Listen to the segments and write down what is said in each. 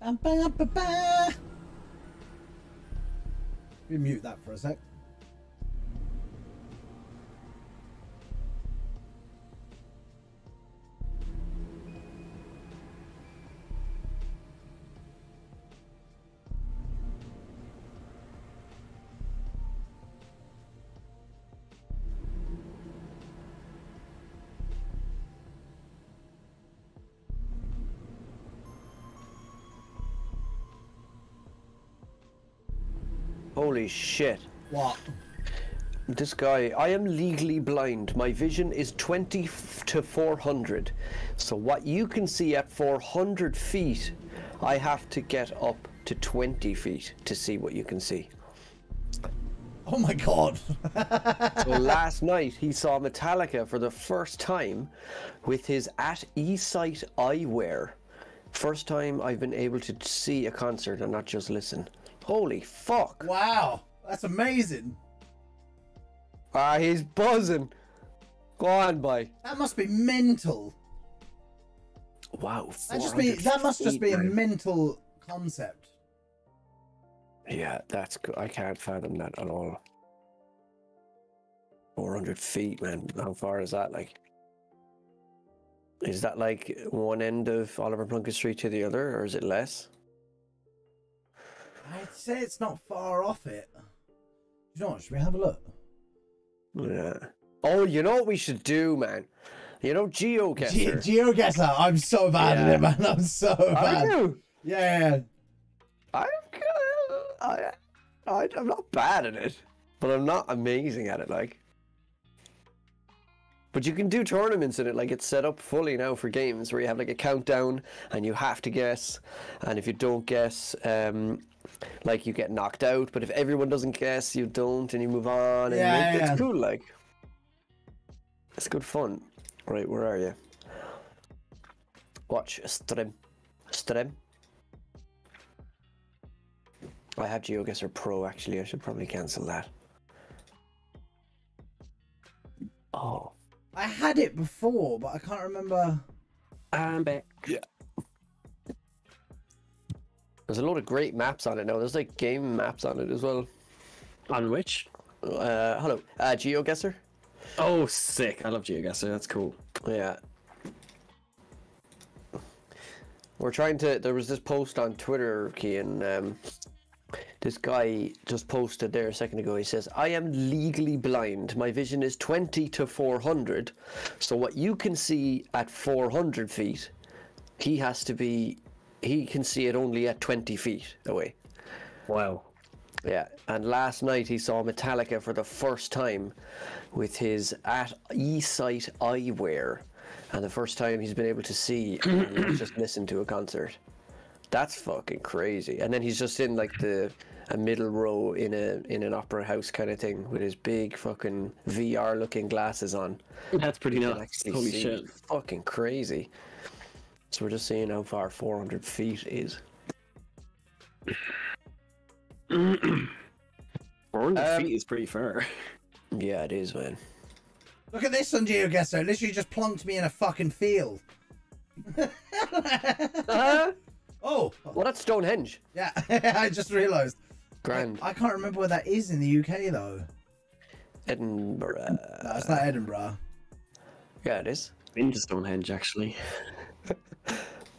Ba, ba, ba, ba. We mute that for a sec. Holy shit. What? This guy, I am legally blind. My vision is 20 to 400. So what you can see at 400 feet, I have to get up to 20 feet to see what you can see. Oh my god. So last night he saw Metallica for the first time with his at eSight eyewear. First time I've been able to see a concert and not just listen. Holy fuck. wow. That's amazing. Ah, he's buzzing. Go on, boy. That must be mental. Wow. That just be that must just be a mental concept. Yeah, that's good. I can't fathom that at all. 400 feet, man. How far is that? Like, is that like one end of Oliver Plunkett Street to the other, or is it less? I'd say it's not far off it. You know what? Should we have a look? Yeah. Oh, you know what we should do, man? You know, Ge- GeoGuessr. GeoGuessr. I'm so bad at it, man. I'm so Are bad. you? Yeah. I'm good. I, I, I'm not bad at it, but I'm not amazing at it. Like, but you can do tournaments in it. Like, it's set up fully now for games where you have like a countdown and you have to guess, and if you don't guess, um, like you get knocked out. But if everyone doesn't guess, you don't, and you move on. And Yeah, yeah. it's cool. Like, it's good fun. Right, where are you? Watch stream, stream. I have GeoGuessr Pro actually. I should probably cancel that. Oh, I had it before, but I can't remember. I'm back. Yeah. there's a lot of great maps on it now. There's like game maps on it as well. On which? Uh, hello, uh, GeoGuessr. Oh, sick. I love GeoGuessr. That's cool. Yeah. We're trying to. There was this post on Twitter, Kean. Um, this guy just posted there a second ago. He says, "I am legally blind. My vision is 20 to 400. So what you can see at 400 feet, he has to be. He can see it only at 20 feet away." Wow. Yeah, and last night he saw Metallica for the first time with his at eSight eyewear, and the first time he's been able to see and just listen to a concert. That's fucking crazy. And then he's just in like the a middle row in a in an opera house kind of thing with his big fucking VR looking glasses on. That's pretty You nuts. Holy see. shit. Fucking crazy. So we're just seeing how far 400 feet is. 400 Um, feet is pretty far. Yeah, it is, man. Look at this on GeoGuessr. It literally just plonked me in a fucking field. Uh, oh, well, that's Stonehenge. yeah. I just realised. Grand. I can't remember where that is in the UK though. Edinburgh. No, it's not Edinburgh. Yeah, it is. Been to Stonehenge, actually.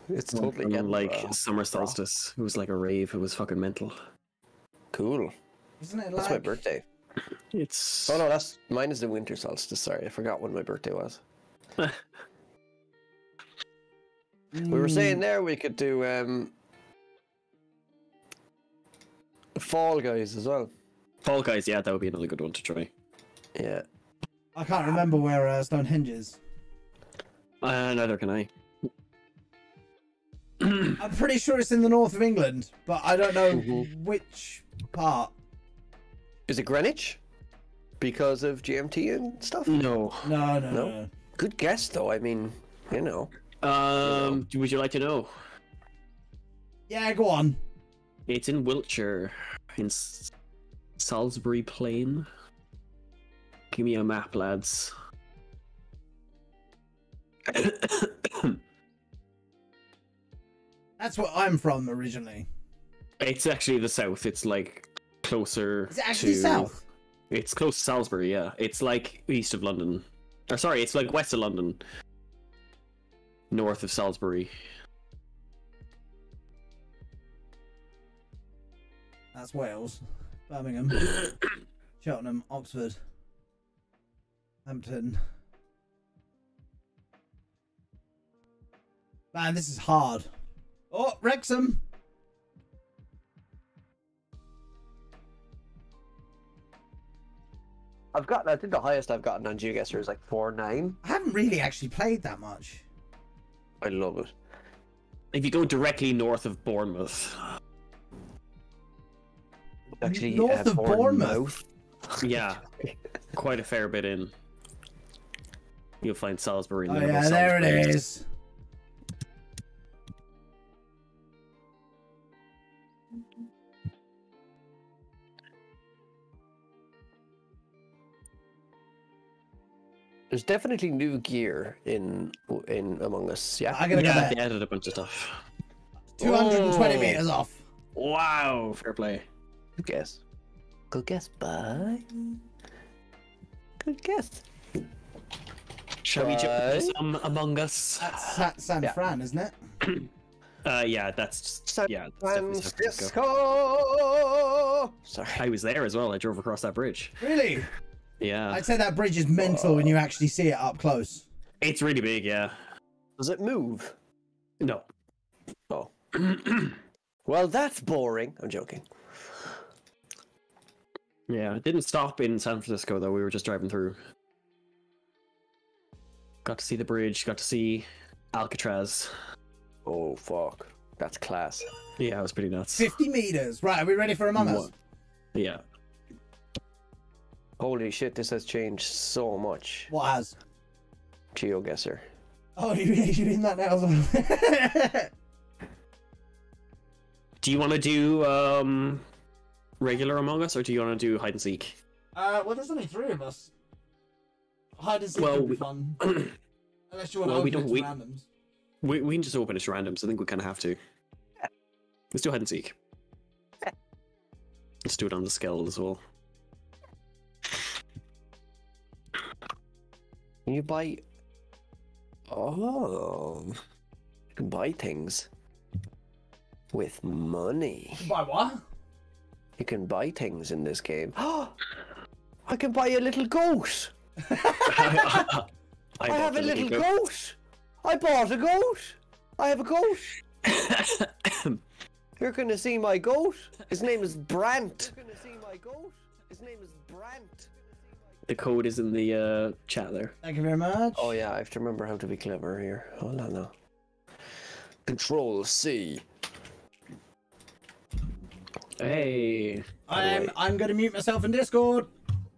It's totally On, Edinburgh. like summer solstice. It was like a rave. It was fucking mental. cool. Isn't it like? That's my birthday. It's. Oh no, that's mine is the winter solstice. Sorry, I forgot when my birthday was. We were saying Mm, there we could do um Fall Guys as well. Fall Guys, yeah, that would be another good one to try. Yeah. I can't remember where uh, Stonehenge is. Uh, neither can I. I'm pretty sure it's in the north of England, but I don't know Mhm. which part. Is it Greenwich? Because of GMT and stuff? No. No, no, No? no. no. Good guess though. I mean, you know. Um, would you like to know? Yeah, go on. It's in Wiltshire, in S- Salisbury Plain. Give me a map, lads. That's where I'm from originally. It's actually the south. It's like closer. Is it actually to... south? It's close to Salisbury. Yeah, it's like east of London. Or sorry, it's like west of London, north of Salisbury. That's Wales. Birmingham. Cheltenham. Oxford. Hampton. Man, this is hard. Oh, Wrexham. I've got. I think the highest I've gotten on GeoGuessr is like four nine. I haven't really actually played that much. I love it. If you go directly north of Bournemouth, Actually, North uh, of Bournemouth. yeah, quite a fair bit in. You'll find Salisbury. in Oh the middle of yeah, there it Salisbury. is. There's definitely new gear in in Among Us. Yeah. I gotta go Yeah, there. they added a bunch of stuff. 220 Oh. meters off. Wow, fair play. Good guess. Good guess. Bye. Good guess. Shall we jump into some Among Us? That's San Yeah. Fran, isn't it? Uh, yeah, that's San yeah. That's definitely San Francisco. Francisco. Sorry. I was there as well. I drove across that bridge. Really? Yeah, I'd say that bridge is mental when you actually see it up close. it's really big. Yeah. Does it move? No. Oh. Well, that's boring. I'm joking. Yeah, it didn't stop in San Francisco though. We were just driving through. Got to see the bridge. Got to see Alcatraz. Oh fuck. That's class. Yeah, it was pretty nuts. 50 meters. Right, are we ready for Among Us? What? Yeah. Holy shit, this has changed so much. What has? GeoGuessr. Oh, you you in that now? Do you want to do um regular Among Us or do you want to do hide and seek? uh, well, there's only three of us. Hide and seek Well, would be we- fun. Unless you want Well, to we don't- it to we- randoms. We we can just open it to randoms. I think we kind of have to. Let's do hide and seek. Let's do it on the skeleton as well. Can you buy? Oh, you can buy things with money. Buy what? You can buy things in this game. Oh, I can buy a little goat. I, I, bought have a the little goat. goat. I bought a goat. I have a goat. You're gonna see my goat. His name is Brant. You're gonna see my goat. His name is Brant. The code is in the uh, chat there. Thank you very much. Oh yeah, I have to remember how to be clever here. Hold on now. Control C. Hey. I'm I'm gonna mute myself in Discord.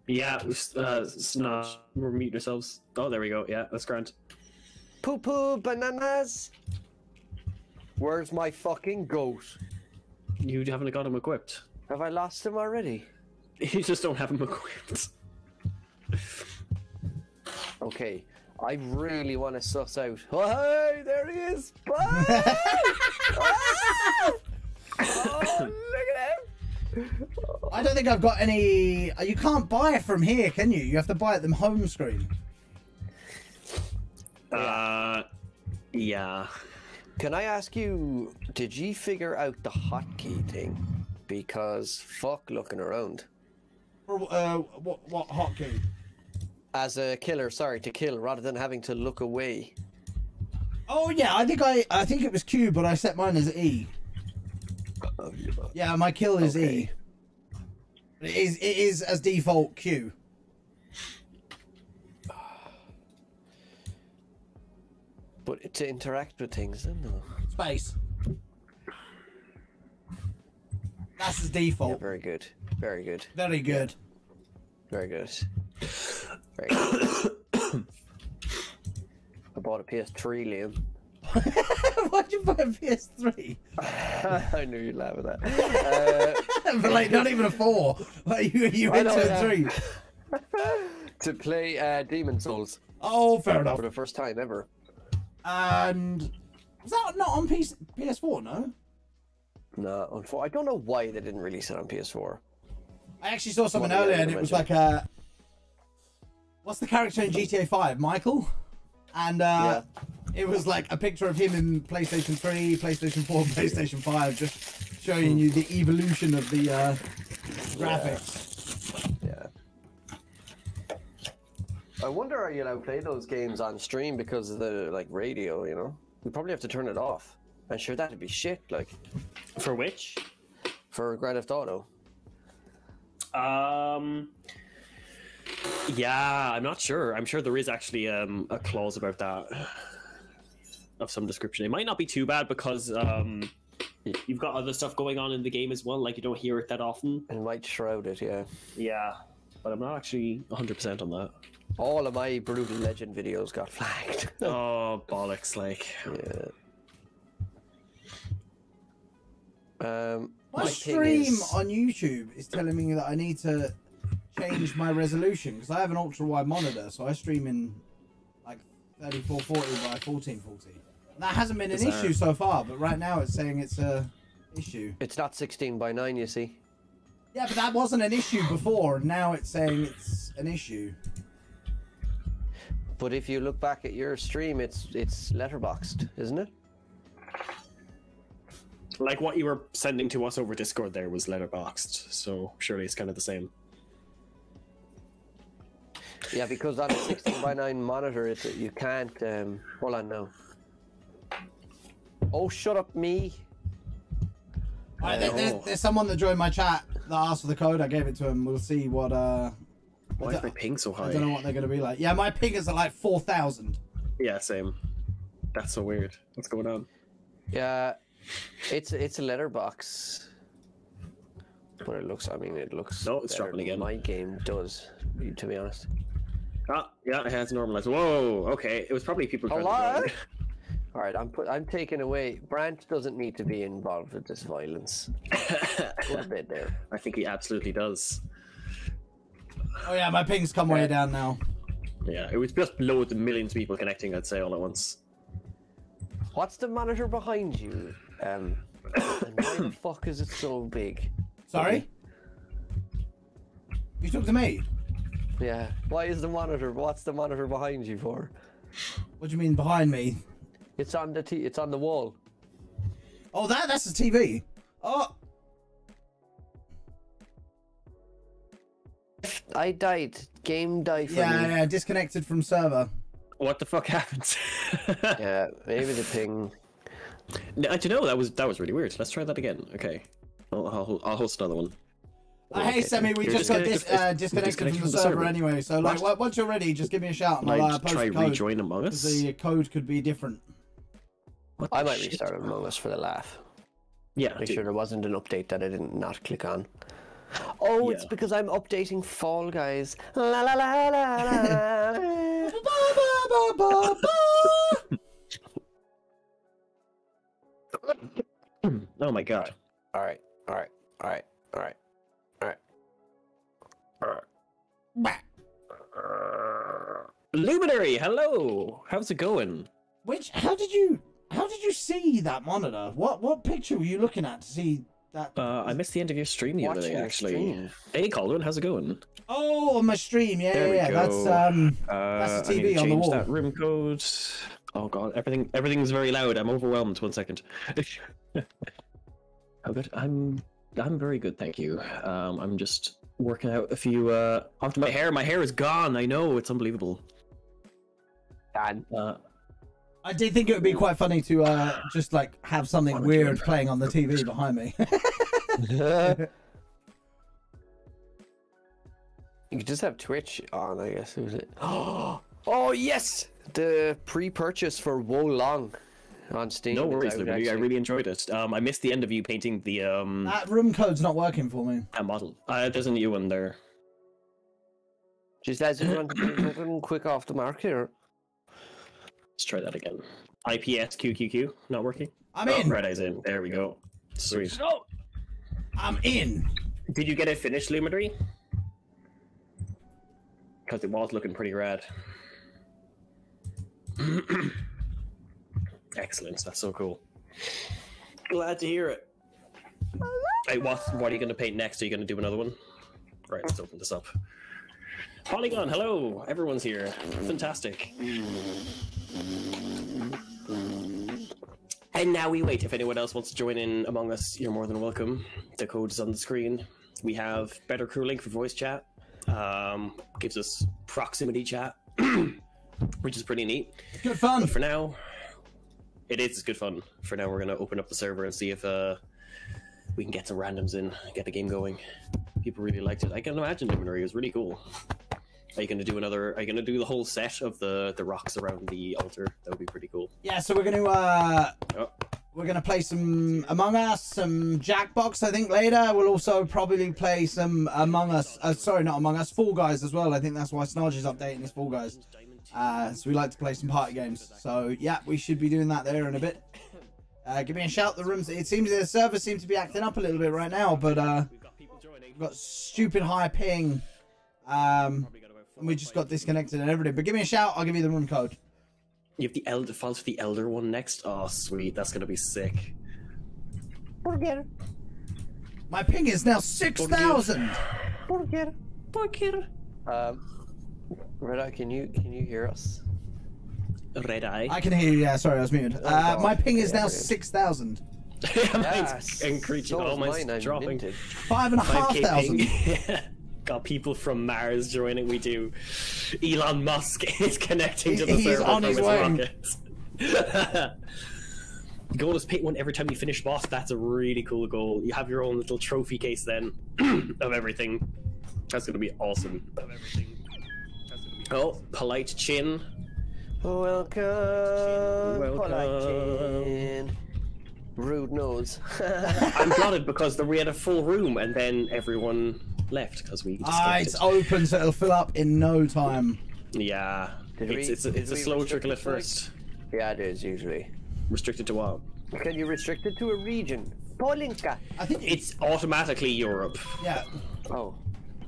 Yeah, uh, it's not. We're mute ourselves. Oh, there we go. Yeah, that's grand. Poo poo bananas. Where's my fucking goat? You haven't got him equipped. Have I lost him already? You just don't have him equipped. Okay, I really want to suss out. Oh, hey, there he is! Bye! Oh, look at him! I don't think I've got any. You can't buy it from here, can you? You have to buy it them home screen. Uh, yeah. Can I ask you, did you figure out the hotkey thing? Because fuck looking around. Uh, what what hotkey? As a killer, sorry, to kill rather than having to look away. Oh yeah, I think I I think it was Q, but I set mine as E. Oh, yeah, my kill is E. Okay. It is it is as default Q. But to interact with things, then. Space. That's Yeah, default. good. Very good. Very good. Very good. Very good. I bought a PS3, Liam. Why'd you buy a PS3? I knew you'd laugh at that. Uh, but like not even a four. Like you you I went to a three. to play uh, Demon Souls Oh, fair enough. for the first time ever. And Was that not on PS- PS4? No. No, on four. I don't know why they didn't release it on PS4. I actually saw something yeah, earlier, and it was like a. What's the character in GTA 5? Michael, and uh, it was like a picture of him in PlayStation 3, PlayStation 4, PlayStation 5, just showing you the evolution of the uh, graphics. Yeah. I wonder are you allowed to play those games on stream because of the like radio, you know? You probably have to turn it off. I'm sure that'd be shit, like, For which? for Grand Theft Auto. Um. Yeah, I'm not sure. I'm sure there is actually um, a clause about that of some description. It might not be too bad because um, you've got other stuff going on in the game as well. Like you don't hear it that often. It might shroud it, yeah. Yeah, but I'm not actually 100 percent on that. All of my Brutal Legend videos got flagged. oh bollocks! Like yeah. Um, My thing stream is- on YouTube is telling me that I need to change my resolution because I have an ultra wide monitor, so I stream in like 3440 by 1440. And that hasn't been an Bizarre. issue so far, but right now it's saying it's a issue. It's not 16 by 9, you see. Yeah, but that wasn't an issue before, and now it's saying it's an issue. But if you look back at your stream, it's it's letterboxed, isn't it? like what you were sending to us over Discord there was letterboxed, so surely it's kind of the same. Yeah, because on a 16 by 9 monitor, it, you can't. Um, hold on now. Oh, shut up, me. Right, there- there- Oh. there's someone that joined my chat that asked for the code. I gave it to him. We'll see what. uh Why is my ping so high? I don't know what they're going to be like. Yeah, my ping is at like 4,000. Yeah, same. That's so weird. What's going on? Yeah, it's it's a letterbox. But it looks. I mean, it looks. No, it's better dropping again. My game does, to be honest. Ah, yeah, it has normalized. Whoa, okay. It was probably people Hello? All right, I'm put. I'm taking away. Brandt doesn't need to be involved with this violence. Go to bed there. I think he absolutely does. Oh yeah, my ping's come way down now. Yeah, it was just loads of millions of people connecting, I'd say, all at once. What's the monitor behind you? Um, and why the fuck is it so big? Sorry? You talk to me? Yeah. Why is the monitor? What's the monitor behind you for? What do you mean behind me? It's on the t- It's on the wall. Oh, that that's the TV. Oh, I died. Game died for yeah, me. yeah, disconnected from server. What the fuck happened? Yeah, maybe the ping. No, I don't know. That was that was really weird. Let's try that again. Okay, I'll, I'll, I'll host another one. Uh, hey, Sammy, we just got disconnected- dis- uh, disconnected disconnected from the from the server, server. anyway. So, like, What? once you're ready, just give me a shout and I'll uh, post try code. rejoin Among 'cause Us. The code could be different. What I might shit? restart Among Us for the laugh. Yeah, Make sure there wasn't an update that I didn't not click on. Oh, it's because I'm updating Fall Guys. La la la la la. Ba, ba, ba, ba. Oh my god. all right, all right, all right, all right, all Luminary, hello. How's it going? Which? How did you? How did you see that monitor? What? What picture were you looking at to see that? Uh, I missed the end of your stream the other day, actually. stream. Hey, Caldwin, how's it going? Oh, on my stream. Yeah, There we yeah, yeah. That's um. Uh, That's the I need TV to on the change wall. that room code. Oh god, everything everything's very loud. I'm overwhelmed. One second. oh good. I'm I'm very good, thank you. Um, I'm just working out a few uh after my hair. My hair is gone. I know it's unbelievable. God. Uh, I did think it would be quite funny to uh just like have something Why would you weird playing on the TV behind me. you could just have Twitch on, I guess. Who's it? Oh yes, the pre-purchase for Wo Long on Steam. no is worries, out, Liberty. I really enjoyed it. Um, I missed the end of you painting the um that room code's not working for me. that model. Uh, there's a new one there. Just as you want to be quick off the mark here. Let's try that again. IPS QQQ not working. I'm Oh, in. Red eyes in. There we go. Sweet. I'm in. Did you get it finished, Luminary? Because it was looking pretty rad. Excellent. That's so cool. Glad to hear it. Hey, what what are you going to paint next? Are you going to do another one? Right, let's open this up. Polygon, hello. Everyone's here. Fantastic. And now we wait. If anyone else wants to join in among us, you're more than welcome. The code is on the screen. We have BetterCrewLink for voice chat. Um, gives us proximity chat, which is pretty neat. Good fun. But for now, it is good fun. For now, we're gonna open up the server and see if uh, we can get some randoms in, get the game going. People really liked it. I can imagine Luminary was really cool. Are you gonna do another? Are you gonna do the whole set of the the rocks around the altar? That would be pretty cool. Yeah, so we're gonna uh Oh, we're gonna play some Among Us, some Jackbox. I think later we'll also probably play some Among Us. Uh, sorry, not Among Us, Fall Guys as well. I think that's why Snodge is updating his Fall Guys. Uh, so we like to play some party games. So yeah, we should be doing that there in a bit. Uh, give me a shout. The rooms. It seems the server seems to be acting up a little bit right now, but uh, we've got people joining. we've got stupid high ping. Um, Probably got about and we just got disconnected and everything. But give me a shout. I'll give you the room code. You have the elder files for the elder one next. Oh, sweet. That's gonna be sick. My ping is now six thousand. Um, Reda, can you can you hear us? Red eye. I can hear you. Yeah, sorry, I was muted. Oh, Uh, God. my ping is Yeah, now dude. six thousand. mine's Yes. increasing. So oh, is mine, dropping. minted. Five and a half 5k thousand. ping. Got people from Mars joining. We do. Elon Musk is connecting to the He's server on from his his way. rocket. goal is paint one every time you finish boss. That's a really cool goal. You have your own little trophy case then of everything. That's gonna be awesome. Of everything. That's gonna be- Oh, polite chin. Welcome, Welcome. polite chin. Rude nose. I'm blotted because the, we had a full room and then everyone left because we. Ah, it's disconnected. open, so it'll fill up in no time. Yeah, Did it's we- it's a, it's a slow trickle at the flight? first. yeah, it is usually. Restricted to what? Can you restrict it to a region? Polinka. I think it's It's automatically Europe. yeah. Oh.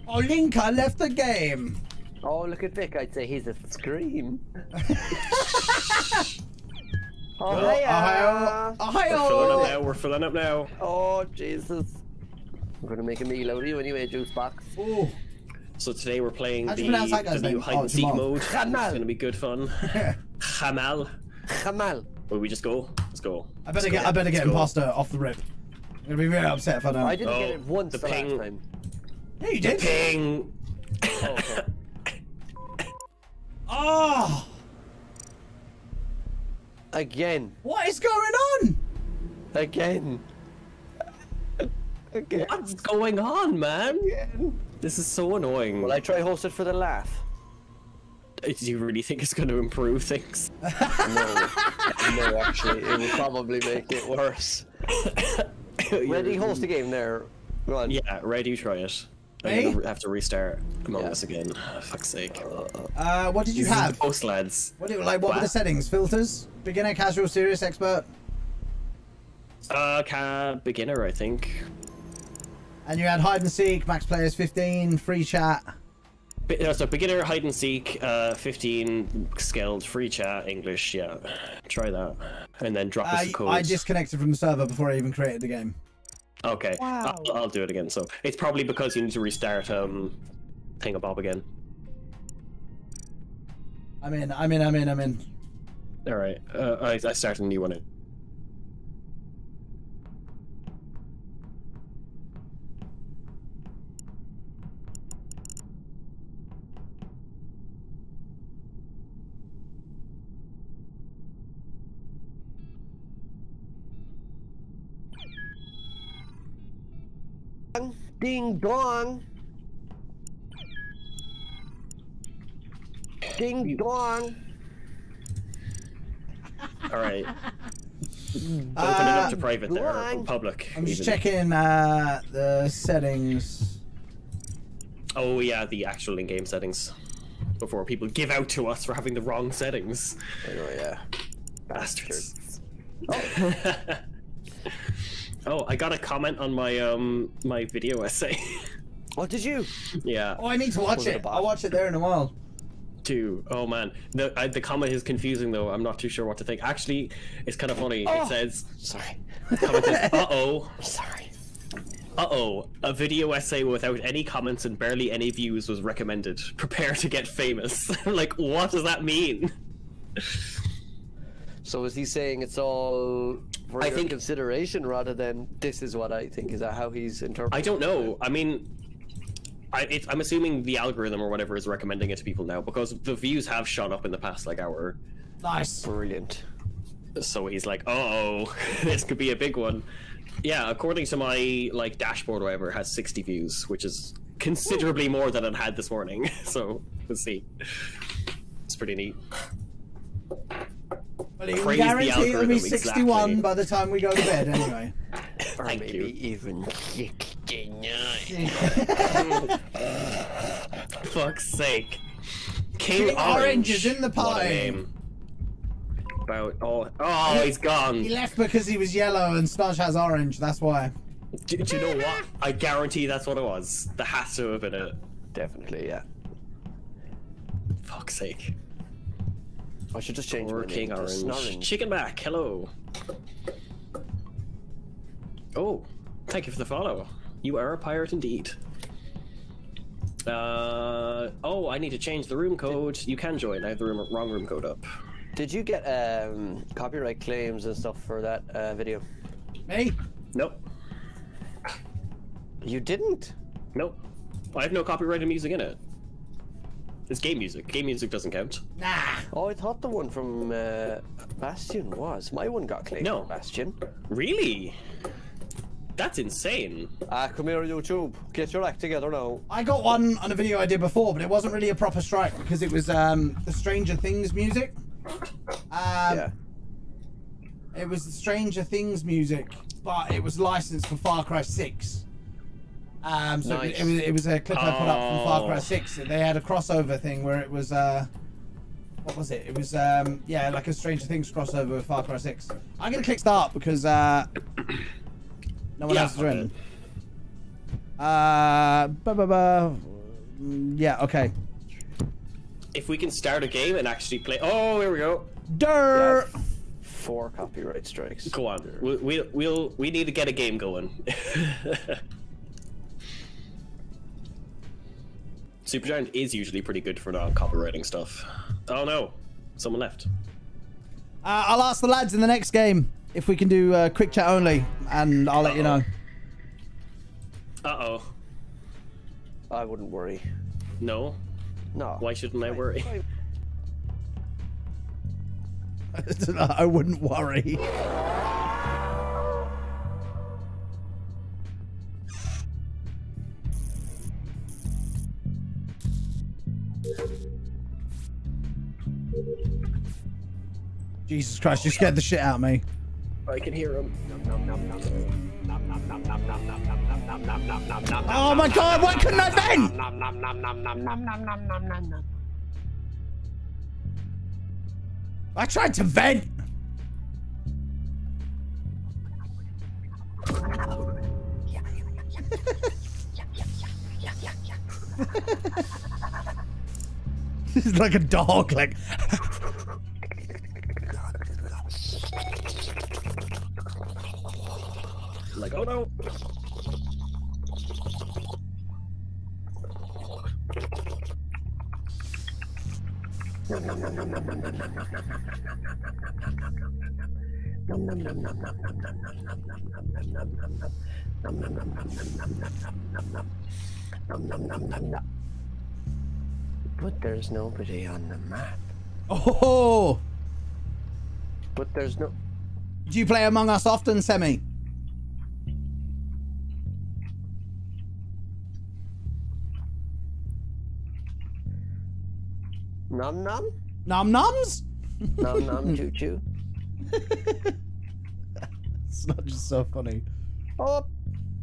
Oh, Linka left the game. Oh, look at Vic. I'd say he's a scream. oh, Oh, hiya. oh, We're filling up now. We're filling up now. Oh, Jesus. I'm gonna make a meal out of you anyway, juice box. oh. So today we're playing the, you pronounce that guy's the new hide Oh, and seek mode. Jamal. It's gonna be good fun. Hamal. Hamal. Will we just go? Let's go. I better Let's get go. I better get imposter off the rip. I'm gonna be very upset if I don't. I didn't Oh, get it once the the, ping. last time. yeah, you did. Ping. Oh, okay. Oh, Again. what is going on? Again. Again. What's going on, man? Again. This is so annoying. Will I try host it for the laugh? Uh, do you really think it's going to improve things? No. no, actually, it will probably make it worse. Ready, host the game there. Go on. Yeah, ready. Try it. Me? I'm have to restart Among Yeah. Us again. fuck's sake. Uh, what did you This have? post lads. What do you like? What were the settings? Filters? Beginner, casual, serious, expert, Uh, ca- beginner, I think. and you had hide and seek. Max players 15. Free chat. Be- uh, so beginner, hide and seek, uh, 15 skilled, free chat, English. Yeah, try that, and then drop us Uh, the code. I disconnected from the server before I even created the game. Okay, Wow. I'll, I'll do it again. So it's probably because you need to restart um, Thingabob again. I'm in. I'm in. I'm in. I'm in. All right, uh, I, I started a new one. Ding dong. Ding dong. All right, open it up to Uh, private there, or public. I'm just even. checking uh, the settings. Oh yeah, the actual in-game settings. Before people give out to us for having the wrong settings. I know, yeah. Bastards. oh, I got a comment on my um my video essay. What did you? yeah. Oh, I need to watch it a it. bot? I'll watch it there in a while. two. Oh man, the uh, the comment is confusing though. I'm not too sure what to think. Actually, it's kind of funny. It says, Sorry. comment says, "Uh oh, Sorry. uh oh." A video essay without any comments and barely any views was recommended. Prepare to get famous. like, what does that mean? So is he saying it's all for I your think- consideration rather than this is what I think? Is that how he's interpreting? I don't know. I mean, I, it, I'm assuming the algorithm or whatever is recommending it to people now because the views have shot up in the past like hour. Nice. Brilliant. So he's like, "Oh, this could be a big one." Yeah, according to my like dashboard, or whatever, it has 60 views, which is considerably more than it had this morning. So we'll see. It's pretty neat. Well, you can Praise guarantee it'll be 61 exactly. by the time we go to bed, anyway. Or Thank maybe you. even 69. Fuck's sake. King, King Orange is in the What pie. About oh oh he's gone. he left because he was yellow and Snodge has orange, that's why. Do, do you know what? I guarantee that's what it was. There has to have been it. Definitely, yeah. Fuck's sake. I should just change Or my King name to Orange. Chicken back, hello. Oh, thank you for the follow. You are a pirate indeed. Uh oh, I need to change the room code. You can join. I have the room, wrong room code up. Did you get um, copyright claims and stuff for that uh, video? Me? Nope. You didn't? Nope. I have no copyrighted music in it. It's game music. Game music doesn't count. Nah. Oh, I thought the one from uh, Bastion was. My one got claimed No. for Bastion. Really? That's insane. Ah, come here, YouTube. Get your act together now. I got one on a video I did before, but it wasn't really a proper strike because it was um, the Stranger Things music. Um, yeah. It was the Stranger Things music, but it was licensed for Far Cry 6. Um, so Nice. it, was, it was a clip I put up from Far Cry Oh. 6. They had a crossover thing where it was. Uh, what was it? It was, um, yeah, like a Stranger Things crossover with Far Cry 6. I'm going to click start because uh, no one Yeah, else is fuck written. Uh, ba ba ba. Yeah, okay. If we can start a game and actually play. Oh, here we go. Dirt! Four copyright strikes. Go on. We we we'll we need to get a game going. Supergiant is usually pretty good for not copyrighting stuff. Oh no, someone left. Uh, I'll ask the lads in the next game if we can do uh, quick chat only, and I'll let you know. Uh oh. I wouldn't worry. No. No. Why shouldn't I worry? I wouldn't worry. Jesus Christ, you scared the shit out of me. I can hear him. Oh my god, why couldn't I vent? I tried to vent. this is like a dog, like. Like, oh no. But there's nobody on the map. Oh, But there's no. do you play Among Us often, Semi? Num num? Num nums? Num num choo choo. It's not just so funny. Oh,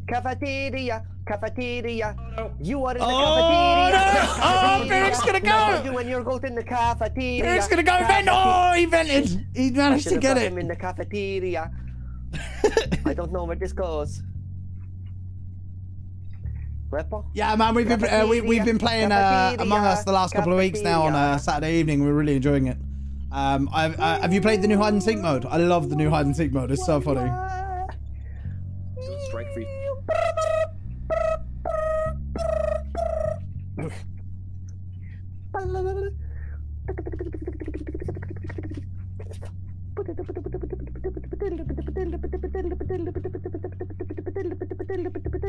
cafeteria, cafeteria. You are in the Oh, cafeteria. no. Oh, Derek's gonna go. You and your goat in the cafeteria. Eric's gonna go vent. Oh, he vented. He managed to get it. him in the cafeteria. I don't know where this goes. Yeah, man, we've been uh, we, we've been playing uh, Among Us the last couple of weeks now on uh, Saturday evening. We're really enjoying it. Um, I've, uh, have you played the new hide and seek mode? I love the new hide and seek mode. It's so funny. Strike free.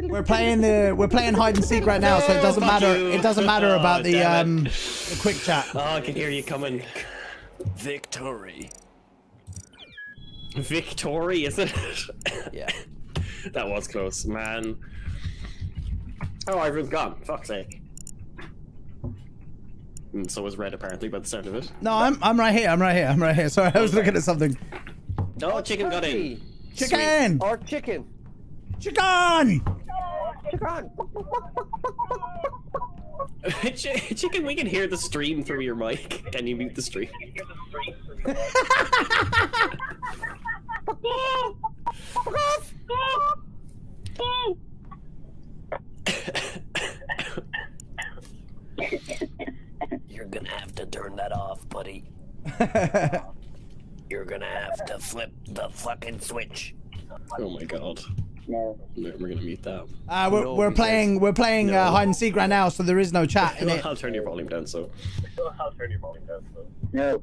We're playing the we're playing hide and seek right now, so it doesn't Fuck matter. you. It doesn't matter Oh, about the damn um the quick chat. Oh, I can hear you coming. Victory. Victory, is it? Yeah. that was close, man. Oh, everyone's gone. Fuck's sake. And so was Red, apparently, by the sound of it. No, I'm I'm right here. I'm right here. I'm right here. Sorry, I was looking at something. Oh, chicken got in. Chicken, Or chicken. chicken. Chicken. Ch- chicken, we can hear the stream through your mic. Can you mute the stream? You're gonna have to turn that off, buddy. You're gonna have to flip the fucking switch. Oh my god. No. No, we're gonna mute that. Uh, we're, No, we're playing we're playing uh, hide and seek right now, so there is no chat in it. I'll turn your volume down so. No.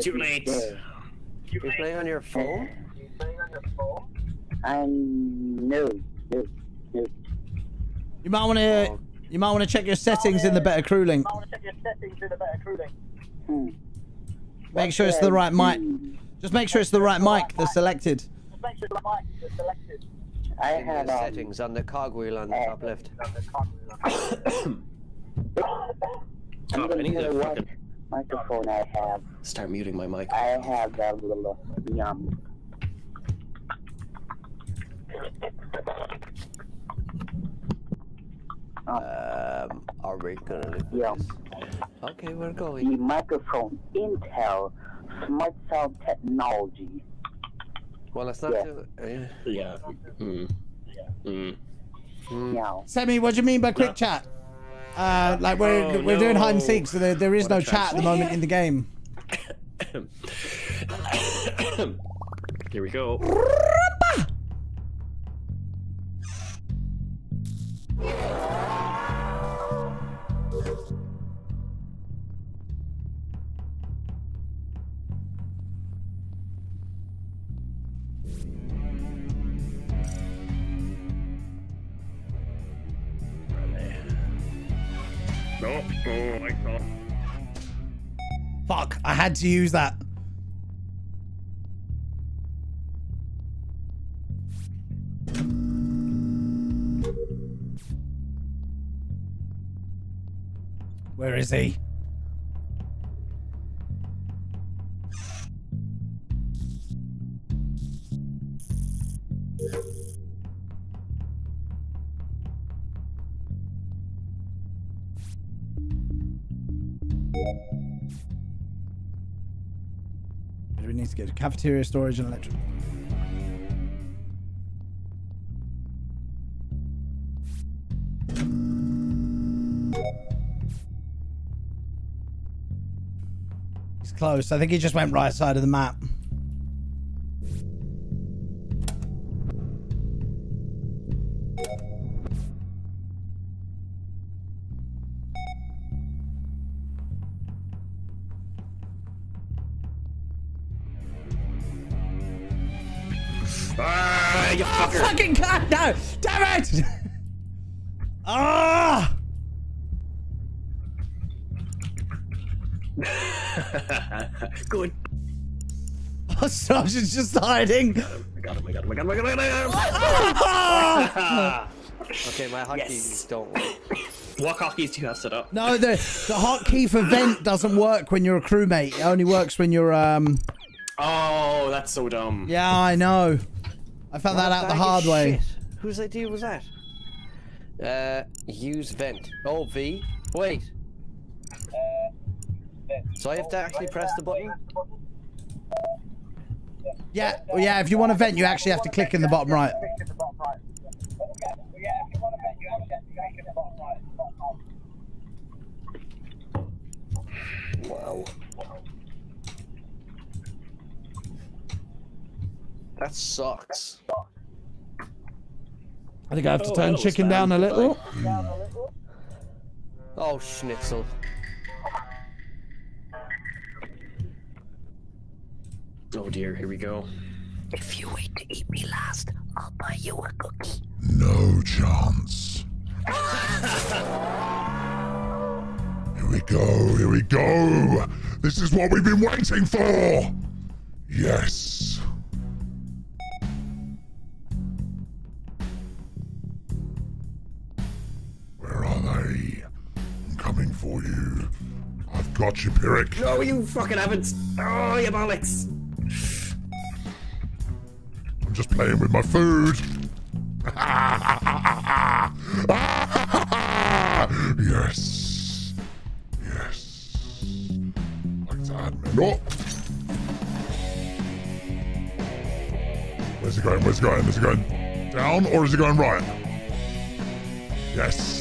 Too late. You're playing on your phone? I'm no. No. No. You might want to you might want to check your settings in the BetterCrewLink. Hmm. Make sure it's the right mic. Hmm. Just make sure it's the right mic that's selected. I In have the um, settings on the cogwheel on the top left. I'm Oh, I gonna need tell to you what fucking microphone I have. start muting my mic. I have that little yum. Um, are we gonna do Yeah. this? Okay, we're going. The microphone Intel Smart Sound Technology. Well, it's not Yeah. too. Uh, Yeah. Mm. Mm. mm. Now, Semi, what do you mean by quick No. chat? Uh, like we're Oh, we're doing hide and seek, so there, there is What no chat at the moment in the game. Here we go. Fuck, I had to use that. Where is he? We need to get to cafeteria, storage, and electric. He's close. I think he just went right side of the map. Sarge is just hiding. I got him, I got him, I got him, I got him, I got him. Okay, my hotkeys Yes. don't work. what hotkeys do you have set up? No, the the hotkey for vent doesn't work when you're a crewmate. It only works when you're um. Oh, that's so dumb. Yeah, I know. I found that out the hard way. shit. Whose idea was that? Uh, use vent. Oh, V. Wait. So I have to actually press the button? Yeah, well, yeah. If you want to vent, you actually have to click in the bottom right. Wow. That sucks. I think I have to Oh, turn chicken down a little. Oh, schnitzel. Oh dear, here we go. If you wait to eat me last, I'll buy you a cookie. No chance. Here we go, here we go. This is what we've been waiting for. Yes. Where are they? I'm coming for you. I've got you, Pirik. No, you fucking haven't. Oh, you bollocks. Just playing with my food. yes. Yes. Like that, man. No. Where's he going? Where's he going? Is he going down or is he going right? Yes.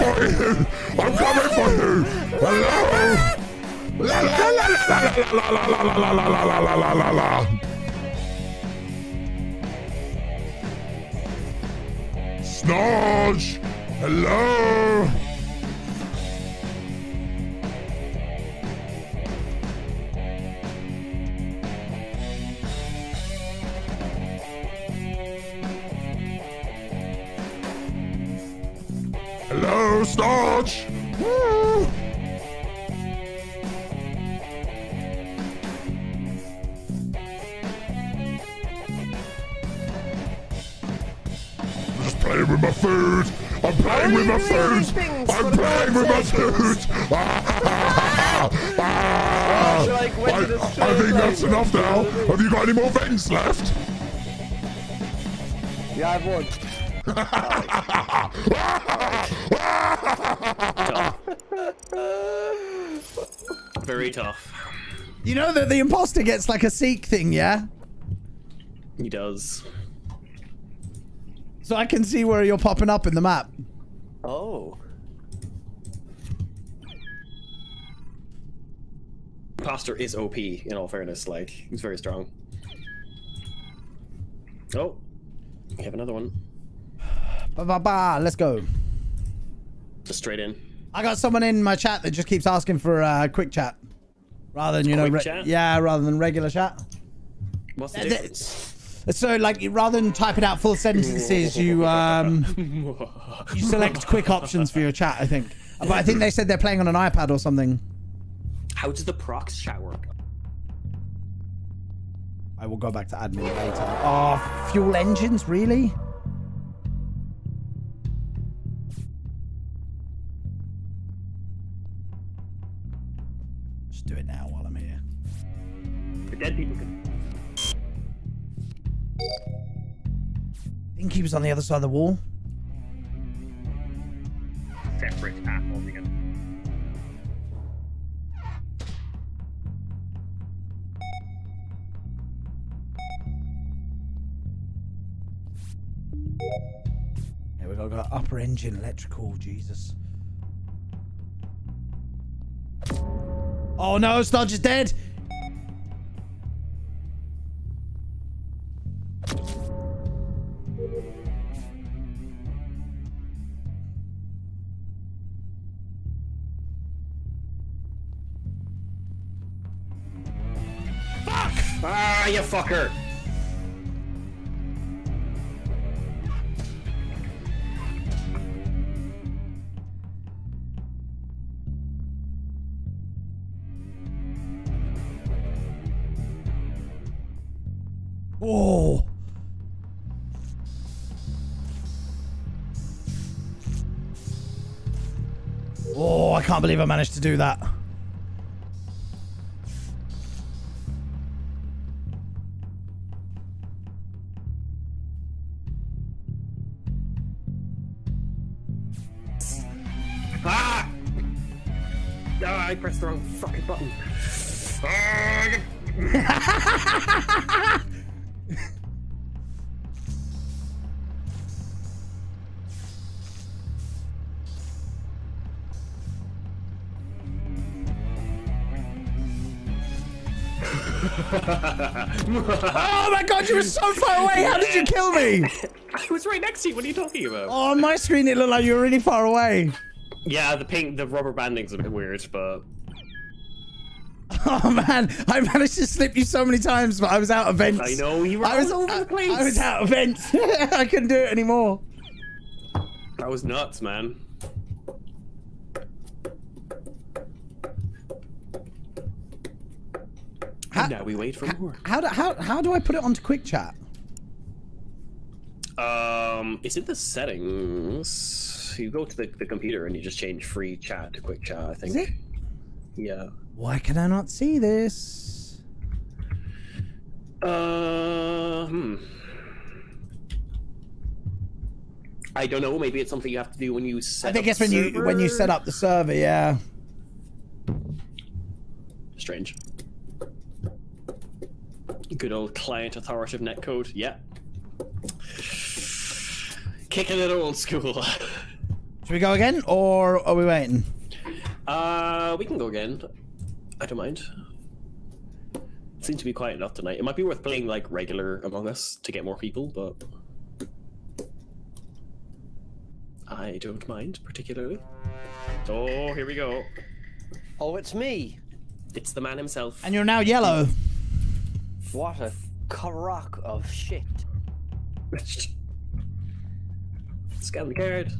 For you. I'm coming for you. Hello. La la la la la la la la la la la la la la la. Snodge. Hello. Hello, food. I'm playing with my food. Ah, ah, Josh, like, I, I think that's enough now. Have you got any more vents left? Yeah, I've won. Very tough. You know that the imposter gets like a seek thing, yeah? He does. So I can see where you're popping up in the map. Oh. Imposter is OP, in all fairness. Like, he's very strong. Oh, we have another one. Ba ba ba, let's go. Just straight in. I got someone in my chat that just keeps asking for uh, quick chat. Rather than, you know, Quick re- chat? yeah, rather than regular chat. What's the difference? So, like, rather than typing out full sentences, you um, you select quick options for your chat. I think, but I think they said they're playing on an iPad or something. How does the prox chat work? I will go back to admin later. Oh, fuel engines, really? Just do it now while I'm here. The dead people think he was on the other side of the wall. Separate app altogether. Yeah, we got, got upper engine electrical. Jesus. Oh no, Snodge is dead. Ah, you fucker! Oh. Oh, I can't believe I managed to do that. I pressed the wrong fucking button. Oh my god, you were so far away. How did you kill me? I was right next to you. What are you talking about? Oh, on my screen, it looked like you were really far away. Yeah, the pink, the rubber banding's a bit weird, but Oh man, I managed to slip you so many times, but I was out of vents. I know you were I was all over the place. I was out of vents. I couldn't do it anymore. that was nuts, man. How- now we wait for more. How do how how do I put it onto quick chat? Um, is it the settings. You go to the, the computer and you just change free chat to quick chat. I think. Is it? Yeah. Why can I not see this? Uh, hmm. I don't know. Maybe it's something you have to do when you set. Up. I think it's when you when you set up the server. Yeah. Strange. Good old client authoritative netcode. Yeah. Kicking it old school. Should we go again, or are we waiting? Uh, we can go again. I don't mind. Seems to be quiet enough tonight. It might be worth playing like regular Among Us to get more people, but I don't mind particularly. Oh, here we go. Oh, it's me. It's the man himself. And you're now yellow. What a crock of shit. Scan the card.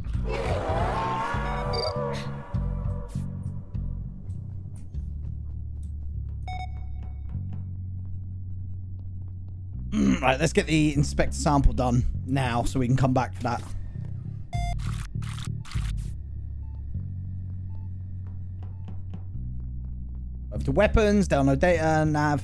Right, let's get the inspector sample done now, so we can come back for that. Over to weapons, download data, nav.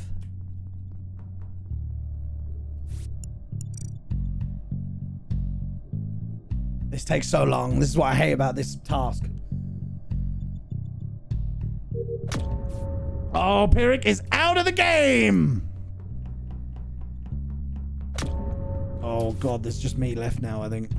Takes so long. This is what I hate about this task. Oh, Pirik is out of the game! Oh god, there's just me left now, I think.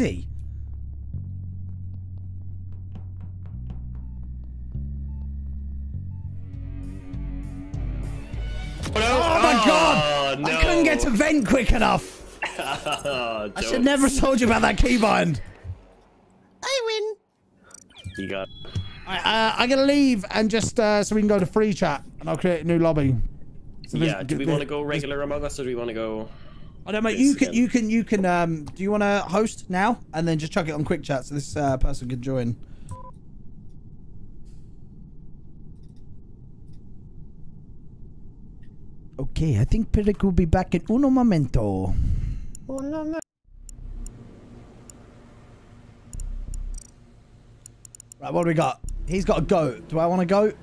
Is he? Oh my god! no. I couldn't get to vent quick enough. Oh, I should never have told you about that keybind. I win. You got. I, uh, I'm gonna leave and just uh, so we can go to free chat and I'll create a new lobby. So Yeah. Do we want to go regular Among Us or do we want to go? I don't know. this You can, you can, you can. Um, do you want to host now and then just chuck it on quick chat so this uh, person can join? Okay, I think Pirik will be back in uno momento. Right, what do we got? He's got a goat. Do I want a goat?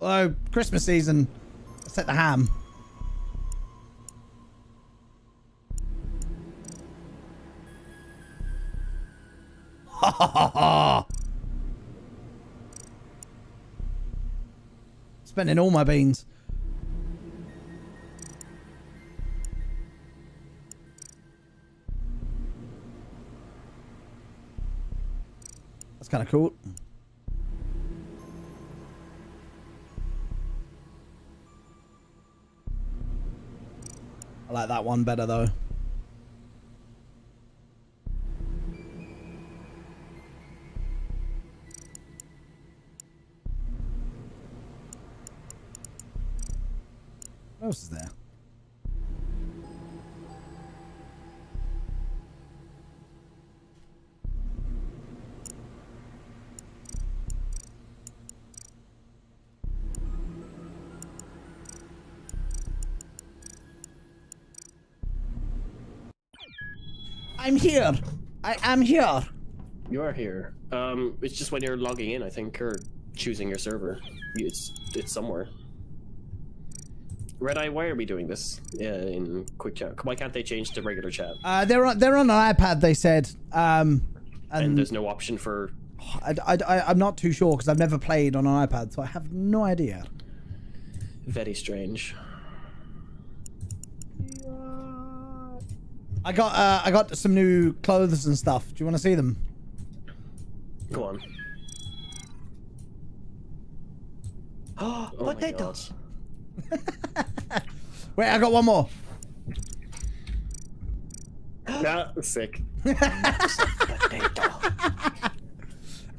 Oh, Christmas season. Let's take the ham. Spending all my beans. That's kind of cool. I like that one better though. What else is there? I'm here. I am here. You are here. Um, it's just when you're logging in, I think, or choosing your server. It's it's somewhere. Red Eye, why are we doing this uh, in quick chat? Why can't they change to regular chat? Uh, they're on they're on an iPad. They said. Um, And and there's no option for. I, I, I, I'm not too sure because I've never played on an iPad, so I have no idea. Very strange. I got uh, I got some new clothes and stuff. Do you want to see them? Go on. Oh, my potatoes. Wait, I got one more. Yeah, sick.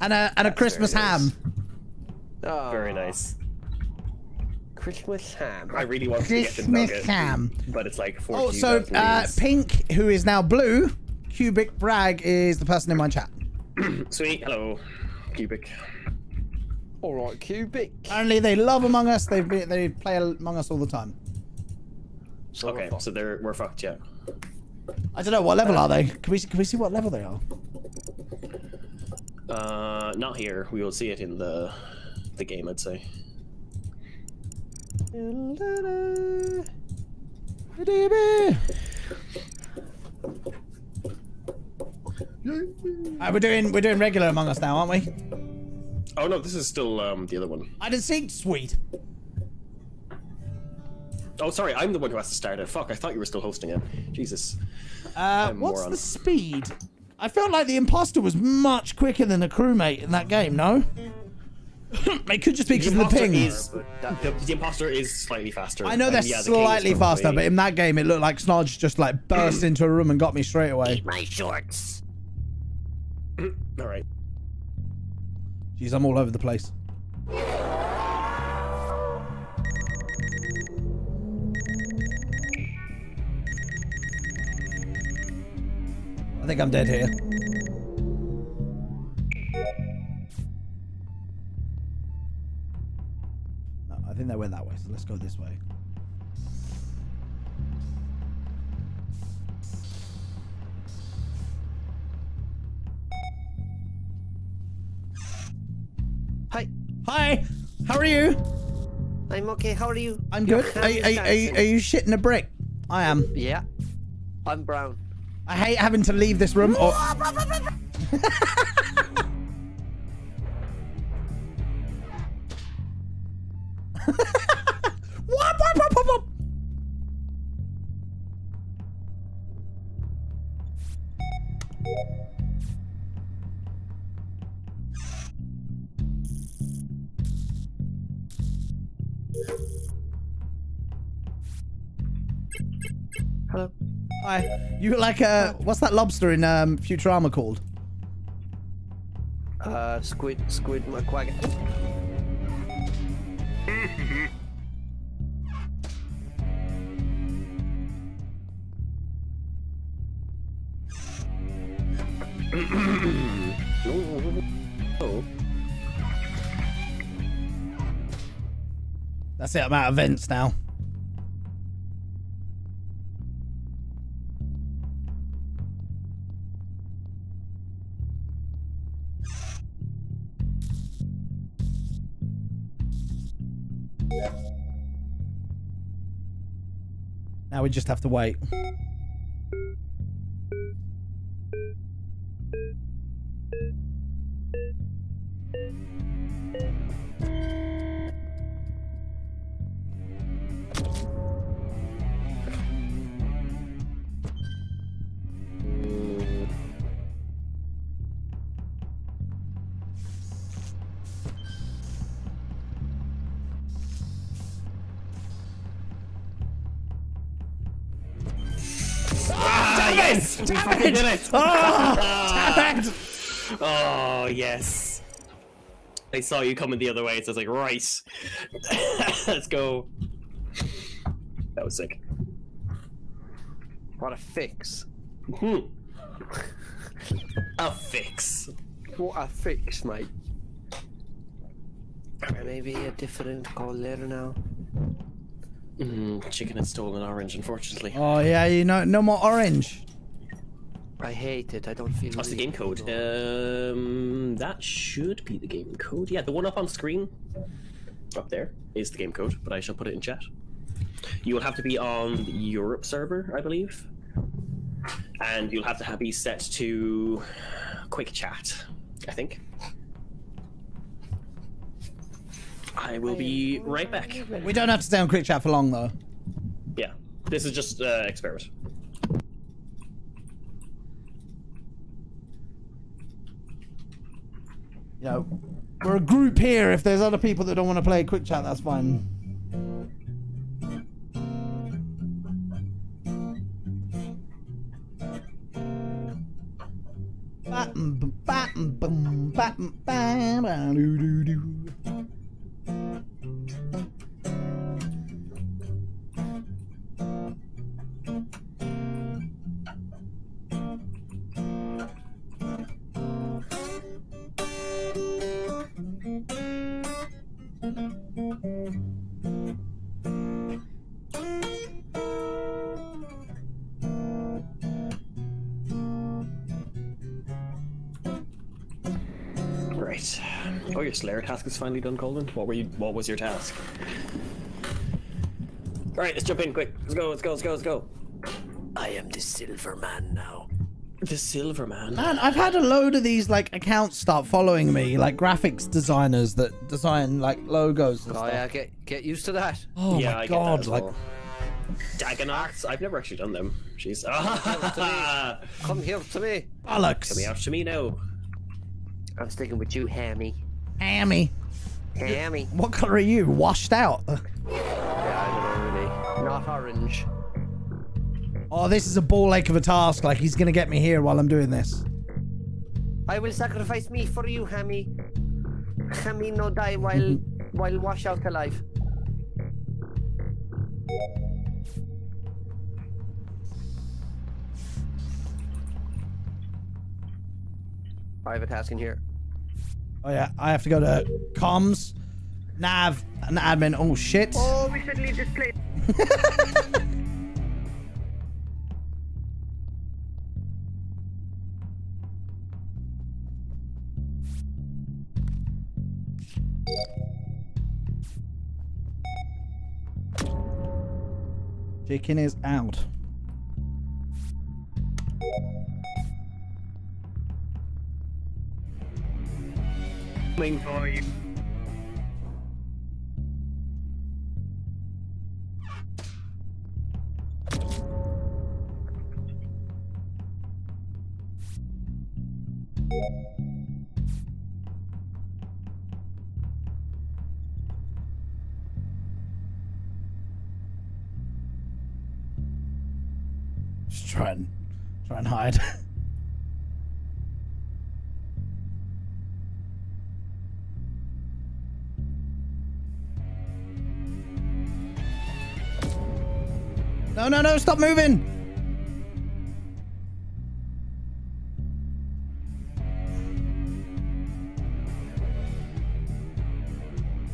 And a and a Christmas very nice. ham. Oh, Very nice. Christmas ham. I really want to get the Christmas nugget, ham. but it's like Oh, 14,000 so uh. Pink, who is now blue, Cubic Bragg is the person in my chat. Sweet, hello, Cubic. All right, cubic. Apparently, they love Among Us. They they play Among Us all the time. So Okay, so they're we're fucked, yeah. I don't know what level are they. Can we can we see what level they are? Uh, not here. We will see it in the the game, I'd say. Uh, we're doing we're doing regular Among Us now, aren't we? Oh no, this is still um the other one. I didn't see. Sweet. Oh, sorry, I'm the one who has to start it. Fuck, I thought you were still hosting it. Jesus. Uh, what's moron. the speed? I felt like the imposter was much quicker than the crewmate in that game. No. it could just be because of the ping. is the, the imposter is slightly faster. I know they're yeah, the slightly faster, but in that game, it looked like Snodge just like burst into a room and got me straight away. Eat my shorts. all right. Jeez, I'm all over the place. I think I'm dead here. No, I think they went that way, so let's go this way. Hi, Hi, how are you? I'm okay. How are you? I'm Your good. Are, are, are, you- are you shitting a brick? I am. Yeah, I'm brown. I hate having to leave this room. Or... Hello. Hi. You like uh, what's that lobster in um, Futurama called? Uh, squid, squid, McQuagga. That's it. I'm out of vents now. Now we just have to wait. I saw you coming the other way, so I was like, rice. let's go. That was sick. What a fix. Hmm. A fix. What a fix, mate. Maybe a different call later now. Mm, chicken had stolen orange, unfortunately. Oh yeah, you know, no more orange. I hate it. I don't feel. What's the game code? comfortable. Um, that should be the game code. Yeah, the one up on screen, up there, is the game code. But I shall put it in chat. You will have to be on the Europe server, I believe, and you'll have to have be set to quick chat. I think. I will be right back. We don't have to stay on quick chat for long though. Yeah, this is just uh, experiment. You know, we're a group here. If there's other people that don't want to play quick chat, that's fine. Ba-mm, bum, ba-mm, ba-ba-doo-doo-doo. Slayer task is finally done, Colvin. What were you? What was your task? All right, let's jump in quick. Let's go. Let's go. Let's go. Let's go. I am the Silver Man now. The Silver Man. Man, I've had a load of these like accounts start following me, like graphics designers that design like logos and Oh stuff. yeah, get get used to that. Oh yeah, my I get god, that as like well. Dagonauts. I've never actually done them. Jeez. Come here to me. bollocks. Come here to me now. I'm sticking with you, Hammy. Hammy. Hammy. What color are you? Washed out. Yeah, I don't know really. Not orange. Oh, this is a ball ache of a task. Like he's gonna get me here while I'm doing this. I will sacrifice me for you, Hammy. Hammy no die while mm-hmm. while wash out alive. I have a task in here. Oh yeah, I have to go to comms, nav, and admin. Oh shit. Oh, we should leave this place. Chicken is out. Coming for you. Just try and try and hide. no, no, no! Stop moving!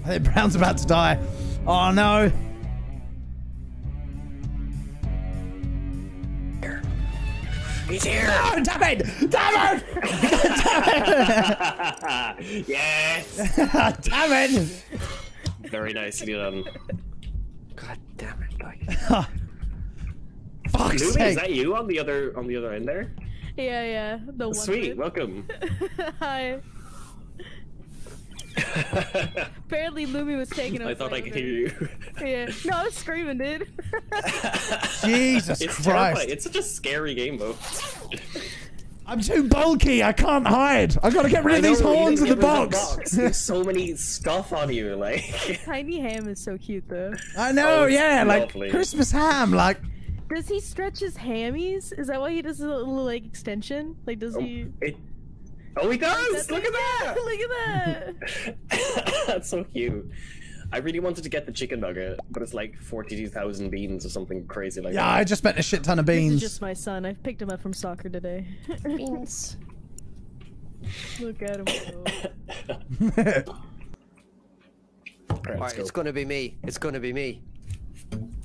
I think Brown's about to die. Oh no! He's here. No, damn it! Damn it! yes. damn it! Very nicely done. God damn it, like. Fuck's Lumi, is that you on the other on the other end there? Yeah, yeah. The one. Sweet, dude. welcome. Hi. Apparently, Lumi was taking I thought I could hear you. Yeah. No, I was screaming, dude. Jesus It's Christ! terrifying. It's such a scary game, though. I'm too bulky. I can't hide. I gotta get rid of these horns in didn't the get box. There's so many stuff on you, like. Tiny Ham is so cute, though. I know. Oh, it's yeah, like lovely. Christmas ham. Like Does he stretch his hammies? Is that why he does a little like extension? Like, does he? It. Oh, he oh, does! That's- Look at that! Look at that! That's so cute. I really wanted to get the chicken nugget, but it's like 42,000 beans or something crazy like yeah, that. I just spent a shit ton of This is beans. just my son. I picked him up from soccer today. Beans. Look at him. go. Alright, let's go. it's gonna be me. It's gonna be me.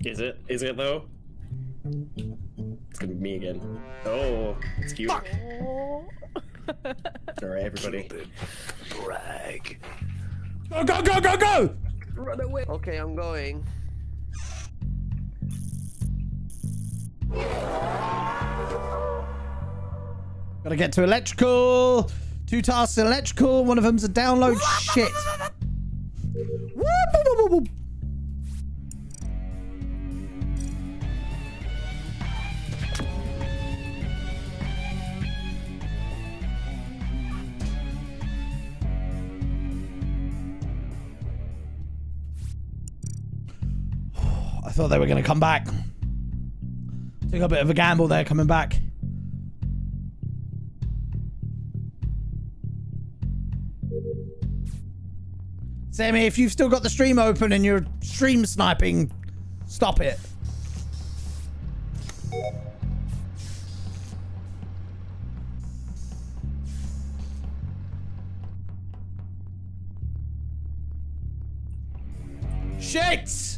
Is it? Is it though? It's gonna be me again. Oh, it's cute. Oh. Alright, everybody. Brag. Go, go, go, go, go! Run away. Okay, I'm going. Gotta get to electrical. Two tasks in electrical. One of them's a download. Shit. Thought they were going to come back. Took a bit of a gamble there coming back. Sammy, if you've still got the stream open and you're stream sniping, stop it. Shit!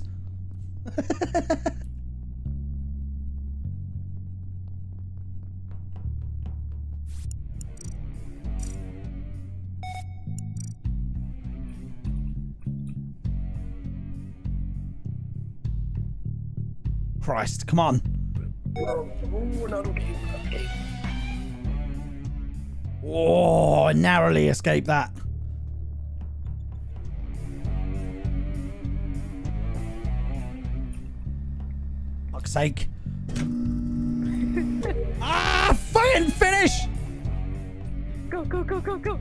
Christ, come on. Oh, narrowly escaped that. Fuck's sake. ah, fucking finish! Go, go, go, go, go.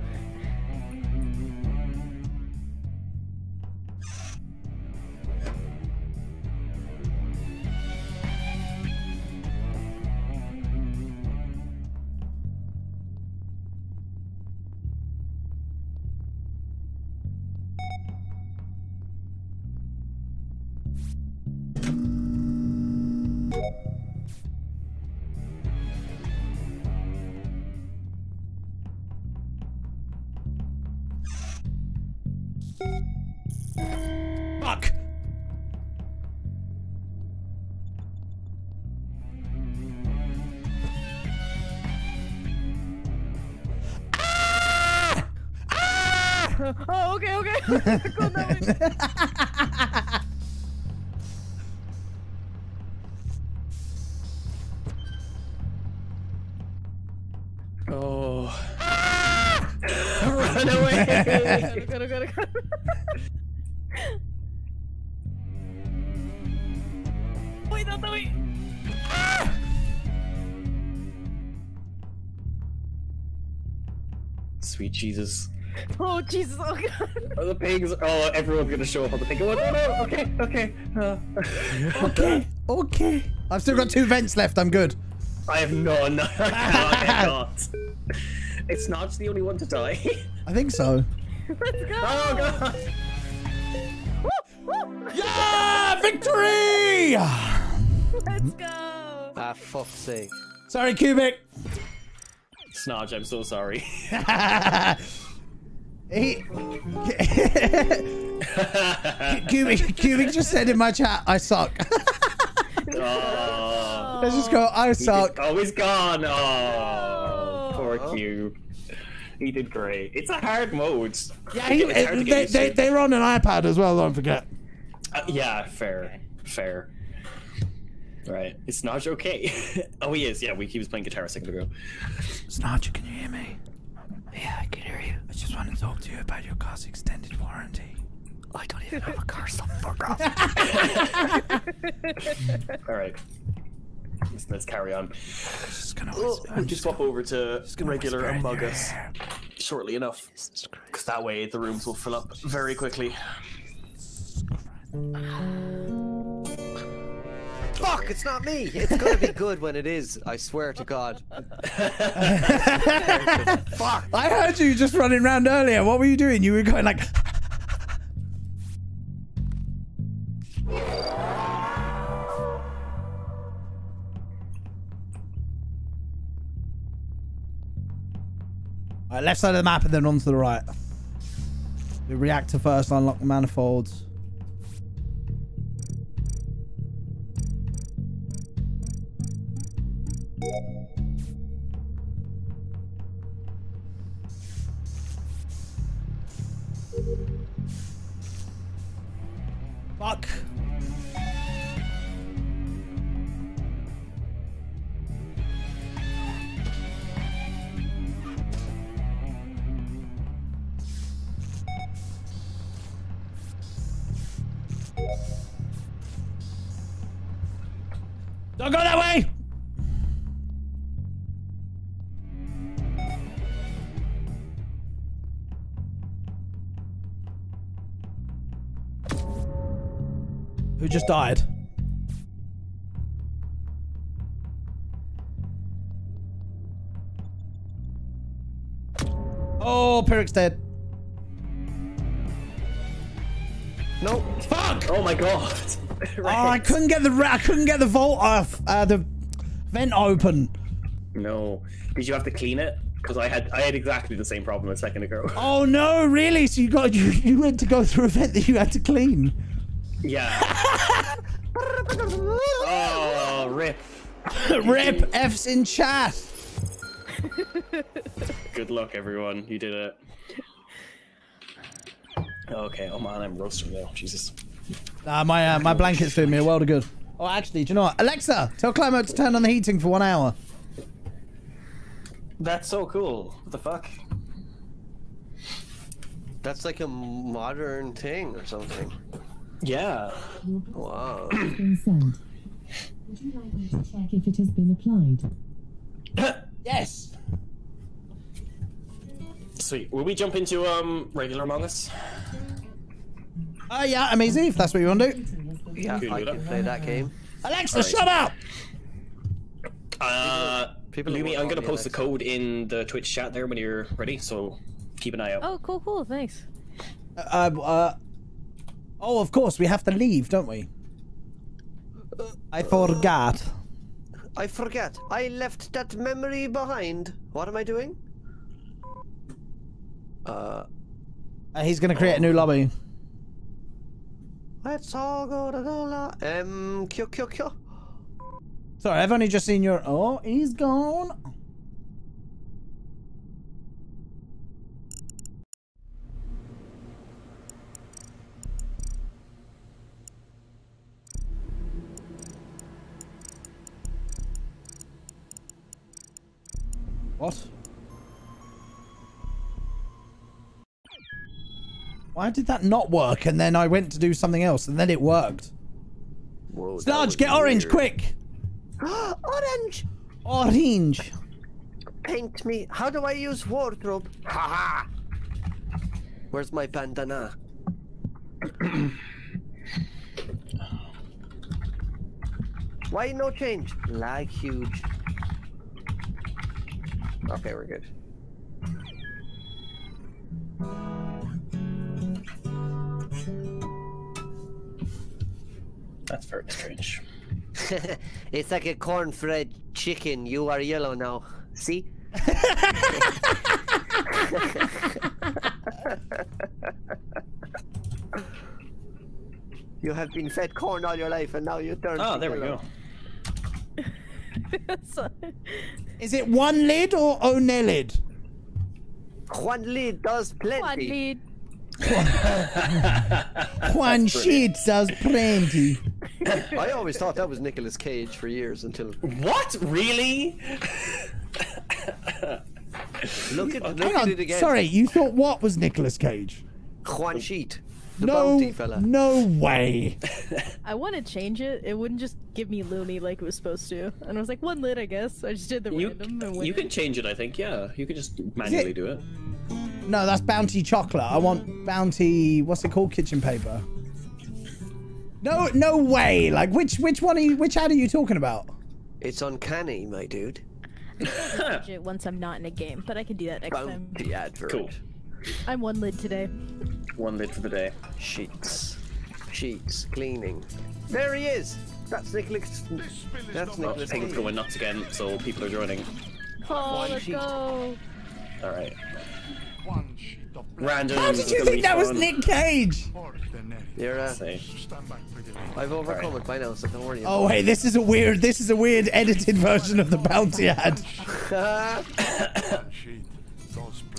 Oh. Run away! Wait. Sweet Jesus. Oh, Jesus, oh god. Oh, the pigs. Oh, everyone's gonna show up on the pig. Oh, no, no. Okay, okay. Uh, Okay, okay. I've still got two vents left, I'm good. I have none. I cannot. It's not the only one to die. I think so. Let's go. Oh, God. Yeah! Victory! Let's go. Ah, fuck's sake. Sorry, Cubic. Snodge, I'm so sorry. He... Cubic, Cubic just said in my chat, I suck. oh, Let's just go, I suck. did- oh, he's gone. Oh, poor Oh. Cube. He did great. It's a hard mode. Yeah, he, It's hard they, used they, to. they're on an iPad as well, don't forget. Uh, yeah, fair, fair. Right, is Snodge okay? oh, he is. Yeah, we, he was playing guitar a second ago. Snarcher, can you hear me? Yeah, I can hear you. I just want to talk to you about your car's extended warranty. I don't even have a car, so fuck off. All right, let's, let's carry on. Just gonna We'll just swap over to gonna regular whisper in Among Us shortly enough, because that way the rooms will fill up very quickly. Fuck, it's not me. It's gonna be good when it is. I swear to God. Fuck! I heard you just running around earlier. What were you doing? You were going like. Alright, left side of the map and then on to the right. The reactor first, unlock the manifolds. Fuck. Just died? Oh, Pirik's dead. No. Fuck! Oh my god. Oh, I couldn't get the I couldn't get the vault off. Uh, the vent open. No. Did you have to clean it? Because I had I had exactly the same problem a second ago. Oh no, really? So you got you, you went to go through a vent that you had to clean. Yeah. oh, rip. Rip F's in chat. Good luck, everyone. You did it. Okay, oh man, I'm roasting now. Jesus. Nah, my uh, my blanket's doing me a world of good. Oh, actually, do you know what? Alexa, tell Climate to turn on the heating for one hour. That's so cool. What the fuck? That's like a modern thing or something. Yeah. Wow. been. Would you like me to check if it has been applied? Yes. Sweet. Will we jump into um regular Among Us? Oh yeah, I'm easy if that's what you want to do. Yeah, Could I can that. play that game. Alexa, Alright. shut up. Uh, People Lumi, I'm gonna post the Alexa. code in the Twitch chat there when you're ready. So keep an eye out. Oh, cool, cool. Thanks. Uh, uh, oh, of course, we have to leave, don't we? I forgot. I forget. I left that memory behind. What am I doing? Uh, Uh, he's gonna create a new lobby. let's all go to the la- Um, kyo kyo kyo. Sorry, I've only just seen your. Oh, he's gone. What? Why did that not work? And then I went to do something else, and then it worked. Whoa, that Snodge, was get orange, quick! Orange! Orange. Paint me. How do I use wardrobe? Haha! Where's my bandana? Why no change? Lag huge. Okay, we're good. That's very strange. it's like a corn-fed chicken. You are yellow now. See? you have been fed corn all your life, and now you turn. Oh, to there we go. So- Is it one lid or one lid? One lid does plenty. One lid. One sheet does plenty. I always thought that was Nicolas Cage for years until What? Really? look at look Hang at on, it again. sorry, you thought what was Nicolas Cage? Juan Sheet, the no, bounty fella. no way. I want to change it. It wouldn't just give me Looney like it was supposed to. And I was like, one lit, I guess. I just did the You, random and you can change it, I think. Yeah, you can just manually do it. No, that's bounty chocolate. I want bounty. What's it called? Kitchen paper. No, no way. Like which which one are you? Which ad are you talking about? It's uncanny, my dude. change it once I'm not in a game, but I can do that next time. Bounty advert. Cool. I'm one lid today. One lid for the day. Sheets, sheets, cleaning. There he is. That's Nicolas. That's Nicolas things Cage. going nuts again, so people are joining. Oh, One let's sheet. go. All right. One sheet Random. How did you think that was Nick Cage? You're, uh, Say. Stand back, pretty lady. I've overcome it by now, so don't worry. Oh hey, this is a weird. This is a weird edited version of the bounty ad.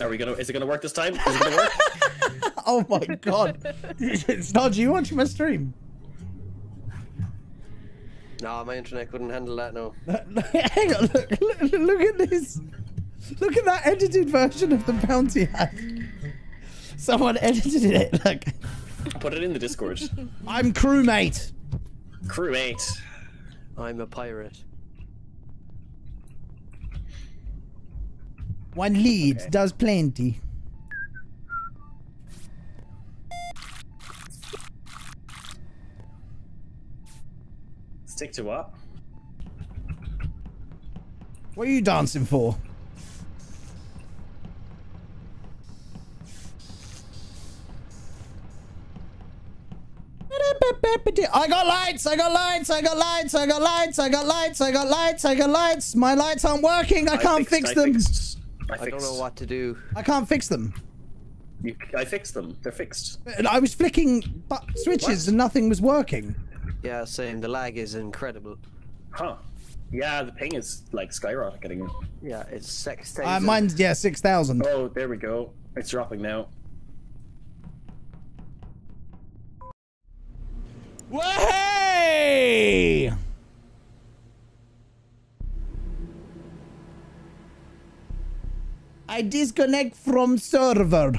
Are we gonna? Is it gonna work this time? Is it gonna work? Oh my god. it's not you watching my stream. No, my internet couldn't handle that. No. Hang on, look, look, look at this. Look at that edited version of the bounty hat. Someone edited it. Look, Put it in the Discord. I'm crewmate. Crewmate. I'm a pirate. One lead does plenty. Stick to what? What are you dancing for? I got lights, I got lights, I got lights, I got lights, I got lights, I got lights, I got lights. My lights aren't working, I can't fixed- fix I them. Fixed, I, I don't know what to do. I can't fix them. You, I fixed them. They're fixed. And I was flicking bu- switches and nothing was working. Yeah, same. The lag is incredible. Huh. Yeah, the ping is like skyrocketing. Yeah, it's six Uh, mine's, yeah, 6,000. Oh, there we go. It's dropping now. Way! I disconnect from server.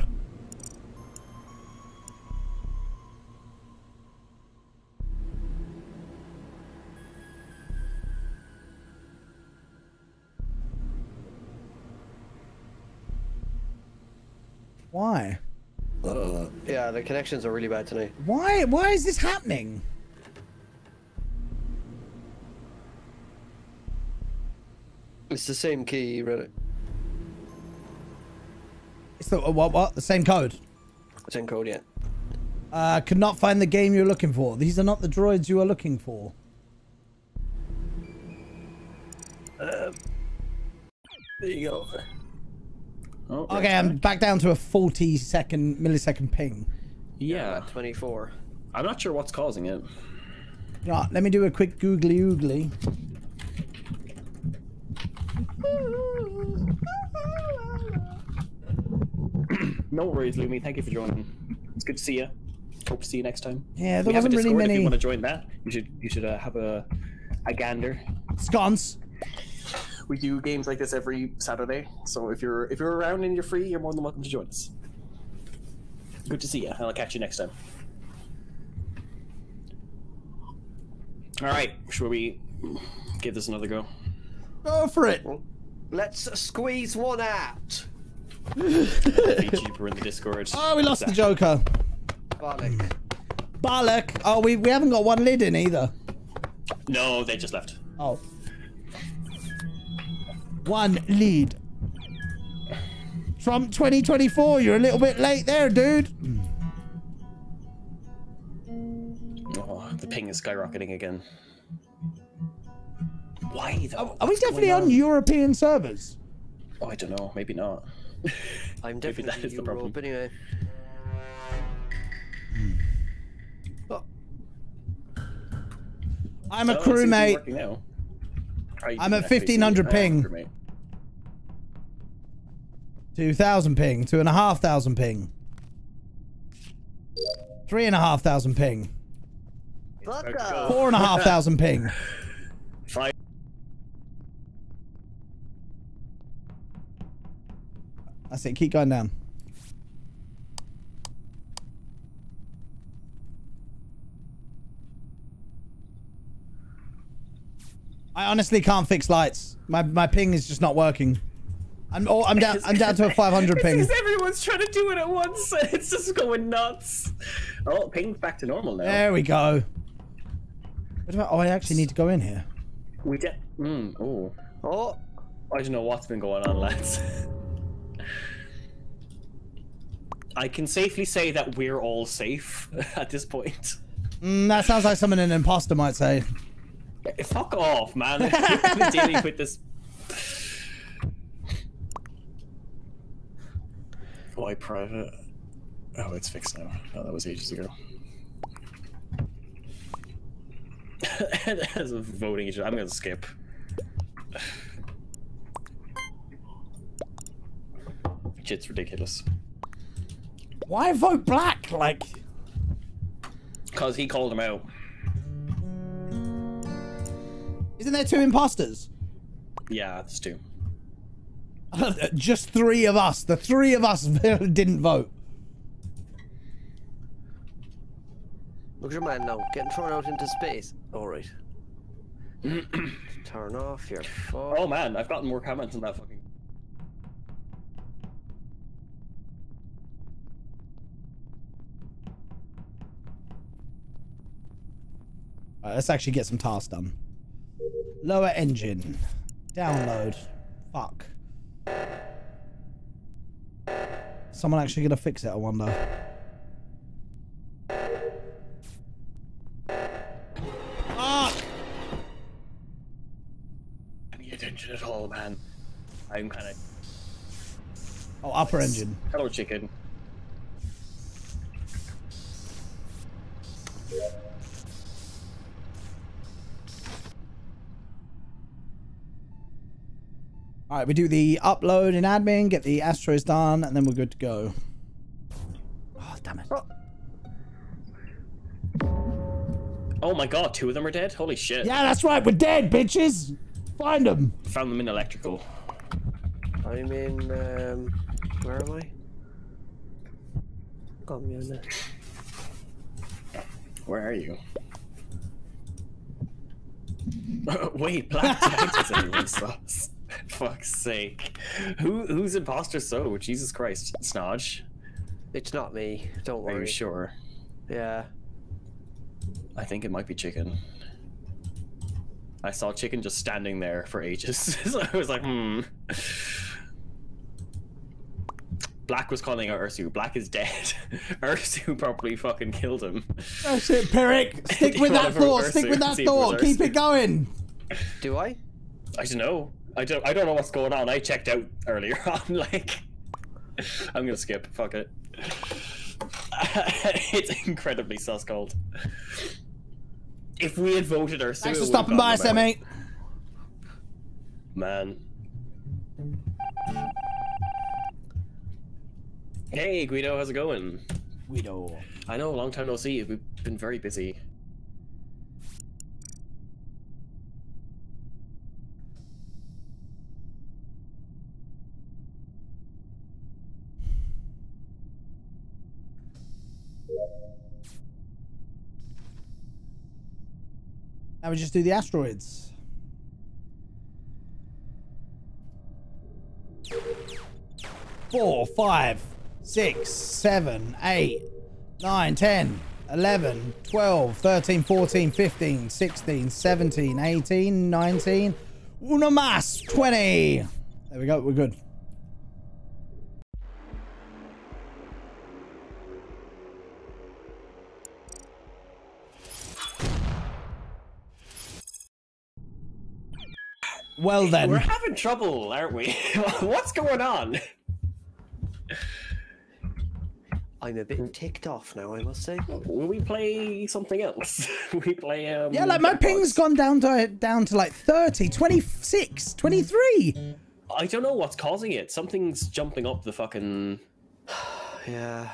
Why? Yeah, the connections are really bad tonight. Why? Why is this happening? It's the same key, Reddit. It's the what? What? The same code. It's in code, yeah. Uh, could not find the game you're looking for. These are not the droids you are looking for. There you go. Oh, Okay, right. I'm back down to a 40 second millisecond ping. Yeah. Twenty-four. I'm not sure what's causing it. Right, let me do a quick googly oogly. No worries, Lumi. Thank you for joining. It's good to see you. Hope to see you next time. Yeah, there we have a wasn't really Discord if you want to join that. You should you should uh, have a a gander. sconce. We do games like this every Saturday, so if you're if you're around and you're free, you're more than welcome to join us. Good to see you, and I'll catch you next time. All right, should we give this another go? Go for it. Let's squeeze one out. Be cheaper in the Discord. Oh, we lost the Joker. Bollock. Bollock. Oh, we, we haven't got one lid in either. No, they just left. Oh. One lead. Trump 2024, you're a little bit late there, dude. Oh, the ping is skyrocketing again. Why though? Are we definitely going on European servers? Oh, I don't know. Maybe not. I'm Maybe that definitely is the problem. Europe anyway. Oh, I'm a Oh, it seems to be crewmate. working now. How you I'm doing, at 1500 I am a ping. 2,000 ping. 2,500 ping. 3,500 ping. fuck Let's off. go. 4,500 ping. That's it. Keep going down. I honestly can't fix lights. My my ping is just not working. I'm oh, I'm down I'm down to a 500 ping. It's 'cause everyone's trying to do it at once, and it's just going nuts. Oh, ping's back to normal now. There we go. What about, oh, I actually need to go in here. We did. Mm, oh, Oh, I don't know what's been going on, lads. I can safely say that we're all safe at this point. Mm, that sounds like something an imposter might say. Eh, Fuck off, man. We've been dealing with this. Why private? Oh, it's fixed now. Oh, that was ages ago. As a voting agent, I'm gonna skip. Shit's ridiculous. Why vote black? Like, Because he called him out. isn't there two imposters? Yeah, there's two. Just three of us. The three of us didn't vote. Look at your man now, getting thrown out into space. Alright. Turn off your phone. Oh man, I've gotten more comments on that fucking. Alright, let's actually get some tasks done. Lower engine. Download. Fuck. Someone actually gonna fix it, I wonder. Ah! Any attention at all, man. I'm kind of. Oh, upper engine. Hello, chicken. Alright, we do the upload in admin, get the astros done, and then we're good to go. Oh, damn it. Oh my god, two of them are dead? Holy shit. Yeah, that's right, we're dead, bitches! Find them! Found them in electrical. I'm in, um, where am I? Got me on there. Where are you? Wait, Black Titans anyone sus. Fuck's sake. Who who's imposter so? Jesus Christ. Snodge? It's not me, don't worry. Are worry. you sure? Yeah. I think it might be chicken. I saw chicken just standing there for ages. so I was like, hmm. Black was calling out Ursu. Black is dead. Ursu probably fucking killed him. That's it, Pirik! Stick with that thought, stick with that See if it was thought, keep it going! Do I? I don't know. I don't. I don't know what's going on. I checked out earlier on. Like, I'm gonna skip. Fuck it. it's incredibly sus cold. If we had voted Ursu, Thanks for it stopping by, gotten. Semi. Man. Hey Guido, how's it going? Guido. I know, a long time no see. We've been very busy. Now we just do the asteroids. Four, five, six, seven, eight, nine, ten, eleven, twelve, thirteen, fourteen, fifteen, sixteen, seventeen, eighteen, nineteen. Una mas, 20. There we go, we're good. Well then. We're having trouble, aren't we? What's going on? I'm a bit ticked off now, I must say. Will we play something else? we play um Yeah, like my Jackbox? ping's gone down to down to like 30, 26, 23. I don't know what's causing it. Something's jumping up the fucking Yeah.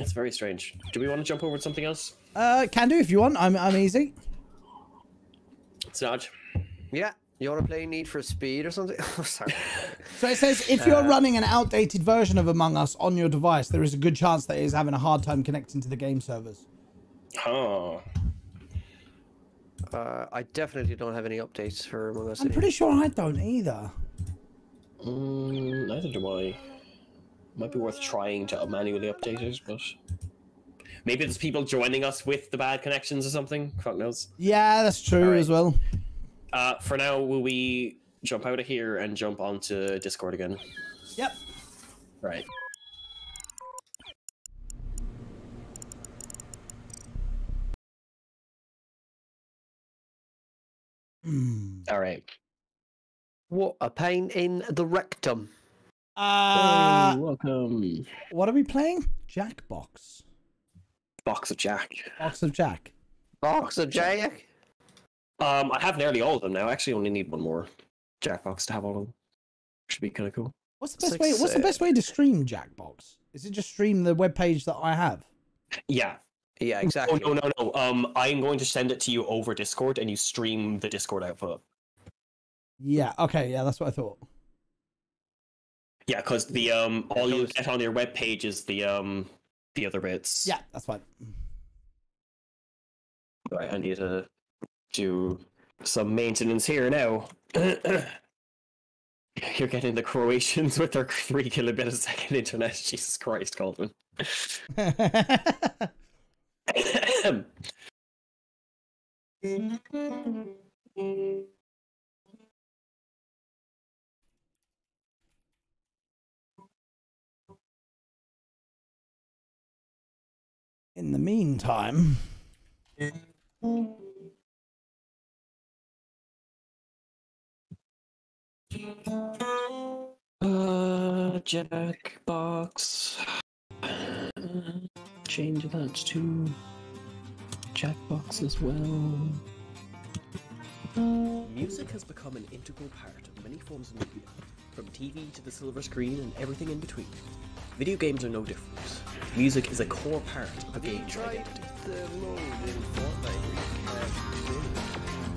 It's very strange. Do we want to jump over to something else? Uh, can do if you want. I'm I'm easy. Snodge. Yeah. You want to play Need for Speed or something? Oh, sorry. So it says if you're running an outdated version of Among Us on your device, there is a good chance that it is having a hard time connecting to the game servers. Huh. Uh, I definitely don't have any updates for Among Us. I'm pretty sure I don't either. Mm, neither do I. Might be worth trying to manually update it, but maybe there's people joining us with the bad connections or something. Fuck knows. Yeah, that's true Alright. as well. Uh, for now, will we jump out of here and jump onto Discord again? Yep. Right. All right. What a pain in the rectum. Uh, welcome. what are we playing? Jackbox. Box of Jack. Box of Jack. Box of Jack. Um, I have nearly all of them now. I actually only need one more Jackbox to have all of them. Should be kind of cool. What's the best like way? What's the best way to stream Jackbox? Is it just stream the web page that I have? Yeah. Yeah, exactly. Oh no no no. Um, I'm going to send it to you over Discord, and you stream the Discord output. Yeah. Okay. Yeah, that's what I thought. Yeah, because the um, all you get on your web page is the um, the other bits. Yeah, that's fine. Right, I need to do some maintenance here now. You're getting the Croatians with their three kilobit a second internet. Jesus Christ, Colvin. In the meantime, Uh, Jackbox. Change that to Jackbox as well. Music has become an integral part of many forms of media, from TV to the silver screen and everything in between. Video games are no different. Music is a core part of a game's identity.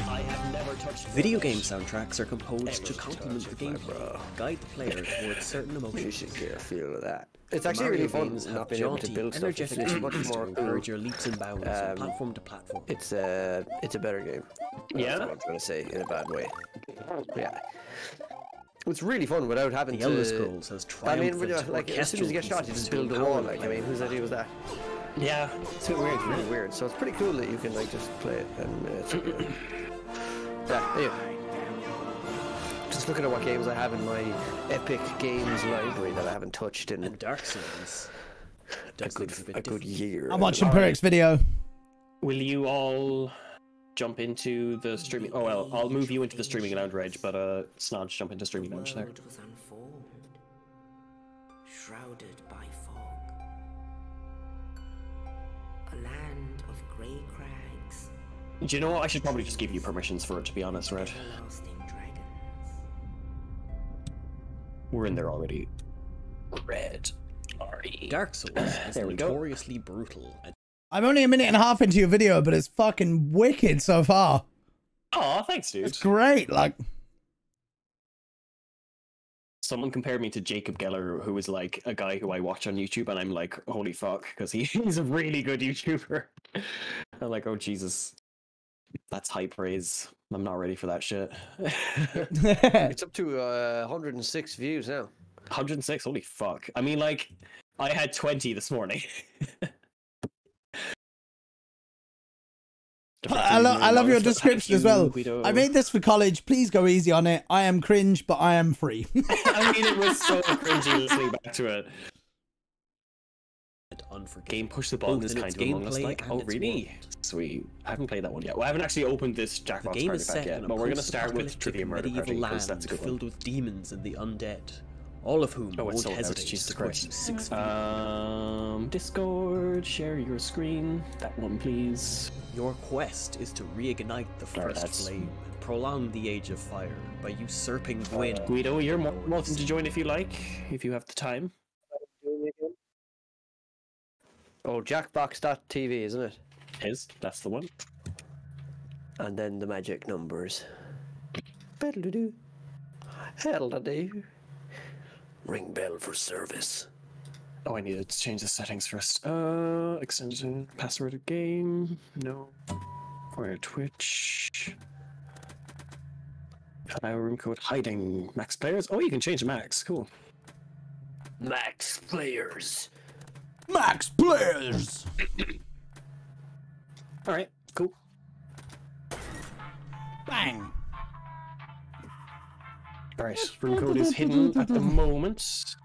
I have never touched Video game soundtracks are composed to complement the gameplay, guide the player towards certain emotions. You emotions. should get a feel of that. It's actually Mario really fun games have not being able to jaunty, build stuff. It's, energetic it's much tunes to more encourage your leaps and bounds Um, from platform to platform. It's a it's a better game. That's Yeah? what I'm trying to say in a bad way. Yeah. It's really fun without having The to. Elder Scrolls has I mean, you're, like as soon as you get shot, you just build a wall. Like I mean, whose idea was that? Yeah. It's a bit weird. It's really weird. So it's pretty cool that you can like just play it and uh, it's really yeah. Anyway. Just looking at what games I have in my Epic Games library that I haven't touched in and Dark Souls. a good a a good year. I'm watching Pirik's video. Will you all jump into the streaming? Oh well, I'll move you into the streaming lounge, Reg. But uh, Snodge, jump into streaming lounge there. world was unformed, shrouded by fog. A land of grey crags, Do you know what? I should probably just give you permissions for it. To be honest, Red. We're in there already. Red. Ari. Dark Souls is There we go. notoriously brutal and I'm only a minute and a half into your video, but it's fucking wicked so far. Oh, thanks, dude. It's great. Like, Someone compared me to Jacob Geller, who is like a guy who I watch on YouTube, and I'm like, holy fuck, because he, he's a really good YouTuber. I'm like, oh Jesus, that's high praise. I'm not ready for that shit. It's up to uh, 106 views now. 106, holy fuck. I mean, like, I had 20 this morning. I, lo- I love your description as well. I made this for college. Please go easy on it. I am cringe, but I am free. I mean, it was so cringy listening back to it. unforgiving. Game push the button Both is kind of among us. Like, oh really? world. Sweet. I haven't played that one yet. Well, I haven't actually opened this The Jackbox game party is pack set yet, in a but we're gonna start with Trivia Murder medieval Party because land that's a good one. filled with demons and the undead, all of whom Oh, it's won't hesitate to put Christ. you six feet. Um, Discord, share your screen. That one, please. Your quest is to reignite the first that's- flame and prolong the age of fire by usurping Gwyn. Guido, you're more welcome to join if you like, if you have the time. Oh, Jackbox.tv, isn't it? Is that's the one? And then the magic numbers. Biddle-doo. Hell-a-doo. Ring bell for service. Oh, I needed to change the settings first. Uh, extension, password of game. No. Or Twitch. Allow room code hiding. Max players. Oh, you can change max. Cool. Max players. Max players. All right. Cool. Bang. All right. Room code is hidden at the moment.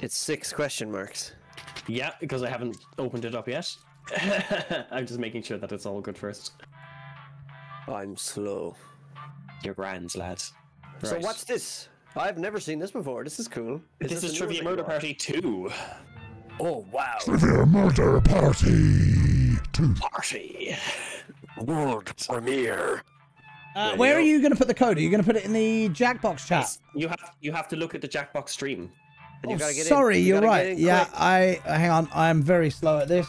It's six question marks. Yeah, because I haven't opened it up yet. I'm just making sure that it's all good first. I'm slow. Your grands, lads. So what's this? I've never seen this before. This is cool. This a is Trivia Murder? Party 2. Oh wow! Trivia Murder Party 2. Party. World premiere. Uh, where are you going to put the code? Are you going to put it in the Jackbox chat? You have you have to look at the Jackbox stream. And you Oh, gotta in. sorry, You you're gotta right. get in Yeah, quick. I uh, hang on. I am very slow at this.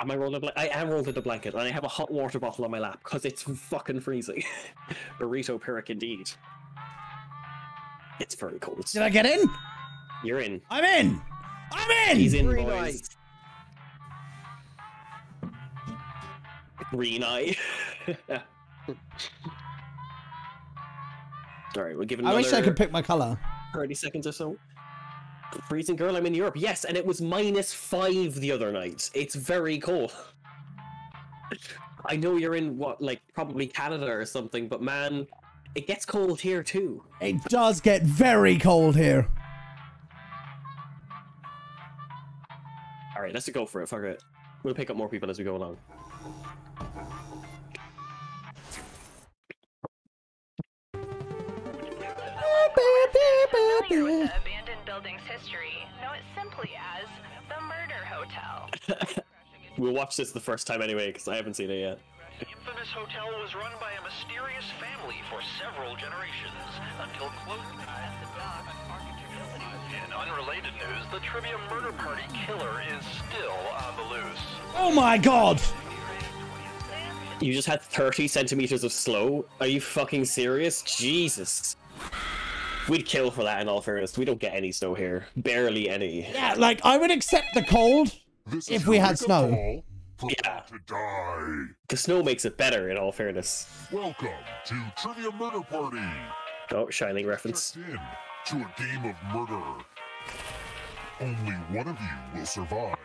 Am I rolled a bla- I am rolled in a blanket, and I have a hot water bottle on my lap because it's fucking freezing. Burrito Pirik indeed. It's very cold. Did I get in? You're in. I'm in. I'm in. He's in, Green boys. Green eye. We'll give it I wish I could pick my color. 30 seconds or so. Freezing girl, I'm in Europe. Yes, and it was minus five the other night. It's very cold. I know you're in what, like probably Canada or something, but man, it gets cold here too. It does get very cold here. All right, let's go for it. Fuck it. We'll pick up more people as we go along. Familiar with the abandoned building's history, know it simply as the Murder Hotel. We'll watch this the first time anyway, because I haven't seen it yet. The infamous hotel was run by a mysterious family for several generations until close. In unrelated news, the Trivia Murder Party killer is still on the loose. Oh my god. You just had 30 centimeters of slow? Are you fucking serious? Jesus. We'd kill for that in all fairness. We don't get any snow here. Barely any. Yeah, like I would accept the cold This if we had snow. call. Prepare Yeah. to die. The snow makes it better in all fairness. Welcome to Trivia Murder Party. Oh, Shining reference. Checked in to a game of murder. Only one of you will survive.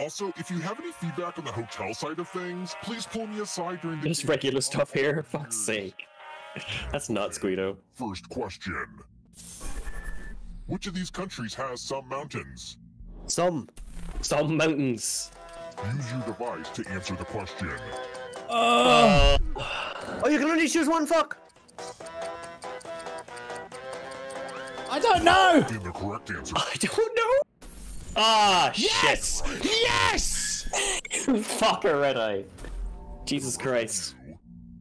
Also, if you have any feedback on the hotel side of things, please pull me aside during the Just regular stuff here, fuck's sake. That's nuts, Guido. First question. Which of these countries has some mountains? Some. Some mountains. Use your device to answer the question. Uh, Oh, you can only choose one fuck. I don't know. In the correct answer, I don't know. Ah, Yes. Yes. shit. Fucker, Red Eye. Jesus Christ. you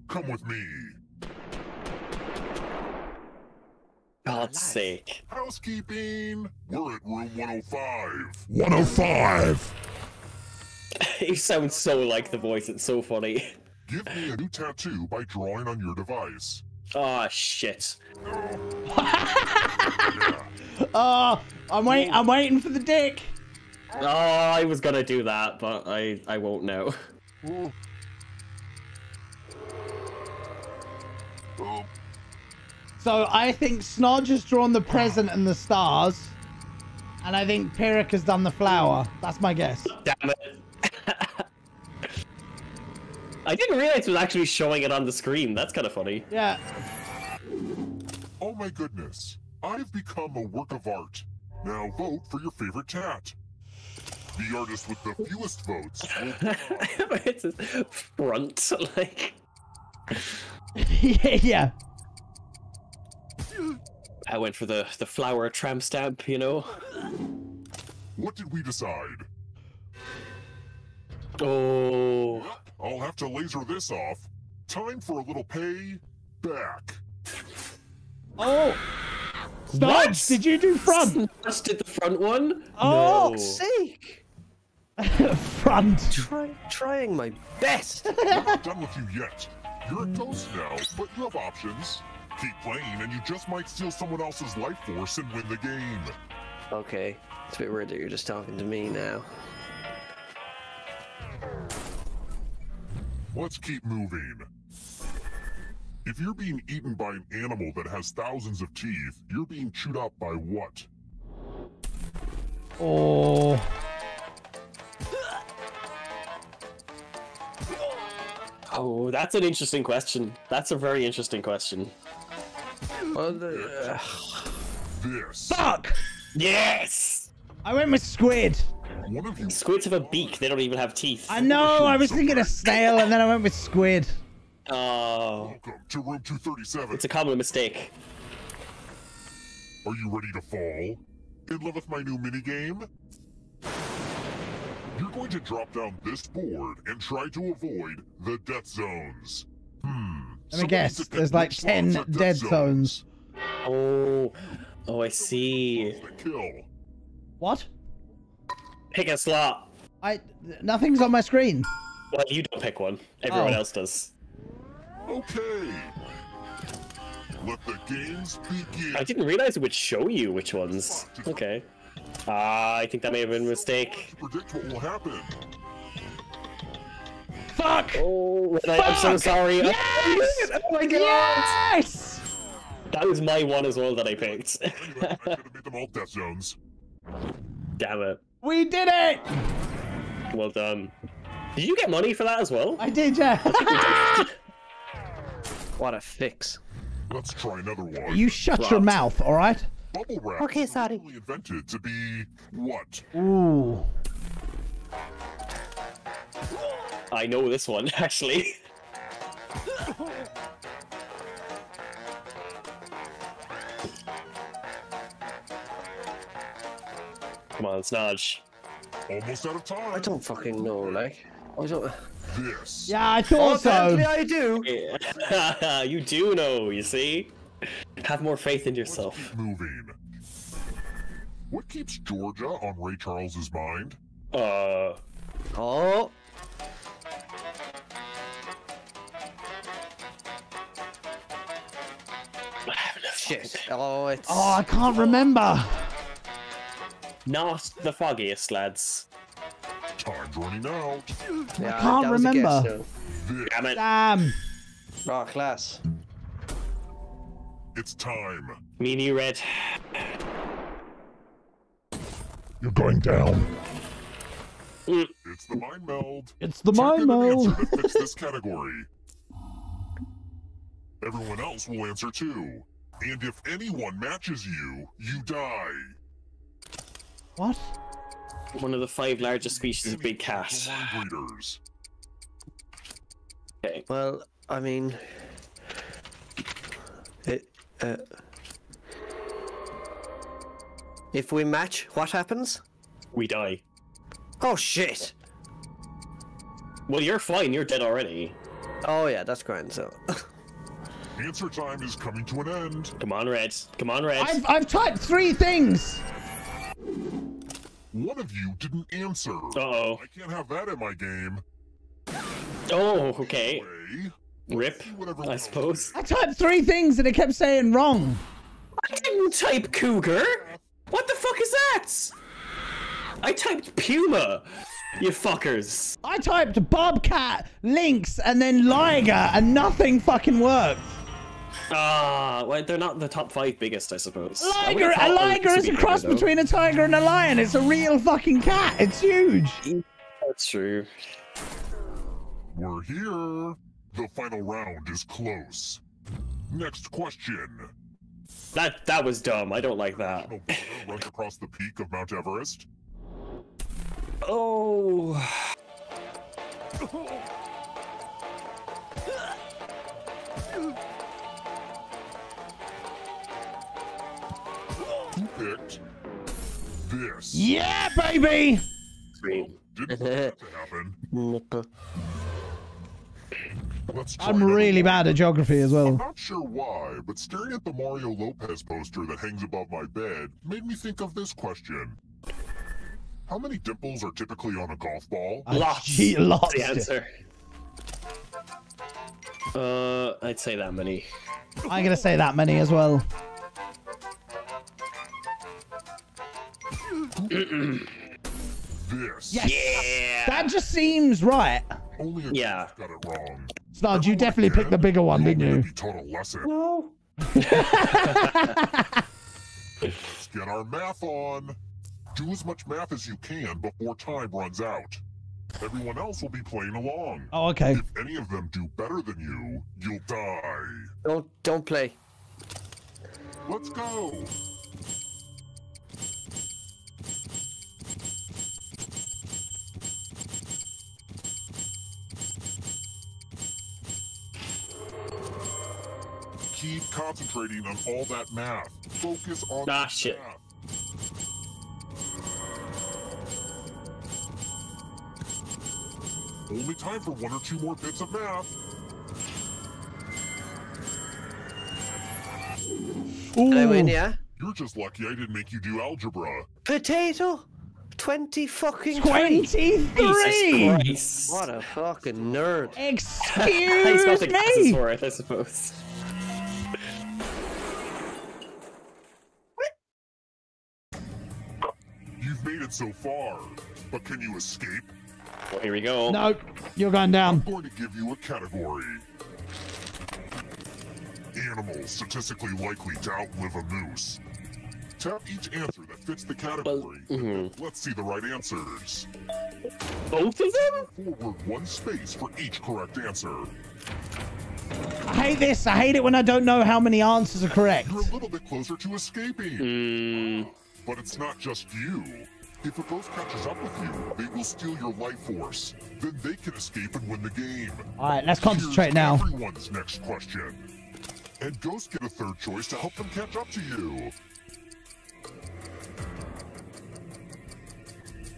come with me. God's sake. Housekeeping. We're at room 105. 105. You sound so like the voice, it's so funny. Give me a new tattoo by drawing on your device. Ah, shit. Oh, I'm wait. I'm waiting for the dick. Oh, I was gonna do that, but I, I won't now. Oh, So I think Snodge has drawn the present and the stars, and I think Pirik has done the flower. That's my guess. Damn it. I didn't realize it was actually showing it on the screen. That's kind of funny. Yeah. oh my goodness. I've become a work of art. Now vote for your favorite tat. The artist with the fewest votes it's a front, like. yeah. Yeah. I went for the the flower tramp stamp, you know. What did we decide? Oh, I'll have to laser this off. Time for a little pay back. Oh. Snodge, did you do front? just did the front one. Oh, no. Sake. front. Try, trying my best. Not done with you yet. You're a ghost now, but you have options. Keep playing, and you just might steal someone else's life force and win the game. Okay. It's a bit weird that you're just talking to me now. Let's keep moving. If you're being eaten by an animal that has thousands of teeth, you're being chewed up by what? Oh. Oh, that's an interesting question. That's a very interesting question. Well, the, This. Fuck. Yes. I went with squid. One of you Squids have a beak. They don't even have teeth. I know. I was thinking of snail, and then I went with squid. Oh, welcome to room 237. it's a common mistake. Are you ready to fall? In love with my new minigame? You're going to drop down this board and try to avoid the death zones. Hmm, Let me guess. There's like ten dead zones. Oh, oh, I see. What? Pick a slot. I nothing's on my screen. Well, you don't pick one. Everyone Oh. else does. Okay. Let the games begin. I didn't realize it would show you which ones. Okay. Ah, I think that may have been a mistake. Predict what will happen. Fuck! Oh, I, I'm so sorry. Yes! Oh my god! Yes! That was my one as well that I picked. I could have made them all death zones. Damn it. We did it! Well done. Did you get money for that as well? I did, yeah. What a fix. Let's try another one. you shut your mouth, all right? Bubble wrap. Okay, was sorry. originally invented to be what? Ooh. I know this one, actually. Come on, Snodge. Almost out of time. I don't fucking know, like. I don't. This. Yeah, I thought so. apparently I do. Yeah. you do know, you see? Have more faith in yourself. Keep moving. What keeps Georgia on Ray Charles's mind? Uh, Oh. Shit. Oh, it's. Oh, I can't remember. not the foggiest, lads. Time's running out. yeah, can't that guess, remember. Damn it. Damn. Oh, class. It's time. Me and you, Red. You're going down. Mm. It's the mind meld. It's the Check mind in an answer meld. that fits this category. Everyone else will answer too. And if anyone matches you, you die. What? One of the five largest species of big cat. Mind readers. Okay. Well, I mean. It. Uh. If we match, what happens? We die. Oh shit! Well, you're fine. You're dead already. Oh yeah, that's grand. So. Answer time is coming to an end. Come on, Reds. Come on, Reds. I've, I've typed three things. One of you didn't answer. Uh-oh. I can't have that in my game. Oh, okay. Anyway, Rip, whatever I round suppose. I typed three things and it kept saying wrong. I didn't type cougar. What the fuck is that? I typed puma. You fuckers. I typed bobcat, lynx, and then liger, and nothing fucking worked. Ah, well, they're not the top five biggest, I suppose. Liger, would've a liger is a cross though. between a tiger and a lion. It's a real fucking cat. It's huge. That's true. We're here. The final round is close. Next question. That that was dumb. I don't like that. A boulder runs across the peak of Mount Everest. Oh. Who picked this? Yeah, baby. Sweet. Didn't want that to happen. Let's try I'm really one. bad at geography as well. I'm well. not sure why, but staring at the Mario Lopez poster that hangs above my bed made me think of this question. How many dimples are typically on a golf ball? Lots. Gee, lots. The answer. Uh, I'd say that many. I'm gonna say that many as well. This. Yes. Yeah. That just seems right. Only a Yeah. got it wrong. Snodge, you definitely picked the bigger one, didn't you? Be taught a lesson. No. Let's get our math on. Do as much math as you can before time runs out. Everyone else will be playing along. Oh, okay. If any of them do better than you, you'll die. Don't don't play. Let's go. Keep concentrating on all that math. Focus on Ah, the shit. math. Only time for one or two more bits of math. Did I win, Ooh. yeah? You're just lucky I didn't make you do algebra. Potato? 20 fucking Twenty-three. Christ. What a fucking nerd. Thanks, Excuse Celtic passes me. for it, I suppose. You've it so far, but can you escape? Well, here we go. No, you're going down. I'm going to give you a category. Animals statistically likely to outlive a moose. Tap each answer that fits the category. Let's see the right answers. Both of them? Forward one space for each correct answer. I hate this. I hate it when I don't know how many answers are correct. You're a little bit closer to escaping. Mm, But it's not just you. If a ghost catches up with you, they will steal your life force. Then they can escape and win the game. All right, let's concentrate Here's now. Everyone's next question. And ghosts get a third choice to help them catch up to you.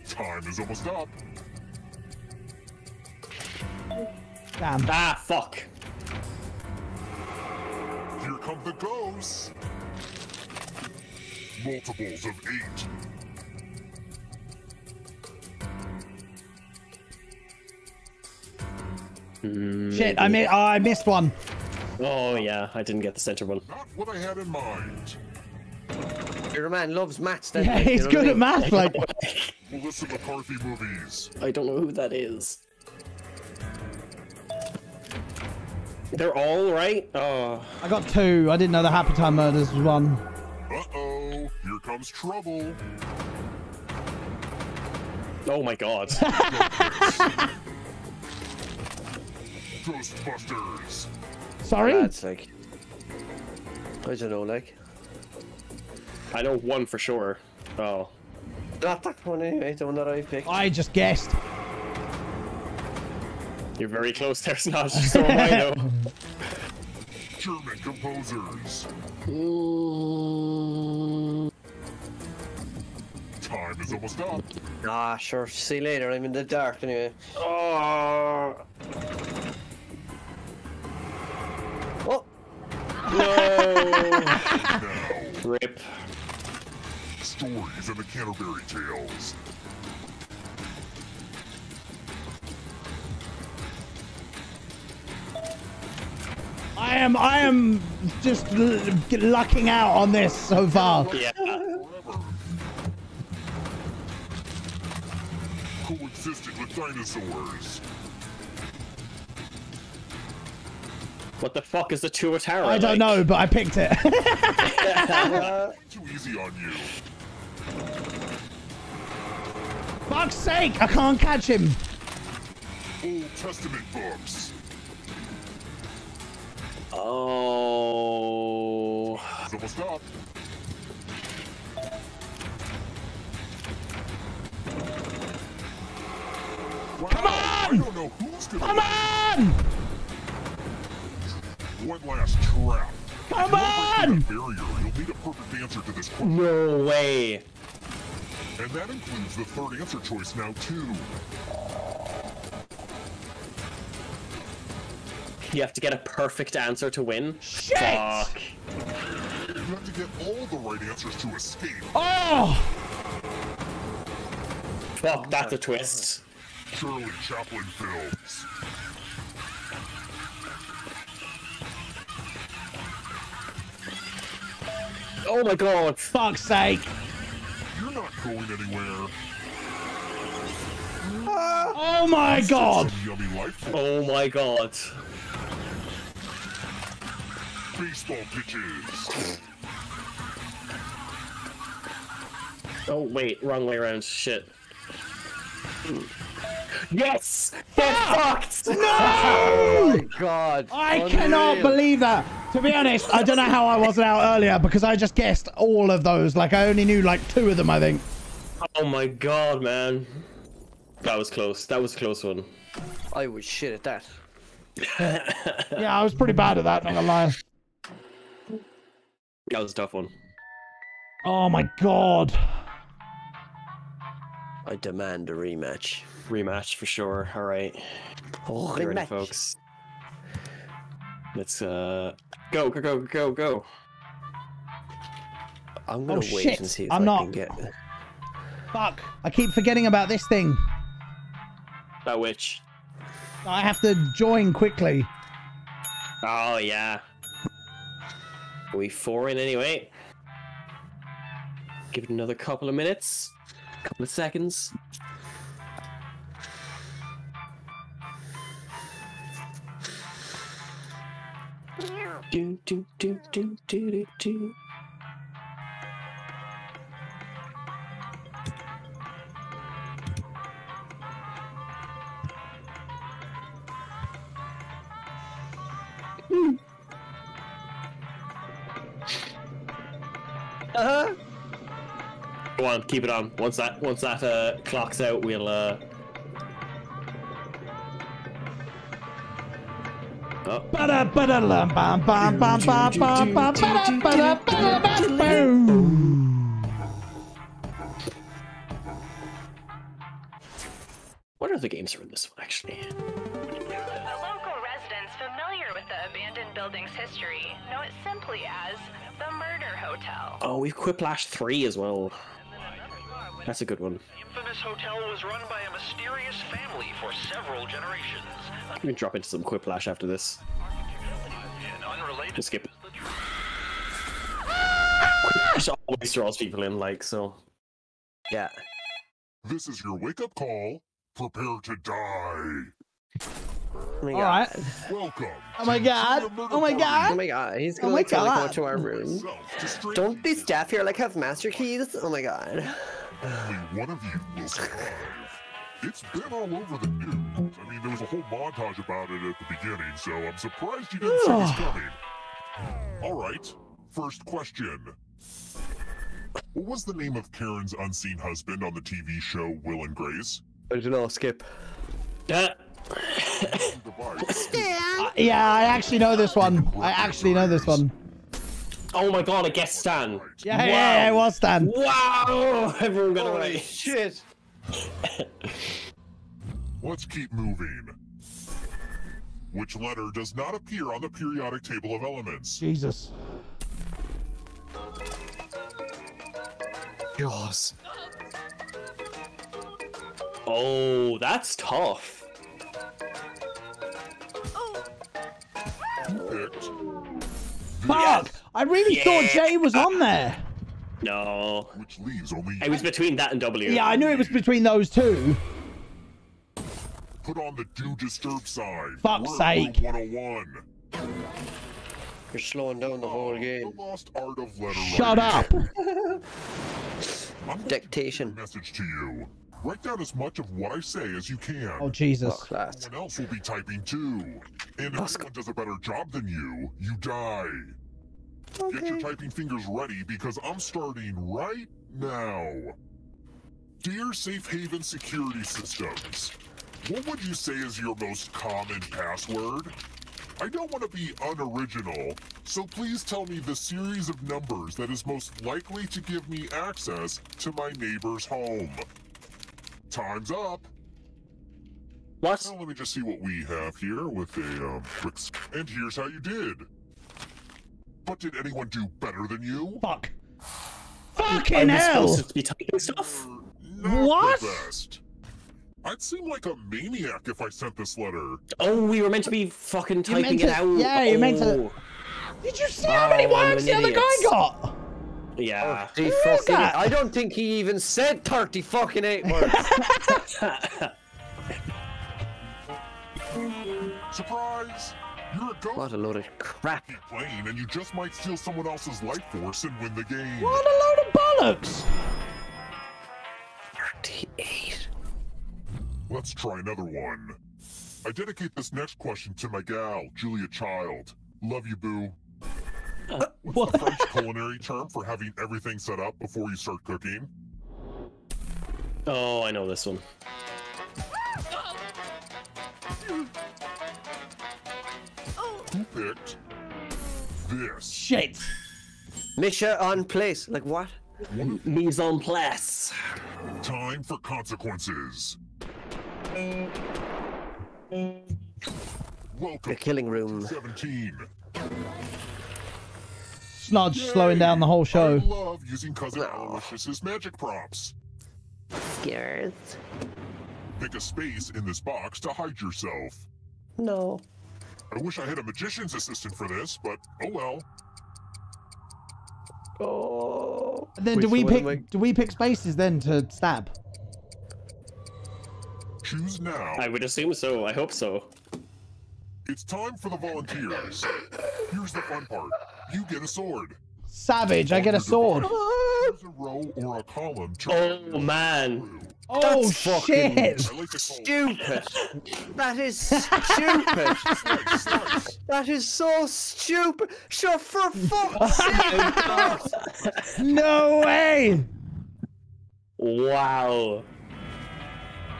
Time is almost up. Damn. ah, fuck. Here come the ghosts. Multiples of eight. Shit, I, mi- oh, I missed one. Oh, yeah, I didn't get the center one. Not what I had in mind. Your man loves maths, then. Yeah, like, he's good what I at mean? math. Like, Melissa McCarthy movies. I don't know who that is. They're all right? Oh. I got two. I didn't know the Happy Time Murders was one. Uh-oh, here comes trouble. Oh my god. Ghostbusters. Sorry? That's like. I don't know, like. I know one for sure. Oh. Not that one anyway, the one that I picked. I just guessed. You're very close there, Snodge. So am I, though. German composers. Time is almost up. Ah, sure. See you later. I'm in the dark anyway. Oh! No. Now, Rip. stories in the Canterbury Tales. I am. I am just l- lucking out on this so far. Yeah. Forever. Coexisted with dinosaurs. What the fuck is the Tuatara? I don't like? know, but I picked it. Too easy on you. Fuck's sake! I can't catch him. Old Testament books. Oh. It's almost up. Wow, Come on! I don't know who's gonna Come on! One last trap. Come on! barrier, you'll need a perfect answer to this question. No way. And that includes the third answer choice now, too. You have to get a perfect answer to win? Shit! Fuck. You have to get all the right answers to escape. Oh! Fuck, that's a twist. Charlie Chaplin films. Oh my god. Fuck's sake! You're not going anywhere. Ah. Oh my god! Some yummy life Oh my god. baseball pitches. Oh wait, wrong way around. Shit. Yes! Get ah! fucked! No! Oh my god. I cannot believe that. To be honest, I don't know how I wasn't out earlier because I just guessed all of those. Like I only knew like two of them, I think. Oh my god, man. That was close. That was a close one. I was shit at that. Yeah, I was pretty bad at that. Not gonna lie. That was a tough one. Oh my god. I demand a rematch. Rematch for sure. Alright. Oh, ready, rematch. folks. Let's uh go, go, go, go, go. I'm gonna Oh, wait shit. and see if I'm I not. can get. Fuck. I keep forgetting about this thing. That witch. I have to join quickly. Oh yeah. Are we four in anyway? Give it another couple of minutes, couple of seconds. Do do do do do do do. Uh-huh. Go on, keep it on. Once that once that uh, clock's out, we'll uh. What other games are in this one actually? The local residents familiar with the abandoned building's history know it simply as the Murder Hotel. Oh, we've Quiplash three as well. That's a good one. The infamous hotel was run by a mysterious family for several generations. We can drop into some Quiplash after this. Just skip it. Quiplash always draws people in, like so. Yeah. This is your wake up call. Prepare to die. Oh my All god. right. Welcome. Oh my oh god. Oh my god. Oh god. my god. He's Oh gonna my like totally come God. to our room. Yourself to strangers. Don't these staff here like have master keys? Oh my god. Only one of you will survive. It's been all over the news. I mean, there was a whole montage about it at the beginning, so I'm surprised you didn't see this coming. All right, first question. What was the name of Karen's unseen husband on the TV show Will and Grace? I don't know, skip. Uh, Device. Uh, yeah, I actually know this one. I actually know this one. Oh my god, I guess Stan. Yeah, yeah, yeah, it was Stan. Wow! Everyone got it Holy right. shit. Let's keep moving. Which letter does not appear on the periodic table of elements? Jesus. Jaws. Oh, that's tough. Who picked? Fuck! I really thought Yeah. Jay was on there. No. Which leaves only It was between that and W. Yeah, I knew it was between those two. put on the do disturb sign. Fuck's We're sake. 101. You're slowing down the whole ah, The game. lost art of letter Shut writing. up. I'm Dictation. to message to you. Write down as much of what I say as you can. Oh, Jesus. Class. Someone else will be typing too. And if someone does a better job than you, you die. Get your typing fingers ready because I'm starting right now. Dear Safe Haven Security Systems, what would you say is your most common password? I don't want to be unoriginal, so please tell me the series of numbers that is most likely to give me access to my neighbor's home. Time's up. What? Now let me just see what we have here with a um. quick And here's how you did. But did anyone do better than you? Fuck. Are Fucking we hell! supposed to be typing stuff? Not What? The best. I'd seem like a maniac if I sent this letter. Oh, we were meant to be fucking typing meant it out. yeah, you're meant to- Oh, Did you see how many Oh, words the other guy got? Yeah. Oh, he is fucking, that? I don't think he even said 30 fucking 8 words. Surprise! You're a ghost. what a load of crap. Keep playing, and you just might steal someone else's life force and win the game. What a load of bollocks! 38. Let's try another one. I dedicate this next question to my gal, Julia Child. Love you, boo. Uh, What's the French culinary term for having everything set up before you start cooking? Oh, I know this one. Who picked this? Shit. Misha on place. Like what? Mise en place. Time for consequences. Welcome The killing room. to 17. Snodge slowing down the whole show. I love using Cousin Aloysius's magic props. Scares. Pick a space in this box to hide yourself. No. I wish I had a magician's assistant for this, but oh well. Oh. And then do we pick do we pick spaces then to stab? Choose now. I would assume so. I hope so. It's time for the volunteers. Here's the fun part. You get a sword. Savage, I get a sword. Choose a row or a column Oh man. Oh That's fucking shit! I like to call Stupid. That is stupid. Slice, slice. That is so stupid. Shut for fuck's sake. No way! Wow.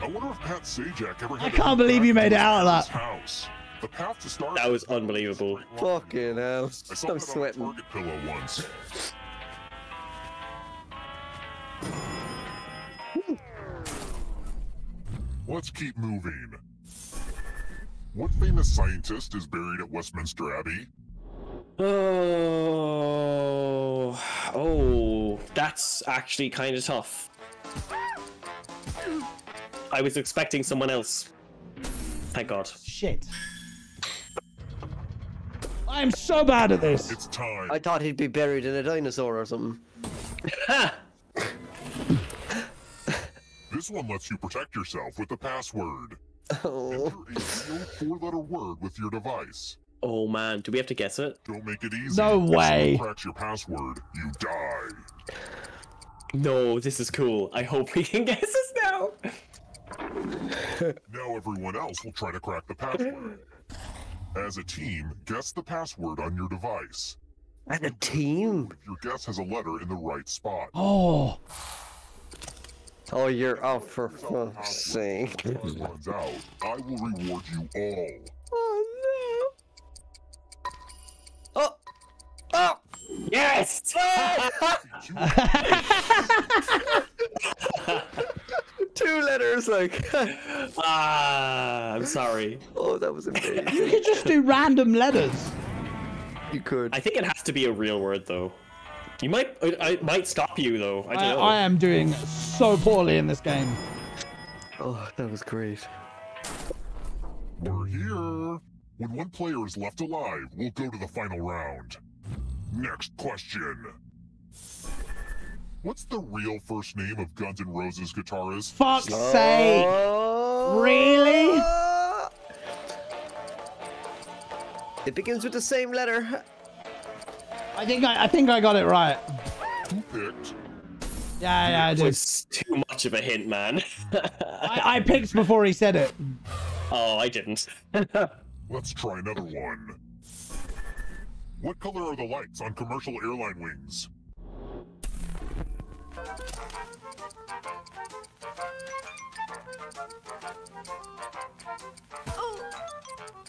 I wonder if Pat Sajak ever had I can't believe you made it out of that. House. The path to start. That was unbelievable. Fucking hell. I saw I'm sweating. on a Target pillow once. Let's keep moving. What famous scientist is buried at Westminster Abbey? Oh, oh, that's actually kind of tough. I was expecting someone else. Thank God. Shit. I am so bad at this. It's time. I thought he'd be buried in a dinosaur or something. This one lets you protect yourself with the password. Oh. Enter a four-letter word with your device. Oh man, do we have to guess it? Don't make it easy. No If way. someone cracks your password, you die. No, this is cool. I hope we can guess this now. Now everyone else will try to crack the password. As a team, guess the password on your device. And a team. If your guess has a letter in the right spot. Oh, Oh, you're oh for fuck's sake. When time runs out, I will reward you all. Oh no. Oh. Oh. Yes! Two letters, like. ah, I'm sorry. oh, that was amazing. you could just do random letters. You could. I think it has to be a real word though. You might, I, I might stop you though. I don't I, know. I am doing so poorly in this game. Oh, that was great. We're here. When one player is left alive, we'll go to the final round. Next question. What's the real first name of Guns N' Roses guitarist? Fuck's sake! Really? It begins with the same letter. I think I, I think I got it right. Who picked? Yeah, yeah, I It did. was too much of a hint, man. I, I picked before he said it. oh, I didn't. Let's try another one. What color are the lights on commercial airline wings?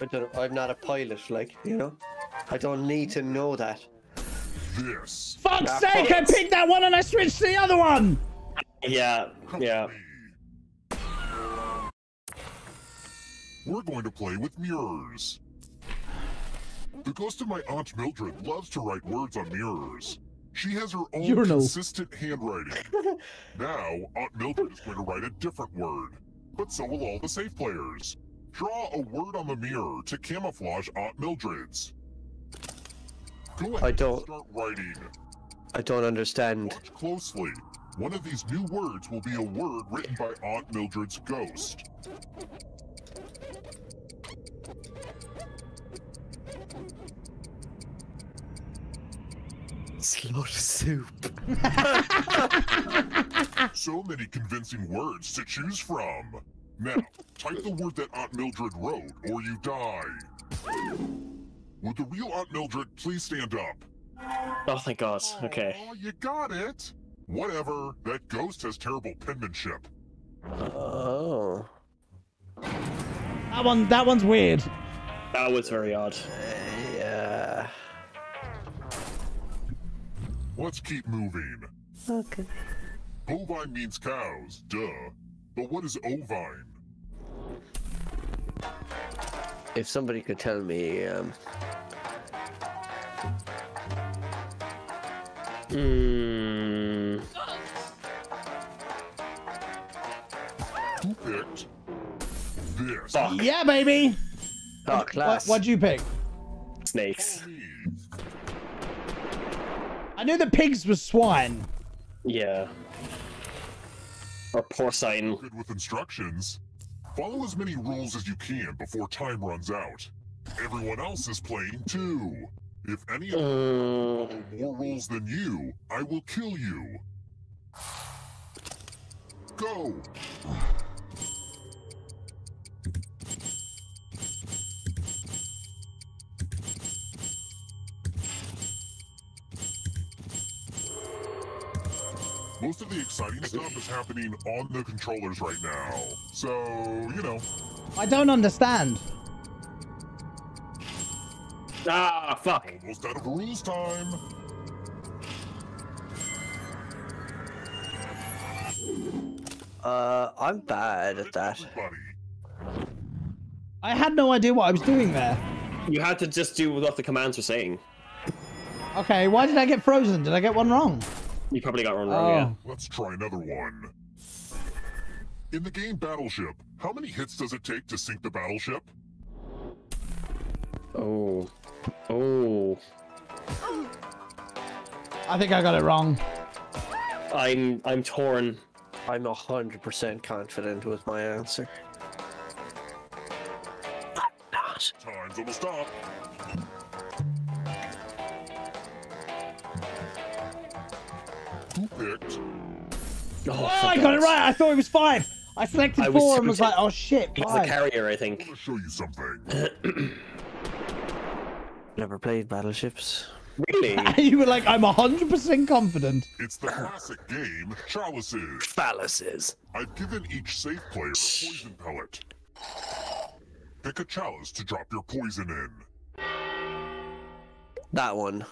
I don't. I'm not a pilot, like, you know? I don't need to know that. This. Fuck's Ah, sake! I picked that one and I switched to the other one. yeah, yeah. We're going to play with mirrors. The ghost of my Aunt Mildred loves to write words on mirrors. She has her own Urinal. consistent handwriting. now, Aunt Mildred is going to write a different word. But so will all the safe players. Draw a word on the mirror to camouflage Aunt Mildred's. Go ahead I don't- start writing. I don't understand. Watch closely. One of these new words will be a word written by Aunt Mildred's ghost. Slot soup. So many convincing words to choose from. Now, type the word that Aunt Mildred wrote, or you die. Would the real Aunt Mildred please stand up? Oh, thank God. Okay. Oh, you got it. Whatever. That ghost has terrible penmanship. Oh. That one, that one's weird. That was very odd. Yeah. Let's keep moving. Okay. Bovine means cows, duh. But what is ovine? If somebody could tell me, um, Mm, Who picked this? fuck. Yeah, baby. Oh, What, class. what'd you pick? Snakes. I knew the pigs was swine. Yeah. Or porcine. Good with instructions. Follow as many rules as you can before time runs out. Everyone else is playing too. If any of them Mm, follow more rules than you, I will kill you. Go! Most of the exciting stuff is happening on the controllers right now. So, you know, I don't understand. Ah, fuck. almost out of rules time. Uh, I'm bad at that. I had no idea what I was doing there. You had to just do what the commands were saying. Okay, why did I get frozen? Did I get one wrong? You probably got one wrong, yeah. Let's try another one. In the game Battleship, how many hits does it take to sink the battleship? Oh. Oh. I think I got it wrong. I'm I'm torn. I'm a hundred percent confident with my answer. I'm not. Time's almost up. Who picked? Oh, Oh, I got it right. I thought it was five. I selected I was four and was tempted- like, oh shit, He's the carrier, I I think. want to show you something. Never played battleships. Really? you were like, I'm 100% confident. It's the classic game, Chalices. Phalluses. I've given each safe player a poison pellet. Pick a chalice to drop your poison in. That one.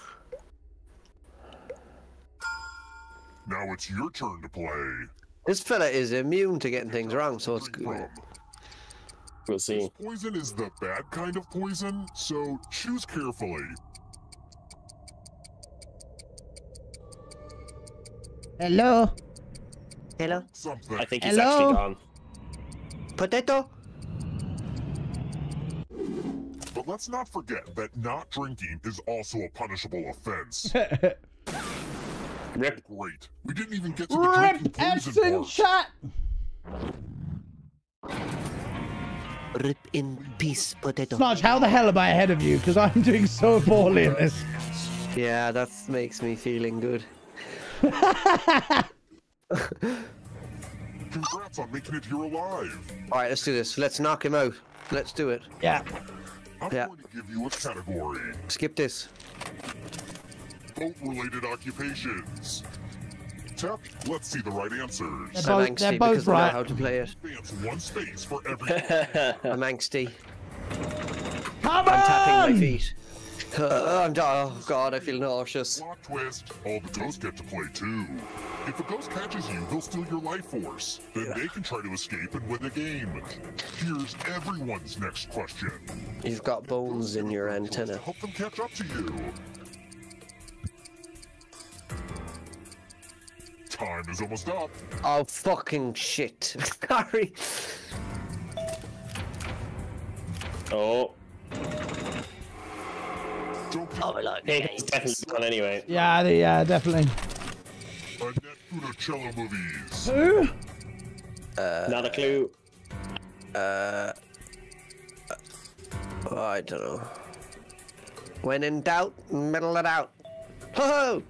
Now it's your turn to play. This fella is immune to getting things wrong, so it's From. good. We'll see. Poison is the bad kind of poison, so choose carefully. Hello? Hello? Something. I think he's Hello? actually gone. Potato? But let's not forget that not drinking is also a punishable offense. Rip. Great. We didn't even get to the drinking poison S in part. chat. Rip in peace, potato. Snodge, how the hell am I ahead of you? Because I'm doing so poorly in this. Yeah, that makes me feeling good. Congrats on making it here alive. Alright, let's do this. Let's knock him out. Let's do it. Yeah. I'm Yeah. going to give you a category. Skip this. Boat-related occupations. Tap, let's see the right answers. They're I'm both- angsty they're because both I know how to play it. One space for every. I'm angsty. Come I'm tapping my feet. Uh, I'm oh god, I feel nauseous. Plot twist. All the ghosts get to play too. If a ghost catches you, he'll steal your life force. Then they can try to escape and win the game. Here's everyone's next question. You've got bones in your antenna. Help them catch up to you. Time is almost up. Oh fucking shit. Sorry. Oh. Oh my lord. Hey, he's definitely gone anyway. Yeah, the, yeah, definitely. Annette Funicello movies. Who? Not a clue. Uh, oh, I don't know. When in doubt, middle it out. Ho ho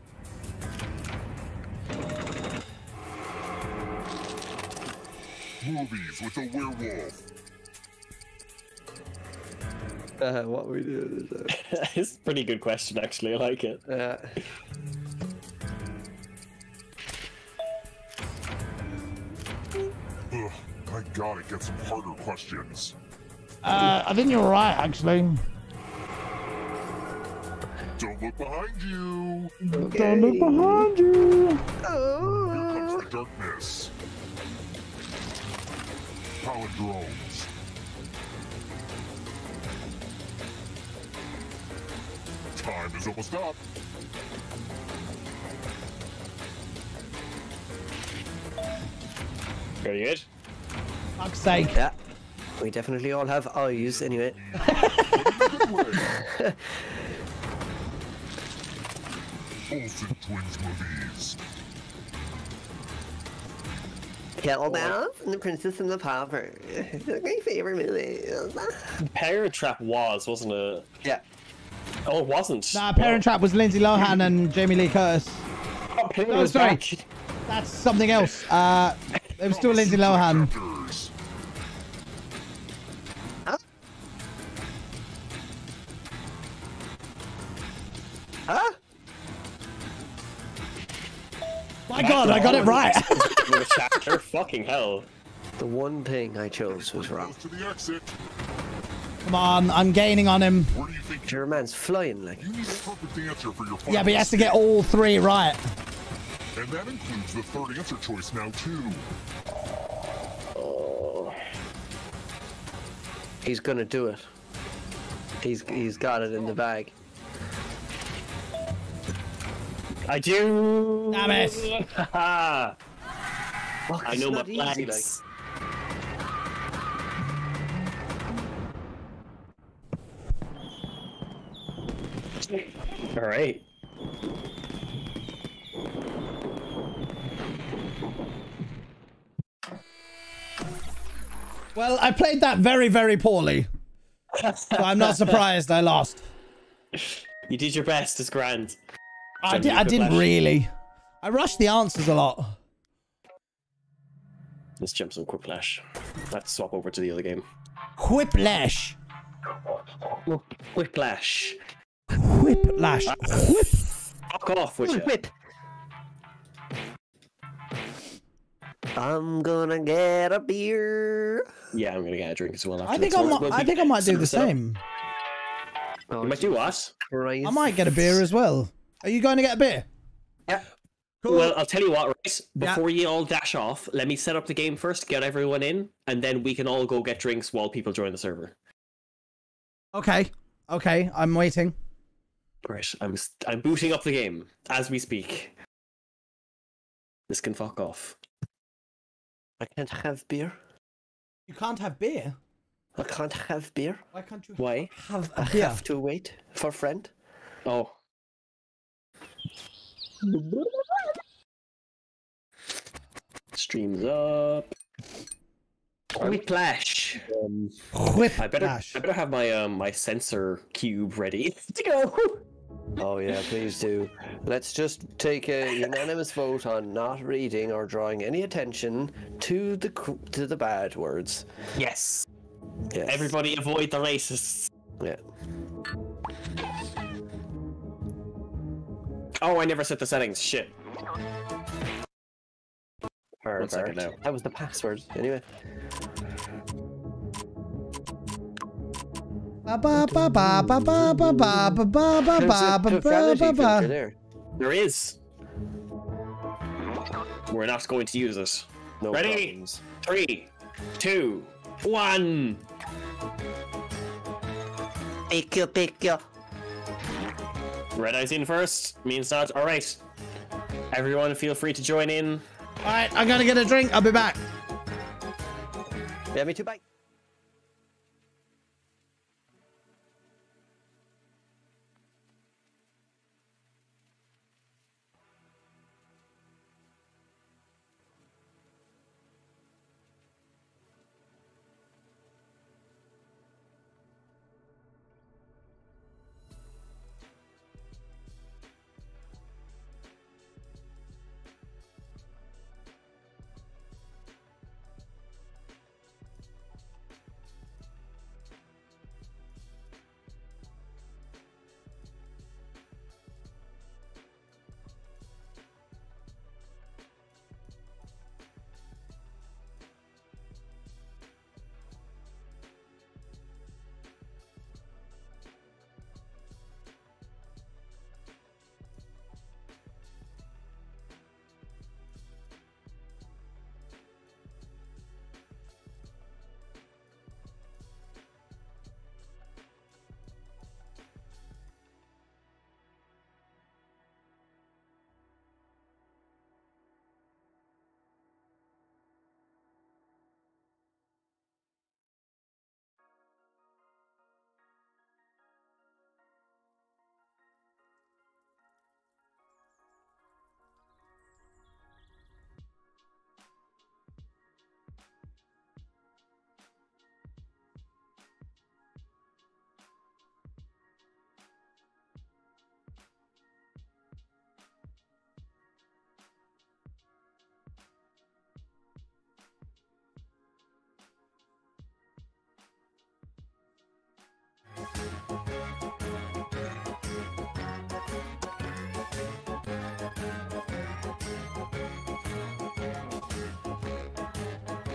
Movies with a werewolf. Uh, what we do? it's a pretty good question, actually. I like it. Uh, Ugh, I gotta get some harder questions. Uh, I think you're right, actually. Don't look behind you. Don't look behind you. Here comes the darkness. Time is almost up. Very good. Fuck's sake. Yeah. We definitely all have eyes anyway. Olsen Twins movies. Kettlebells and the Princess and the Pauper. My favorite movie. Parent Trap was, wasn't it? Yeah. Oh, it wasn't. Nah, Parent Trap was Lindsay Lohan and Jamie Lee Curtis. Oh, Parent No, sorry. back. That's something else. Uh, it was still Lindsay Lohan. My God, I got it right. With a chapter, fucking hell. The one thing I chose was wrong. To the exit. Come on, I'm gaining on him. Where do you think Your man's flying like. you need a perfect answer for your Yeah, but he has to get all three right. And that includes the third answer choice now, too. Oh. He's gonna do it. He's he's got it in the bag. I do. Damn it. Fuck, I it's know my not easy, like. flags. All right. Well, I played that very, very poorly. So I'm not surprised I lost. You did your best. It's grand. I, did, I didn't flash. really. I rushed the answers a lot. Let's jump some Quiplash. Let's swap over to the other game. Whiplash. Whiplash. Whiplash. Whip. Fuck off with you. Whip. I'm gonna get a beer. Yeah, I'm gonna get a drink as well. After I think this. I might. we'll I think I might do the same. Oh, You might do oh, what? Christ. I might get a beer as well. Are you going to get a beer? Yeah. Cool. Well, I'll tell you what, right? Yeah. Before you all dash off, let me set up the game first, get everyone in, and then we can all go get drinks while people join the server. Okay. Okay. I'm waiting. Right, I'm s- I'm booting up the game as we speak. This can fuck off. I can't have beer. You can't have beer. I can't have beer. Why can't you Why? have I a beer? have to wait for friend. Oh. Streams up. Whiplash. Um, I better I better have my um my censor cube ready to go. Oh yeah, please do. Let's just take a unanimous vote on not reading or drawing any attention to the to the bad words. Yes. Yes. Everybody avoid the racists. Yeah. Oh, I never set the settings. Shit. Burr, One second now. That was the password. Anyway. There is. We're not going to use this. No Ready? Problems. Three, two, one. Pick you, pick you. Red Eyes in first. Means not. All right. Everyone, feel free to join in. All right. I'm gonna get a drink. I'll be back. Yeah, me too. Bye.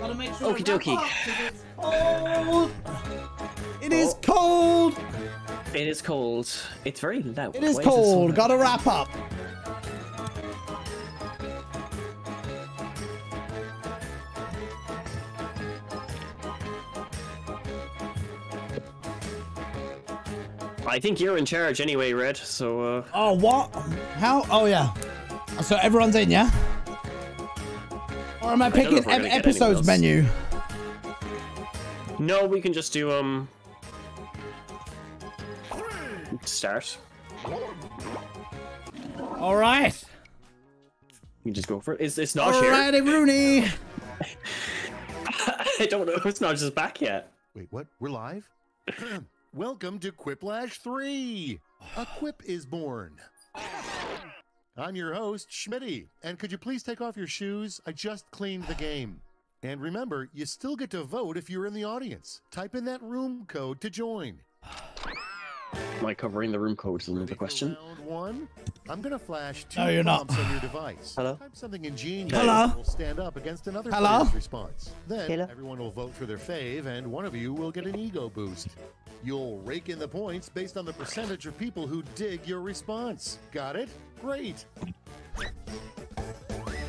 Gotta make sure Okie dokie. cold. It is cold. It is cold. It's very loud. It is Why cold. loud? Gotta wrap up. I think you're in charge anyway, Red. So uh, Oh, what? How? Oh, yeah. So everyone's in, yeah? Or am I picking if we're ep- gonna get anyone episodes menu? no, we can just do um start. All right. You just go for it. It's it's not here. Alrighty, Rooney. I don't know. It's not just back yet. Wait, what? We're live? Welcome to Quiplash 3. A quip is born. I'm your host, Schmitty, and could you please take off your shoes? I just cleaned the game. And remember, you still get to vote if you're in the audience. Type in that room code to join. Am I covering the room code? Is another question. Round one. I'm gonna flash two No, you're not. prompts on your device. Hello? Type something ingenious. Hello? Will stand up against another Hello? player's response. Then Hello? everyone will vote for their fave, and one of you will get an ego boost. You'll rake in the points based on the percentage of people who dig your response. Got it? Great.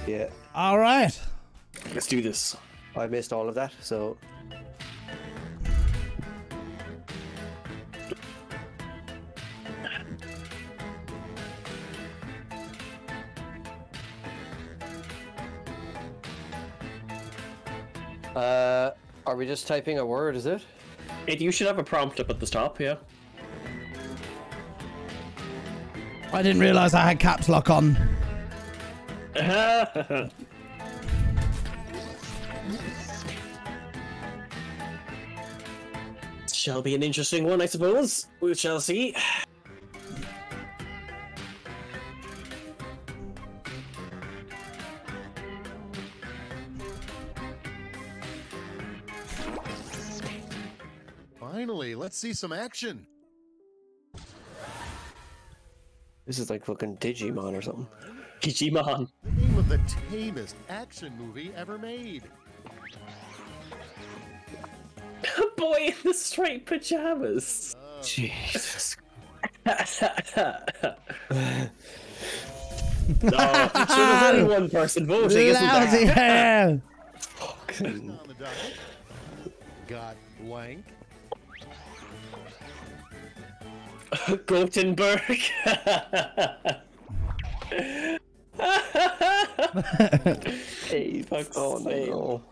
Yeah, All right. Let's do this. I missed all of that. So Uh, are we just typing a word? Is it? It, you should have a prompt up at the top. Yeah. I didn't realize I had caps lock on. Shall be an interesting one, I suppose. We shall see. See some action. This is like fucking Digimon or something. Digimon. The name of the tamest action movie ever made. Boy in the striped pajamas. Oh. Jesus. no, sure there's only one person voting, Lousy there? hair. Next on the docket. Got blank. Gothenburg. Hey, fuck. Oh no.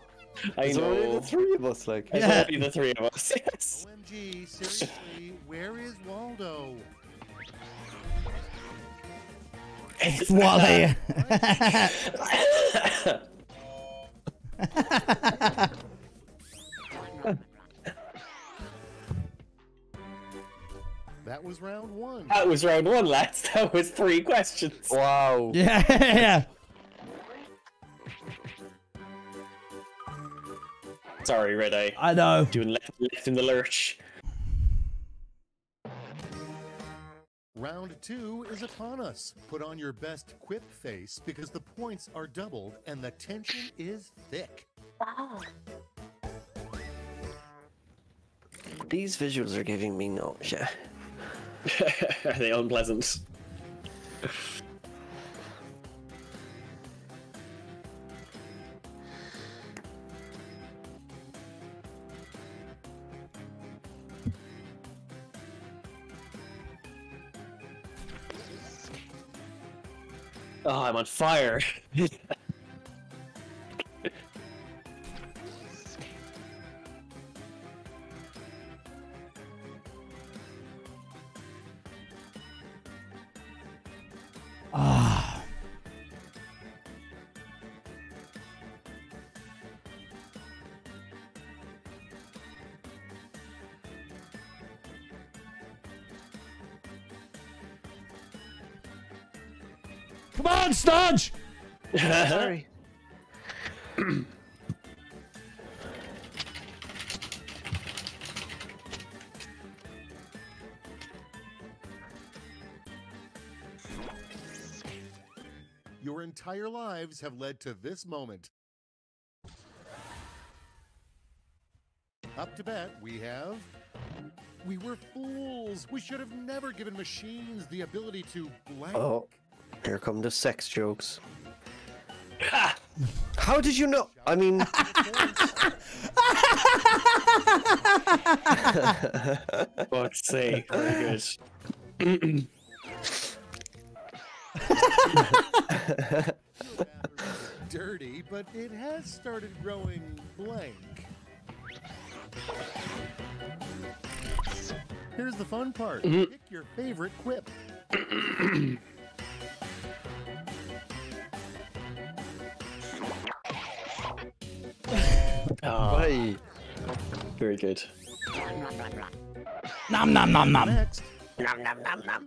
I It's only the three of us. Like. It's Yeah. only the three of us. Yes. OMG, seriously, where is Waldo? It's Wally. That was round one. That was round one, lads. That was three questions. Wow. yeah, yeah. Sorry, Red Eye. I know. Doing left, left in the lurch. Round two is upon us. Put on your best quip face because the points are doubled and the tension is thick. Wow. These visuals are giving me nausea. Are they unpleasant? Oh, I'm on fire. Uh-huh. Sorry. Your entire lives have led to this moment. Up to bat, we have. We were fools. We should have never given machines the ability to blank. Oh, here come the sex jokes. How did you know? I mean, Fuck's sake. Very good. Dirty, but it has started growing blank. Here's the fun part. Mhm. Pick your favorite quip. Oh, Hey. very good. Nom nom nom nom. Next, you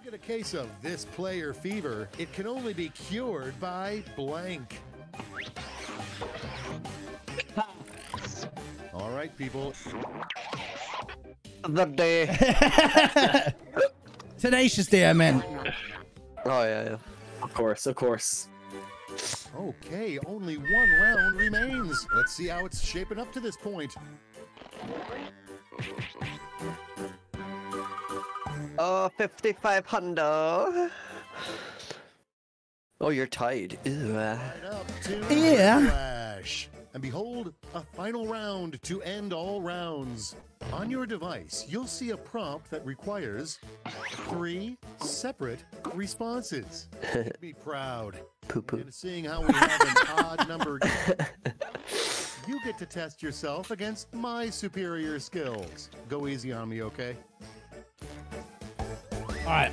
get a case of this player fever. It can only be cured by blank. All right, people. The day. Tenacious D, I meant. Oh yeah, yeah. Of course, of course. Okay, only one round remains. Let's see how it's shaping up to this point. Uh, oh, 5,500. Oh, you're tied. Ew. Up to Yeah. Flash. And behold, a final round to end all rounds. On your device, you'll see a prompt that requires three separate responses. Be proud. Poo poo. And seeing how we have an odd number, you get to test yourself against my superior skills. Go easy on me, okay? All right.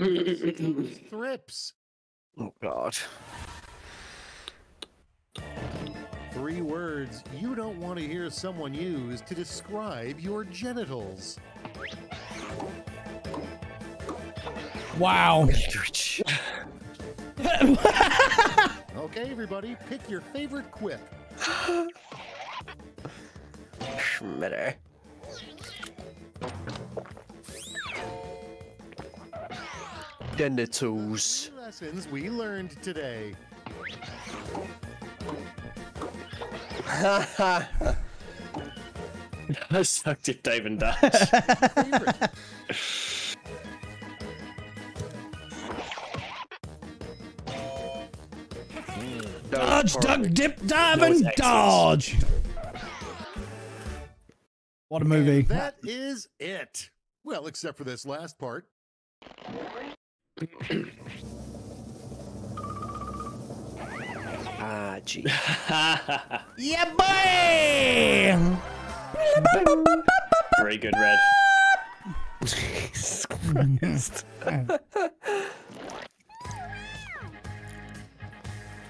Thrips. Oh God. Three words you don't want to hear someone use to describe your genitals. Wow. Okay, everybody, pick your favorite quip. Schmitter. Genitals. Lessons we learned today. I sucked it, Dave and Dash. Dodge, duck, dip, dive, and dodge. What a movie. That is it. Well, except for this last part. Ah, gee. Yeah, boy! Very good, Red. Jesus Christ.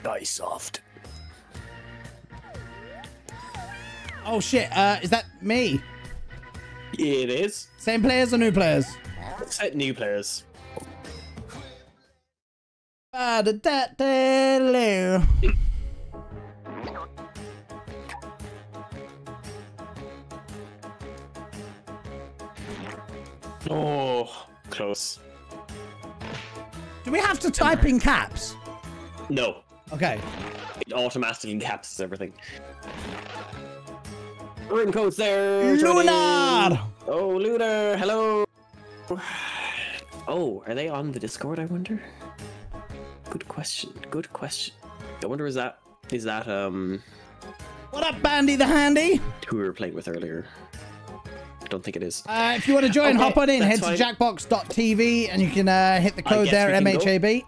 Die soft. Oh shit, uh, is that me? Yeah, It is. Same players or new players? Set new players. Oh, close. Do we have to type in caps? No, Okay. it automatically captures everything. Ring code's there. Lunar! Oh, Lunar. Hello. Oh, are they on the Discord? I wonder. Good question. Good question. I wonder is that is that um What up, Bandy the Handy? who we were playing with earlier? I don't think it is. Uh, if you want to join, Okay, hop on in. Head that's to fine. jackbox.tv and you can uh, hit the code there, we. MHAB.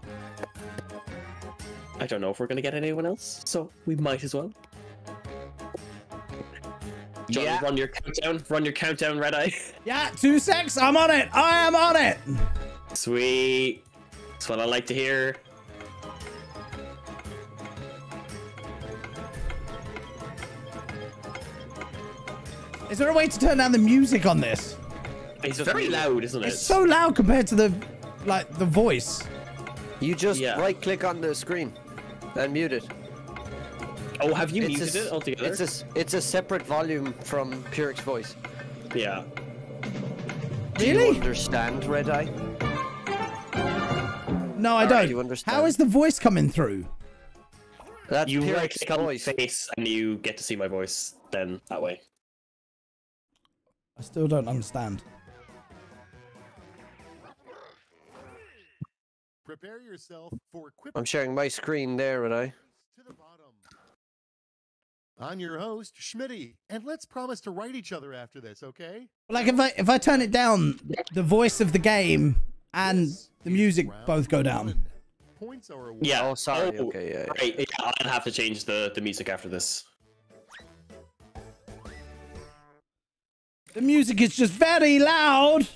I don't know if we're gonna get anyone else, so we might as well. John, Yeah. run your countdown. Run your countdown, Red Eye. Yeah, two secs. I'm on it. I am on it. Sweet. That's what I like to hear. Is there a way to turn down the music on this? It's very loud, isn't it? It's so loud compared to the, like, the voice. You just Yeah. right click on the screen and mute it. Oh, have you It's muted s- it altogether? It's a, s- it's a separate volume from Pirik's voice. Yeah. Do you understand, Red Eye? No, I Alright, don't. you understand. How is the voice coming through? That's You right Pirik's click on voice. face and you get to see my voice then that way. I still don't understand. Prepare yourself for Quip I'm sharing my screen there, Red Eye. to the bottom. I'm your host, Schmitty, and let's promise to write each other after this, okay? Like if I if I turn it down, the voice of the game and the music both go down. Points are awarded. Yeah. Oh, sorry. Oh, Okay, yeah. yeah. Right, yeah, I'll have to change the, the music after this. The music is just very loud.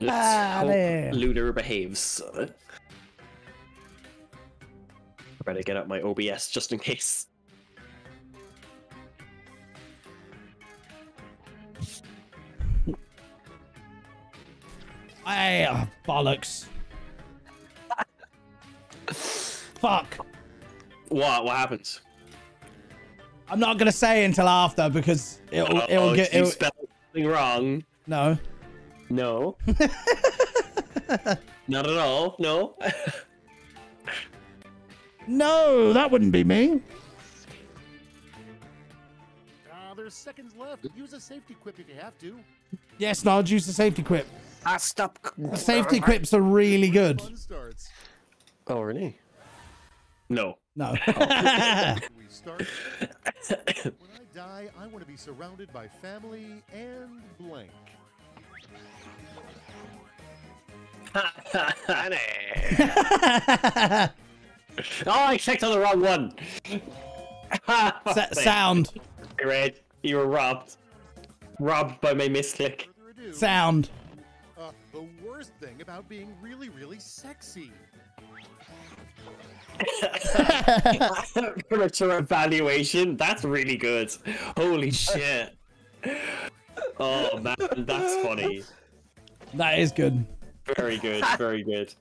Let's hope Lunar behaves. I Better get out my OBS just in case. Hey, oh, ah, bollocks. Fuck. What? What happens? I'm not gonna say until after because it'll it'll Oh, get you it'll, spelled something wrong. no. No. Not at all. No. No, that wouldn't be me. Ah, there's seconds left. Use a safety quip if you have to. Yes, no, I'd use the safety quip. Ah, stop. Safety quips are really good. Oh, really? No. No. We start. when I die, I want to be surrounded by family and blank. oh, I clicked on the wrong one. Sa- sound. Great. You were robbed. Robbed by my misclick. Sound. uh, the worst thing about being really, really sexy. Furniture evaluation. That's really good. Holy shit. Oh man, that's funny. That is good. Very good. Very good.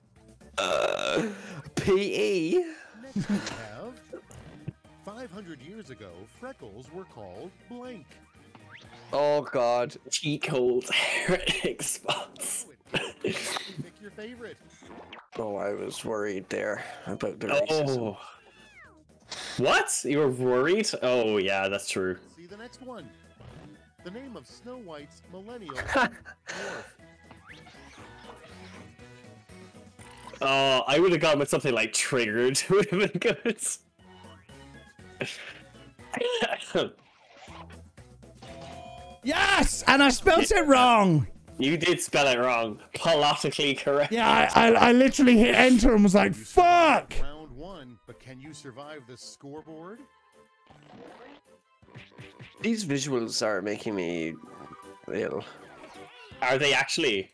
Uh, PE. Have 500 years ago, freckles were called blank. Oh, God. Cheat cold heretic spots. Pick your favorite. Oh, I was worried there about the racism. Oh. What? You were worried? Oh yeah, that's true. See the next one. The name of Snow White's millennial dwarf. Oh, I would have gone with something like triggered. Would have been good. Yes, and I spelt it wrong. you did spell it wrong. Politically correct. Yeah, I, I, I literally hit enter and was like, fuck. Round one, but can you survive the scoreboard? These visuals are making me ill. Are they actually?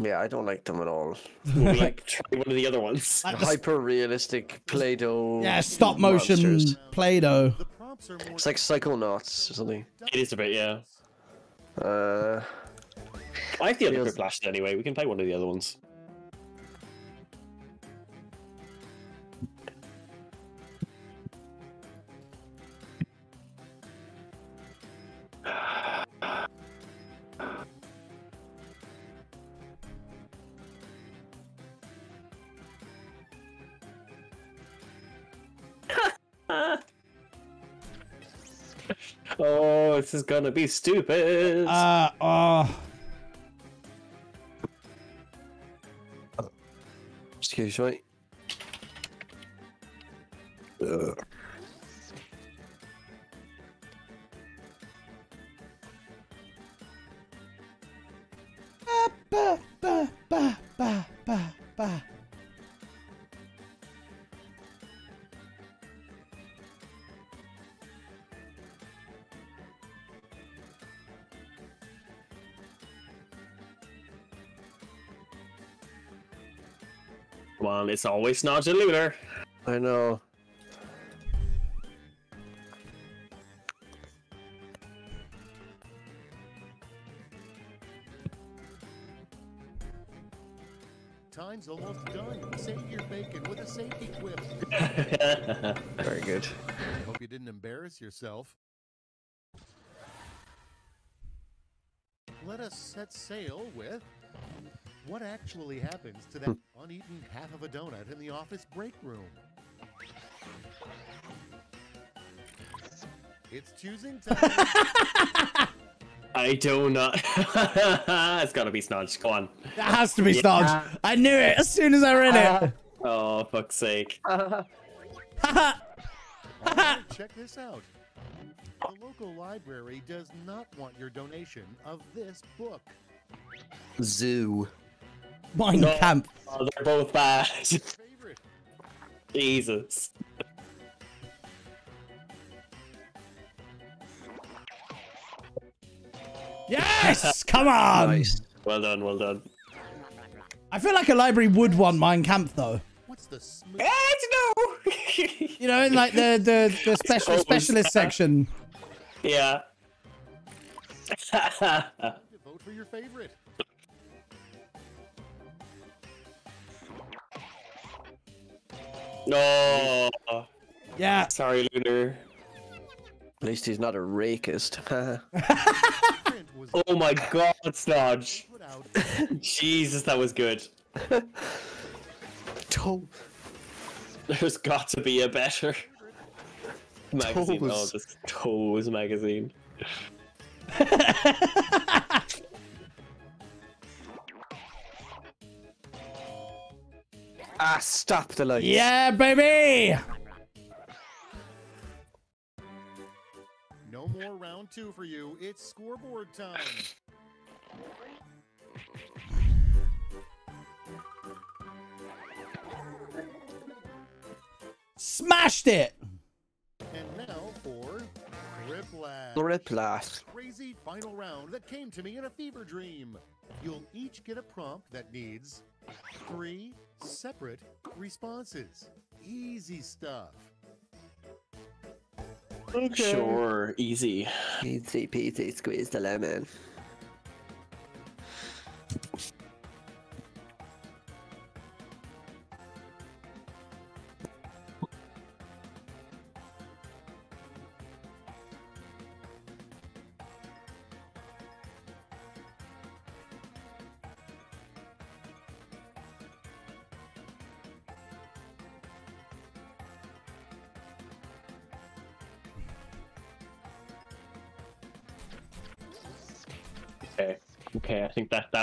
Yeah, I don't like them at all. Would like try one of the other ones? Like the- Hyper realistic Play-Doh. yeah, stop motion monsters. Play-Doh. The prompts It's like Psychonauts or something. It is a bit, yeah. Uh, I have the other Feels- Quiplash anyway. We can play one of the other ones. This is gonna be stupid. Uh, oh. Excuse me. Ugh. Come it's always not a looter. I know. Time's almost done. Save your bacon with a safety quip. Very good. I hope you didn't embarrass yourself. Let us set sail with what actually happens to that uneaten half of a donut in the office break room. It's choosing time. I do not. Know. It's gotta be Snodge. Go on. That has to be Yeah. Snodge. I knew it as soon as I read it. Uh-huh. Oh, fuck's sake. Uh-huh. Alright, check this out. The local library does not want your donation of this book. Zoo. Mein No. Kampf. Oh, they're both bad. Jesus. Yes! Come on! Nice. Well done, well done. I feel like a library would want Mein Kampf though. What's the smooth? no! You know, in like the the, the special specialist snap. section. yeah. Vote for your favorite. No. Yeah. Sorry, Lunar. At least he's not a rakist. Oh my god, Snodge. Jesus, that was good. Toe. There's got to be a better magazine. Oh, Toes. this Toes magazine. Ah, stop the lights. Yeah, baby! no more round two for you. It's scoreboard time. Smashed it! And now for Riplash. Riplash. Crazy final round that came to me in a fever dream. You'll each get a prompt that needs three separate responses. Easy stuff. Sure, easy. Easy peasy, squeeze the lemon.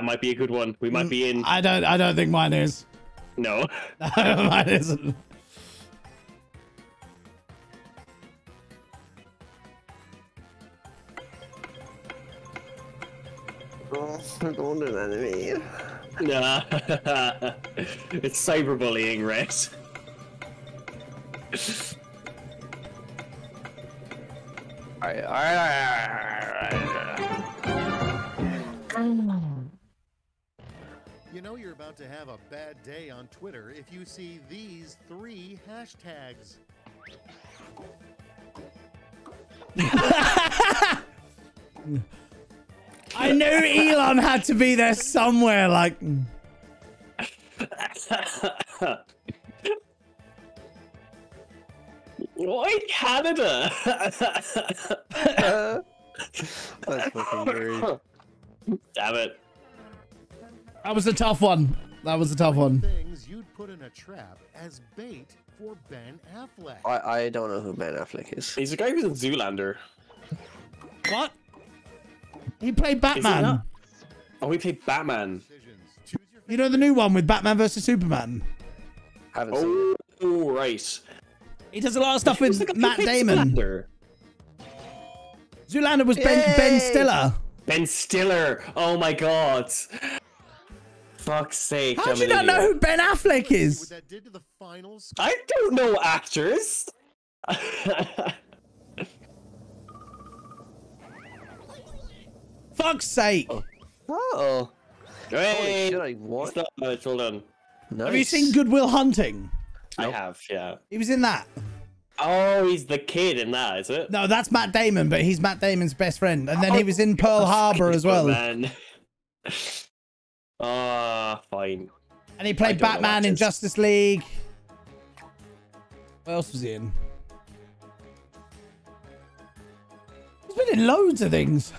That that might be a good one. We might be in. I don't I don't think mine is. No. mine isn't. Oh, don't do that to me. Nah. it's cyberbullying, Rex. Alright, alright, alright, alright. You know you're about to have a bad day on Twitter if you see these three hashtags. I knew Elon had to be there somewhere, like mm. Why Canada? That's fucking great. Damn it. That was a tough one. That was a tough one. Things you'd put in a trap as bait for Ben Affleck. I, I don't know who Ben Affleck is. He's the guy who's in Zoolander. What? He played Batman. not? Oh, we played Batman. You know the new one with Batman versus Superman? Haven't Oh, oh, right. He does a lot of stuff with like Matt Damon. Zoolander. Zoolander was Ben, ben Stiller. Ben Stiller. Oh my god. Fuck's sake. How do you an not know who Ben Affleck What is? that did to the finals? I don't know actors. Fuck's sake. Oh. oh. hey, shit, I won. it's not much. Hold on. Nice. Have you seen Good Will Hunting? I have, yeah. He was in that. Oh, he's the kid in that, is it? No, that's Matt Damon, but he's Matt Damon's best friend. And then he Oh, was in Pearl Harbor as well. Man. Ah, fine. And he played Batman in. Justice League. What else was he in? He's been in loads of things.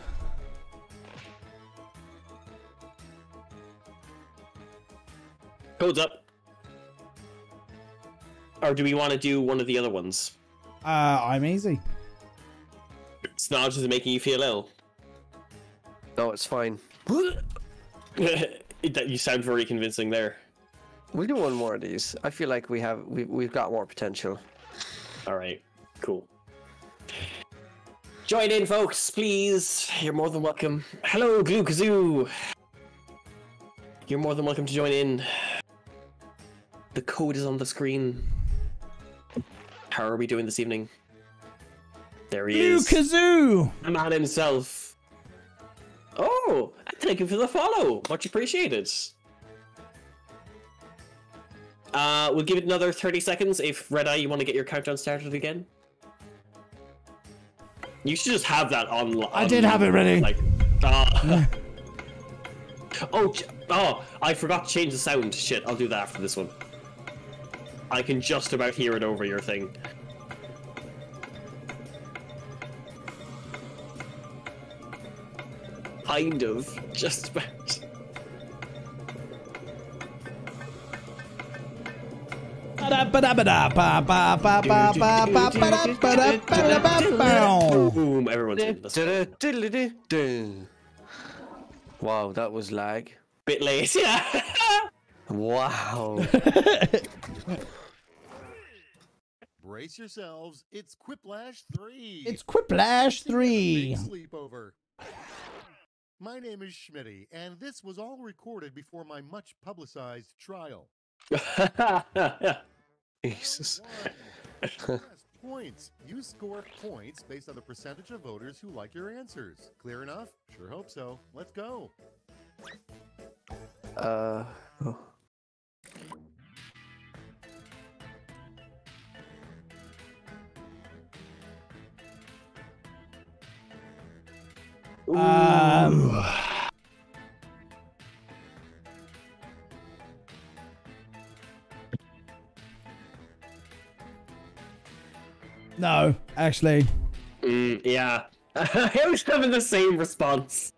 Codes up. Or do we want to do one of the other ones? Uh, I'm easy. Snodge is making you feel ill. No, it's fine. that you sound very convincing there. We'll do one more of these. I feel like we have we we've got more potential. All right, cool. Join in, folks, please. You're more than welcome. Hello, Glue Kazoo. You're more than welcome to join in. The code is on the screen. How are we doing this evening? There he Blue is. Kazoo! The man himself. Oh, thank you for the follow. Much appreciated. Uh, we'll give it another 30 seconds if Red Eye, you want to get your countdown started again. You should just have that on. I did have it ready. Like, uh, oh, oh, I forgot to change the sound. Shit, I'll do that after this one. I can just about hear it over your thing. Kind of, just about. Boom, everyone's in this. Wow, that was lag. Bit late, yeah. Wow. Brace yourselves. It's Quiplash 3. It's Quiplash Big 3. sleepover. My name is Schmitty, and this was all recorded before my much publicized trial. Jesus. Points. You score points based on the percentage of voters who like your answers. Clear enough? Sure hope so. Let's go. Uh. oh. Um, no, actually. Mm, yeah. I was having the same response.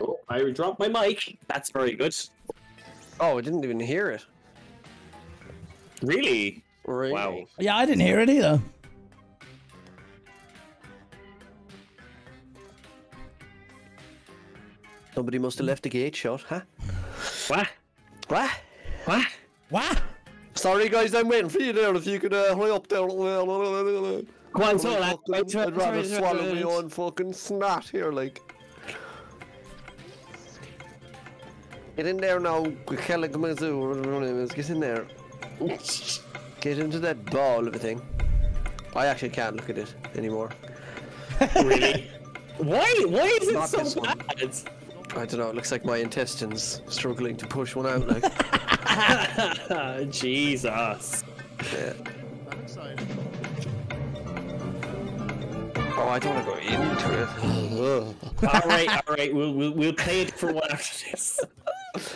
Oh, I dropped my mic. That's very good. Oh, I didn't even hear it. Really? Really? Wow. Yeah, I didn't hear it either. Somebody must have left the gate shut, huh? What? What? What? What? Sorry, guys, I'm waiting for you there. If you could uh, hurry up there. Go Go on, so lad. I'd rather swallow my own fucking snot here, like. Get in there now, Kalikamazu, or whatever her name is. Get in there. Get into that ball of a thing. I actually can't look at it anymore. really? Why? Why is it Not this so one. bad? I don't know. It looks like my intestines struggling to push one out. Like, Jesus. yeah. Oh, I don't want to go into it. all right, all right. We'll we'll, we'll play it for one after this.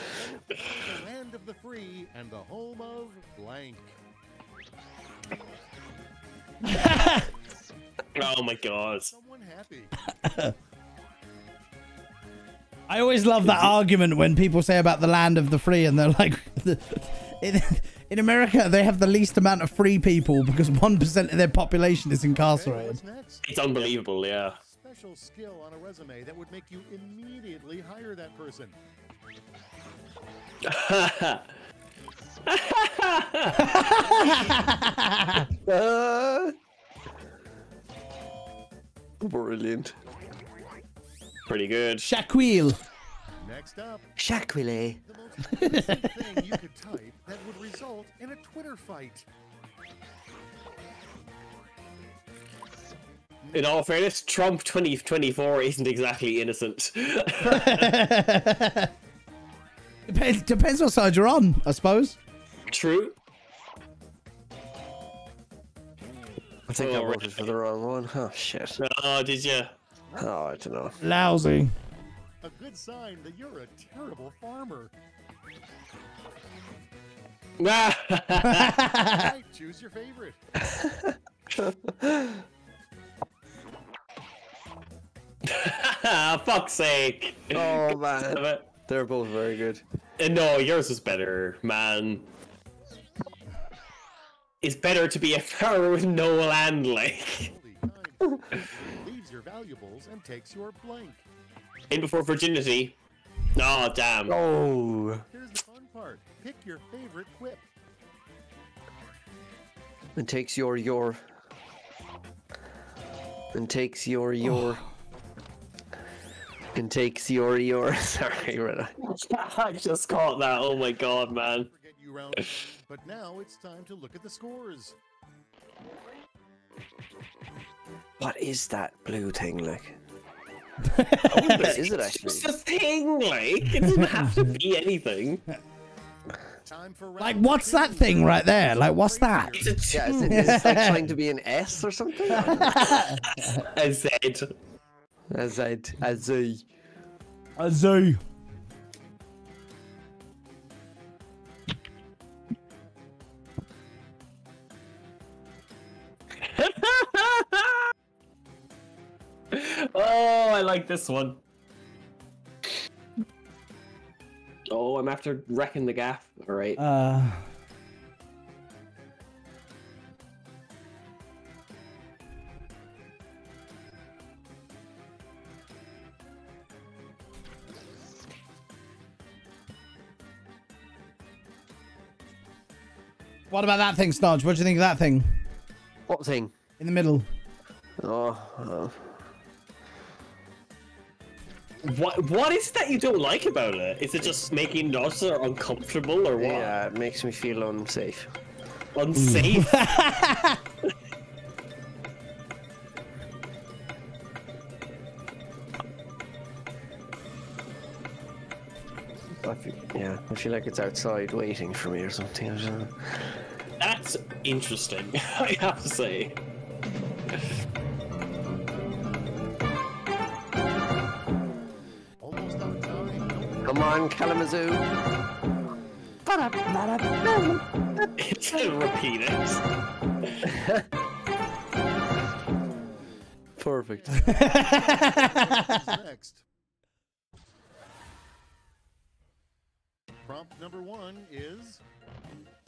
The of the free and the home of blank. Oh my god. Someone happy. I always love that argument when people say about the land of the free and they're like, it, In America, they have the least amount of free people because 1% of their population is incarcerated. It's unbelievable, yeah. Special skill on a resume that would make you immediately hire that person. Uh, brilliant. Pretty good. Shaquille. Next up, Shaquille. the most thing you could type that would result in a Twitter fight. In all fairness, Trump 2024 isn't exactly innocent. Depends, depends what side you're on, I suppose. True. I think I Oh, voted for the wrong one. Oh shit. Oh, did you? Oh, I don't know. Lousy. A good sign that you're a terrible farmer. Right, choose your favorite. Ah, fuck's sake. Oh man. They're both very good. Uh, No, yours is better, man. It's better to be a farmer with no land, like. Leaves your valuables and takes your blank. In before virginity. Oh, damn. Oh. Here's the fun part. Pick your favorite quip. And takes your your. And takes your your. And takes your your. Sorry, right. Uh, I just caught that. Oh my god, man. You round but now it's time to look at the scores. What is that blue thing like? what is it actually? It's a thing, like. It doesn't have to be anything. Time for Like, what's that thing right there? Like, what's that? It's a Yeah, is it, is it like trying to be an S or something? I said. As I, as I. A zoo. oh, I like this one. Oh, I'm after wrecking the gaff. All right. Uh, what about that thing, Snodge? What do you think of that thing What thing? in the middle? Oh, oh. What What is that you don't like about it? Is it just making us or uncomfortable or what? yeah, it makes me feel unsafe. Unsafe. yeah, I feel like it's outside waiting for me or something. I don't know. That's interesting. I have to say. Almost on time. Come on, Kalamazoo. It's repeat it. Perfect. Next. Prompt number one is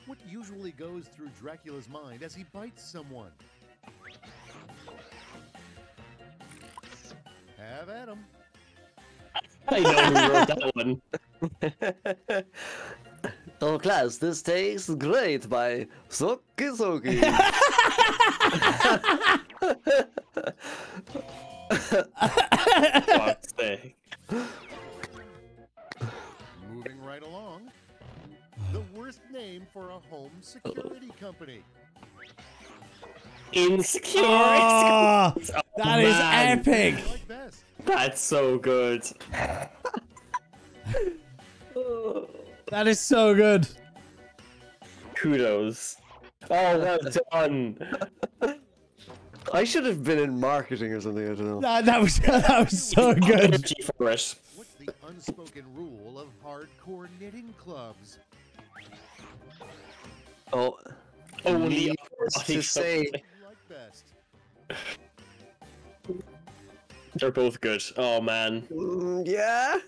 What usually goes through Dracula's mind as he bites someone? Have at him. I know who wrote that one. oh, class, this tastes great by Soki Soki. Fuck's sake. Moving right along. The worst name for a home security company. Insecure. Ah, oh, Oh, that is man. epic. Like. That's so good. That is so good. Kudos. Oh, well done. I should have been in marketing or something. I don't know. That, that was that was so good. Energy for it. What's the unspoken rule of hardcore knitting clubs? Oh, Only needless to say, They're both good. Oh man. mm, yeah.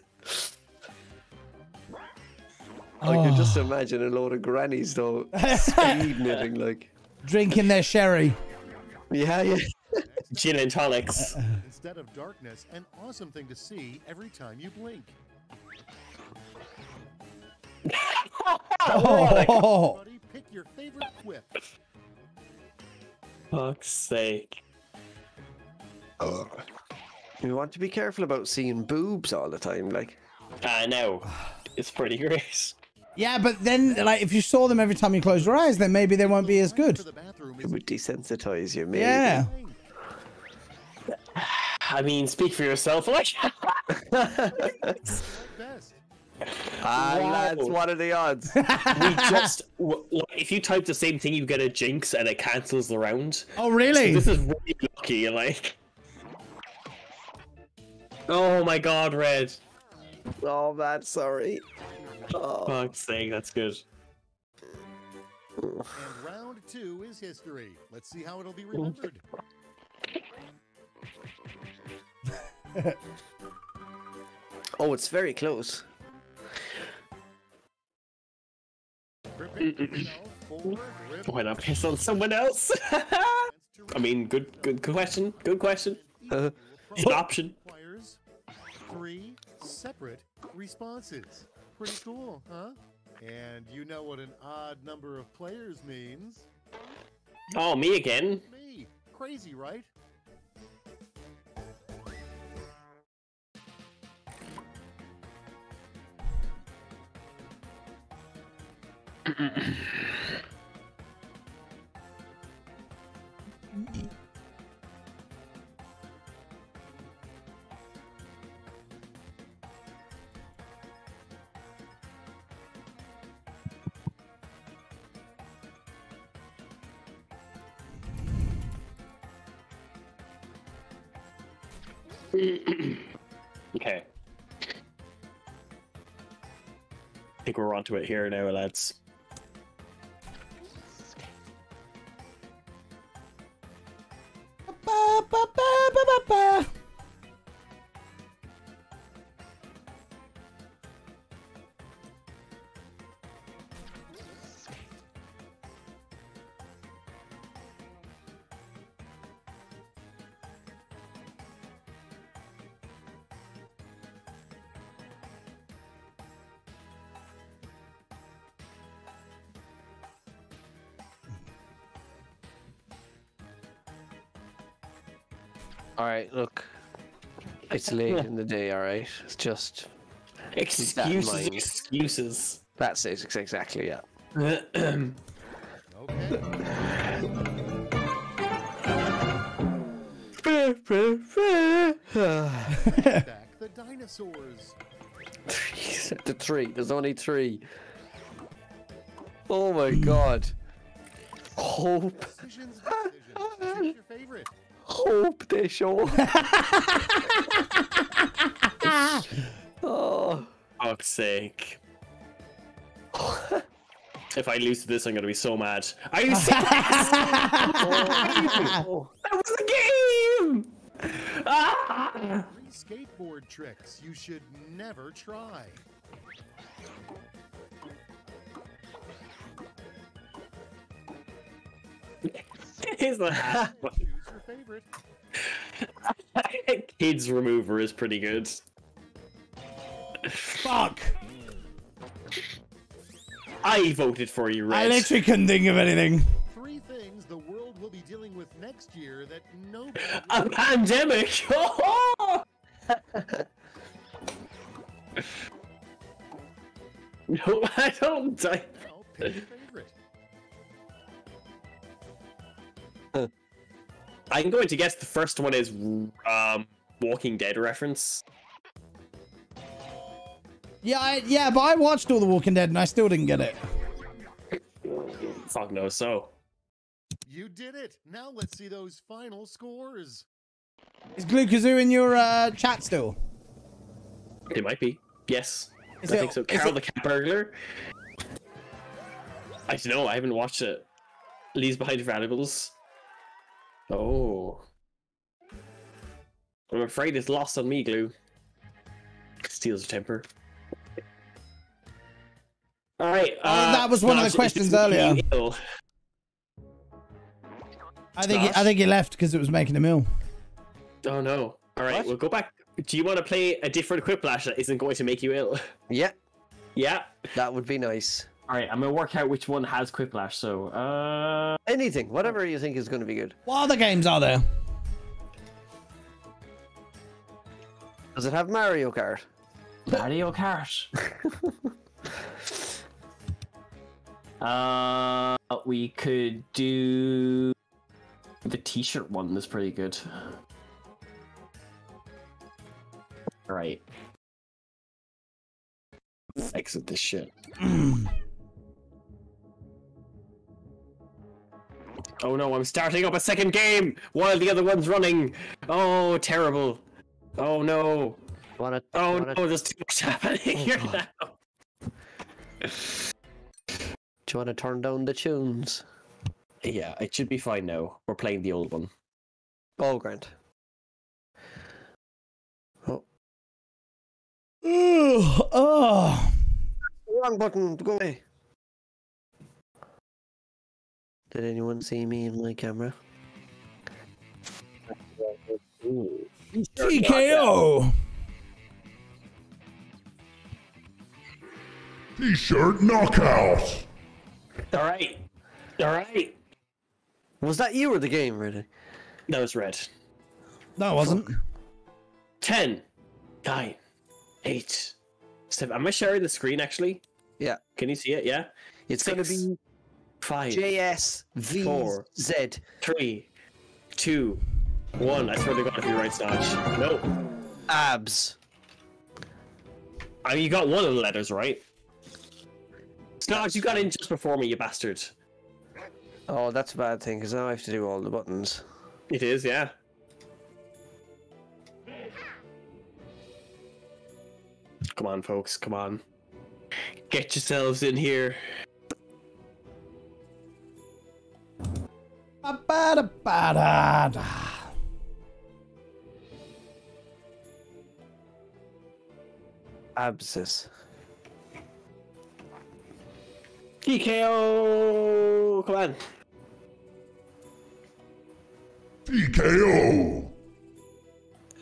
I could just Oh. imagine a load of grannies though speed knitting like. Drinking their sherry. Yeah, yeah. Gin and tonics. Instead of darkness, an awesome thing to see every time you blink. Oh. Everybody, pick your favorite quip. Fuck's sake. You want to be careful about seeing boobs all the time, like. Uh, no. It's pretty great. Yeah, but then, like, if you saw them every time you close your eyes, then maybe they won't be as good. It would desensitize you, maybe. Yeah. I mean, speak for yourself, like. Ah, Wow. lads, what are the odds? we just, if you type the same thing, you get a jinx and it cancels the round. Oh, really? So this is really lucky. Like, oh my god, red. Oh man, sorry. Oh. Fuck's sake, that's good. And round two is history. Let's see how it'll be remembered. Oh, it's very close. Prepare yourself. Why not piss on someone else? I mean, good, good, good question. Good question. Uh, It's an option. three separate responses. Pretty cool, huh? And you know what an odd number of players means. Oh, me again. Me. Crazy, right? Okay. I think we're onto it here now, lads. All right, look. It's late in the day, all right. It's just keep that Excuses, excuses. That's it, ex- exactly. Yeah. Back the dinosaurs. the three. There's only three. Oh my god. Hope. Decisions, decisions. Choose your favorite. Hope they show. oh. Fuck's sake. if I lose to this, I'm gonna be so mad. Are you serious? that was a game! Ah! Three skateboard tricks you should never try. Here's the hat. Choose your favorite. Kids remover is pretty good. Fuck. I voted for you, I Red. literally couldn't think of anything. Three things the world will be dealing with next year that nobody. A pandemic! no, I don't. I... I'm going to guess the first one is um Walking Dead reference. Yeah, I, yeah, but I watched all The Walking Dead and I still didn't get it. Fuck no, so. You did it. Now let's see those final scores. Is Glukazoo in your uh, chat still? It might be. Yes. Is I it- think so. is Carol it- the Cat Burglar. I don't know. I haven't watched it. Leaves behind valuables. Oh. I'm afraid it's lost on me, Glue. Steals a temper. All right. Oh, that uh, was one of the questions is this making earlier. ill? I think he, I think he left because it was making him ill. Oh no. All right, we'll go back. Do you want to play a different Quiplash that isn't going to make you ill? Yeah, Yeah. that would be nice. All right, I'm gonna work out which one has Quiplash. So, uh, Anything, whatever you think is going to be good. What other games are there? Does it have Mario Kart? Mario Kart. uh, we could do the T-shirt one. That's pretty good. All right. Exit this shit. Oh no, I'm starting up a second game while the other one's running. Oh, terrible. Oh no. Wanna, Oh wanna- no, there's too much happening oh, here God. now. Do you want to turn down the tunes? Yeah, it should be fine now. We're playing the old one. Oh, Grant. Oh, Ugh, oh. Ah. wrong button. Go away. Did anyone see me in my camera? TKO. T-shirt knockout. All right. All right. Was that you or the game, really? That was red. No, it wasn't. 10, 9, 8, 7. Am I sharing the screen actually? Yeah. Can you see it? Yeah? It's going to be 5, JS Four. 3, 2, 1. I swear to God if you're right, Snatch. No. Abs. I mean, you got one of the letters right. Snatch, you got in just before me, you bastard. Oh, that's a bad thing because now I have to do all the buttons. It is, yeah. Come on, folks, come on. Get yourselves in here. Abscess. TKO! Come on. TKO.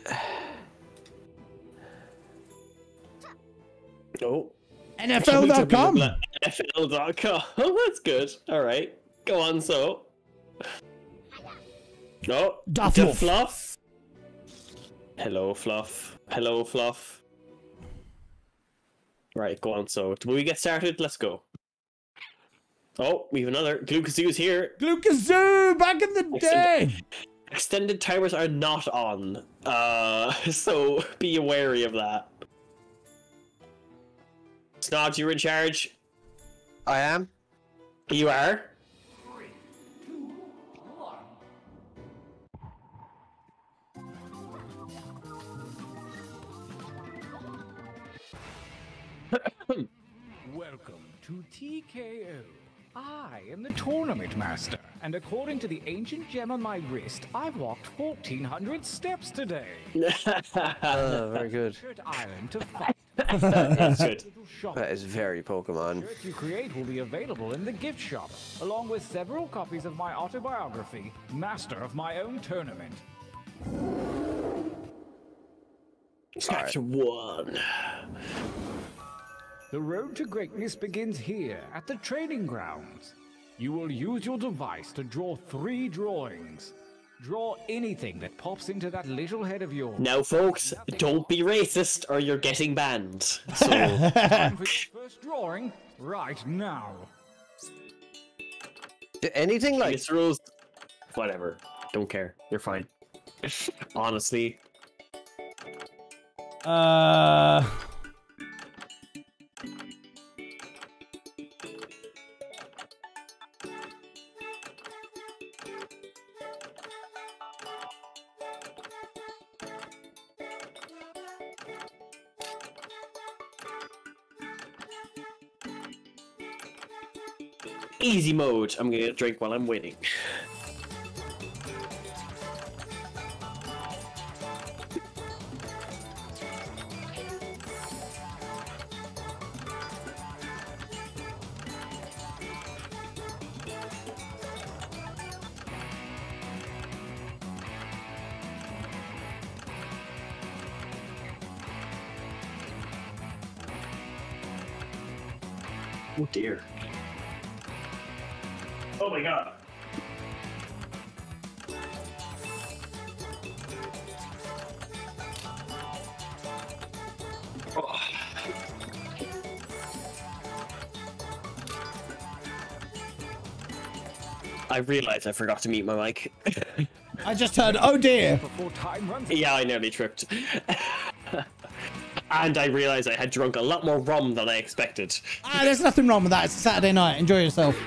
Oh. NFL.com. NFL.com. Oh, that's good. All right. Go on, so. No. Da Da Fluff. Fluff. Hello, Fluff. Hello, Fluff. Right, go on, so. Will we get started? Let's go. Oh, we have another. Glucozoo's here. Glucazoo back in the day. Extended timers are not on. Uh, so be wary of that. Snods, you're in charge. I am. You are. To TKO. I am the tournament master, and according to the ancient gem on my wrist, I've walked 1400 steps today. Oh, very good. Island to fight. That's good. That is very Pokemon. Shirts you create will be available in the gift shop, along with several copies of my autobiography, Master of My Own Tournament. Chapter one. The road to greatness begins here at the training grounds. You will use your device to draw three drawings. Draw anything that pops into that little head of yours. Now, folks, don't be racist or you're getting banned. So, Time for your first drawing right now. Anything like Miss Rose, whatever. Don't care. You're fine. Honestly, Uh. Easy mode. I'm gonna drink while I'm waiting. I realized I forgot to mute my mic. I just heard, oh dear. Before time runs yeah, I nearly tripped. and I realized I had drunk a lot more rum than I expected. Ah, there's nothing wrong with that. It's a Saturday night. Enjoy yourself.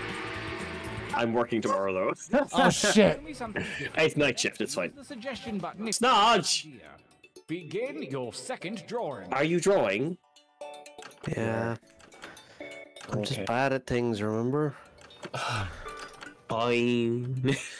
I'm working tomorrow though. Oh shit. Show me something different. It's night shift, it's fine. The suggestion button is Snodge! Begin your second drawing. Are you drawing? Yeah. I'm Okay. just bad at things, remember? Fine.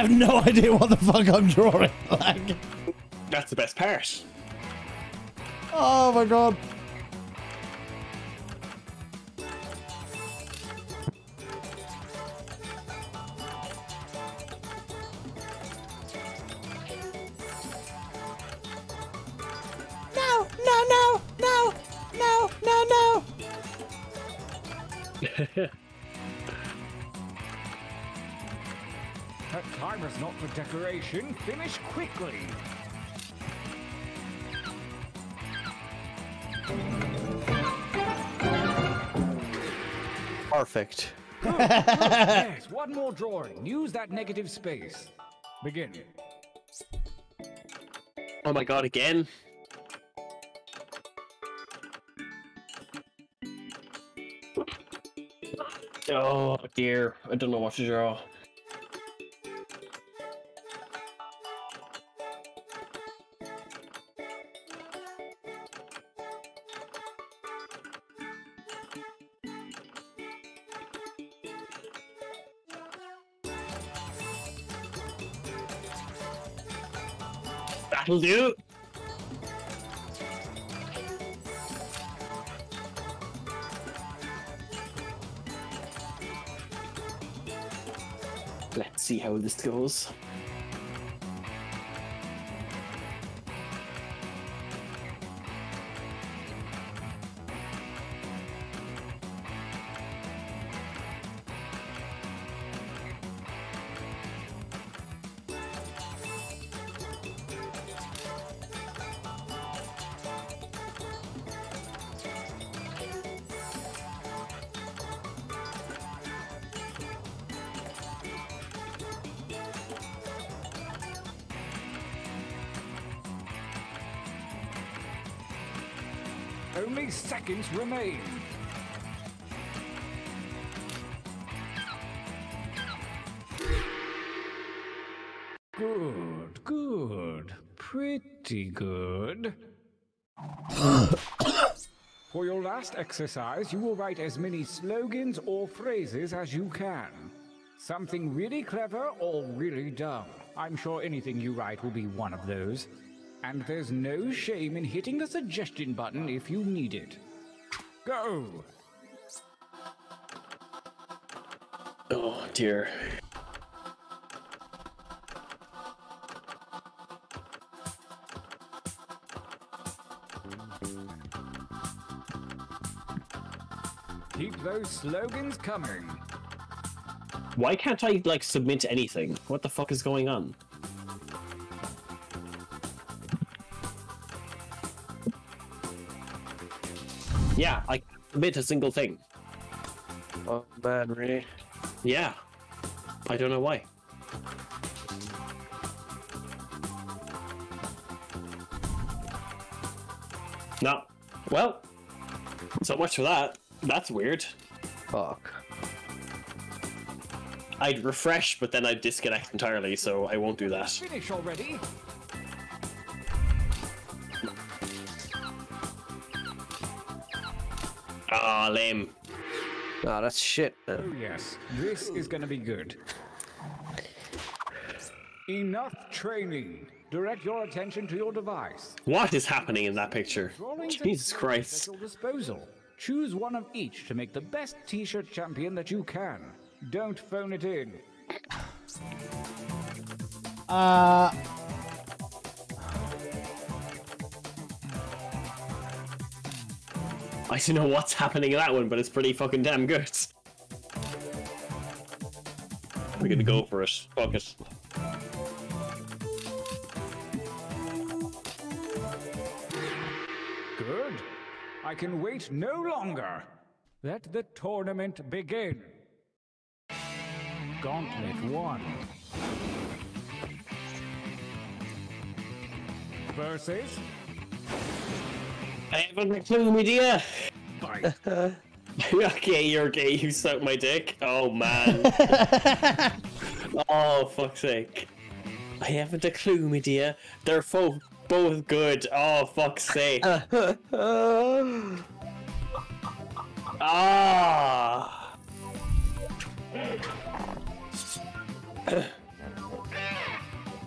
have no idea what the fuck I'm drawing. Like, That's the best part. oh my god. Finish quickly. Perfect. Good. yes, one more drawing. Use that negative space. Begin. Oh my god, again? Oh dear, I don't know what to draw. Let's see how this goes. Exercise, you will write as many slogans or phrases as you can. Something really clever or really dumb. I'm sure anything you write will be one of those. And there's no shame in hitting the suggestion button if you need it. Go! Oh dear. Those slogans coming. Why can't I like submit anything? What the fuck is going on? Yeah, I can't submit a single thing. Oh man, really? Yeah. I don't know why. No. Well, so much for that. That's weird. Fuck. I'd refresh, but then I'd disconnect entirely, so I won't do that. Finish already. Ah, lame. Ah, that's shit. Oh yes, this is gonna be good. Enough training. Direct your attention to your device. What is happening in that picture? Drawings and Jesus tools Christ. At your disposal. Choose one of each to make the best t-shirt champion that you can. Don't phone it in. Uh, I don't know what's happening in that one, but it's pretty fucking damn good. We're gonna go for it. Fuck it. I can wait no longer. Let the tournament begin. Gauntlet 1. Versus I haven't a clue, my dear. Fight. okay, you're gay. You suck my dick. Oh man. oh fuck's sake. I haven't a clue, my dear. They're both good. Oh fuck's sake. ah.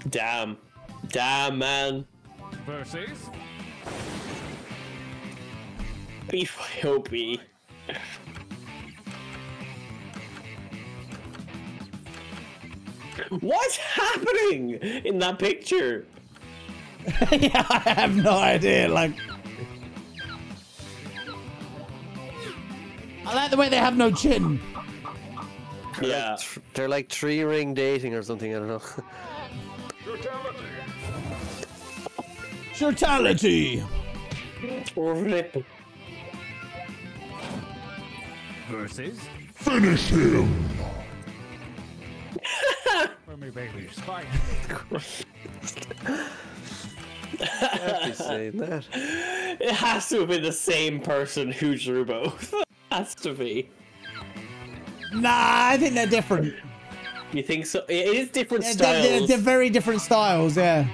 Damn. Damn, man. Versus BYOB. What's happening in that picture? yeah, I have no idea. Like, I like the way they have no chin. Yeah. They're like three ring dating or something, I don't know. Shortality. Rip. versus Finish him! for me baby spine. Happy saying that. It has to have been the same person who drew both. has to be. Nah, I think they're different. You think so? It is different They're, they're- styles. they're very different styles. Yeah.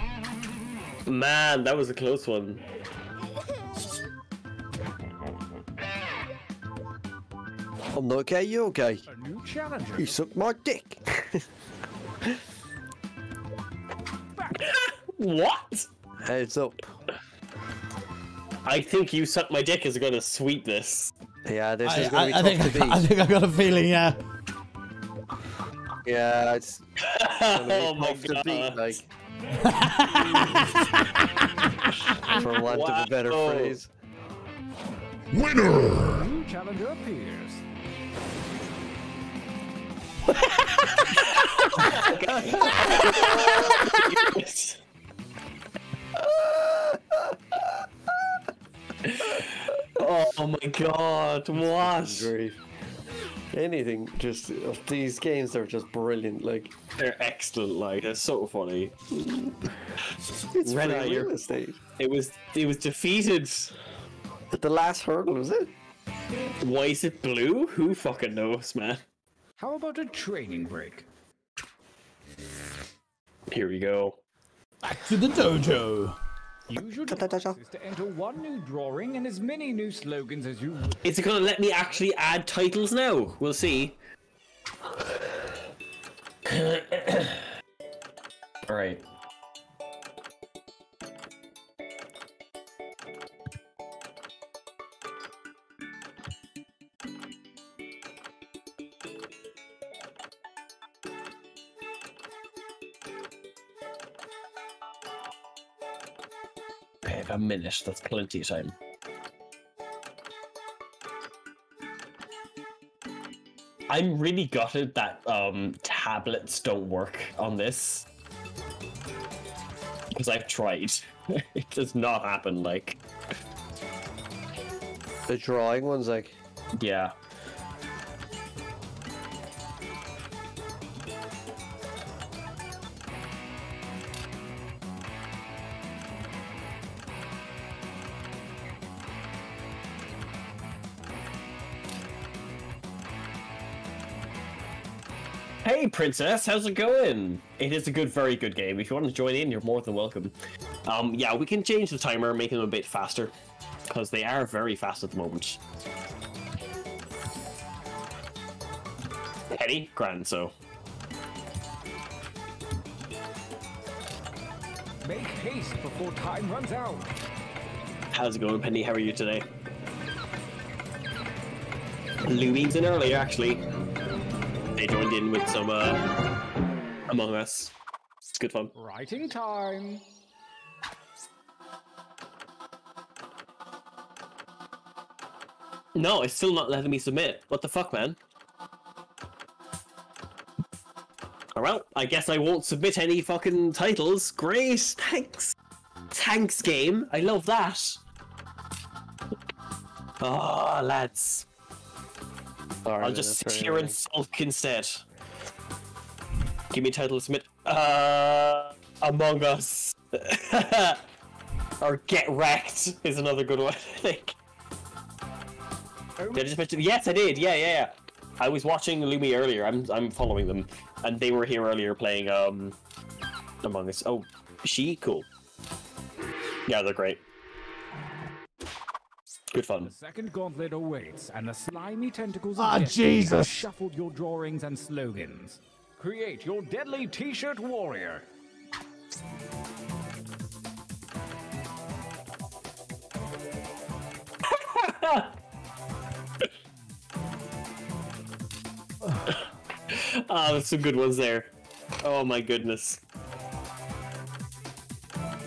Man, that was a close one. I'm not okay, you're gay. A new challenger. You suck my dick. What? Heads up. I think you suck my dick is gonna sweep this. Yeah, this I, is going I, I to be think tough to beat. I think I got a feeling. Yeah. Yeah, it's gonna oh my tough to beat, god. like. For want of a better phrase. Winner! New challenger appears. oh Oh my god, what? Grief. Anything, just these games are just brilliant. Like They're excellent, like they're so funny. it's Red Eye, real estate. It was it was defeated. At the last hurdle, was it? Why is it blue? Who fucking knows, man? How about a training break? Here we go. Back to the dojo. Use your to enter one new drawing and as many new slogans as you would. Is it gonna let me actually add titles now? We'll see. Alright. Okay, minute, that's plenty of time. I'm really gutted that um, tablets don't work on this. Because I've tried. it does not happen, like. The drawing ones, like. Yeah. Princess, how's it going? It is a good, very good game. If you want to join in, you're more than welcome. Um, yeah, we can change the timer, make them a bit faster, because they are very fast at the moment. Penny, grand, so. Make haste before time runs out. How's it going, Penny? How are you today? Lumie's in earlier, actually. They joined in with some uh, Among Us. It's good fun. Writing time. No, it's still not letting me submit. What the fuck, man? Oh, well, I guess I won't submit any fucking titles. Great, thanks. Thanks, game. I love that. Oh, lads. Sorry, I'll just sit here and sulk instead. Give me a title submit. Uh, Among Us. or Get Wrecked is another good one, I think. Did I just mention? Yes, I did. Yeah, yeah, yeah. I was watching Lumi earlier. I'm I'm following them, and they were here earlier playing um Among Us. Oh, she cool. Yeah, they're great. Good fun. The second gauntlet awaits, and the slimy tentacles Ah, of have Jesus. shuffled your drawings and slogans. Create your deadly T-shirt warrior. Ah, there's some good ones there. Oh my goodness.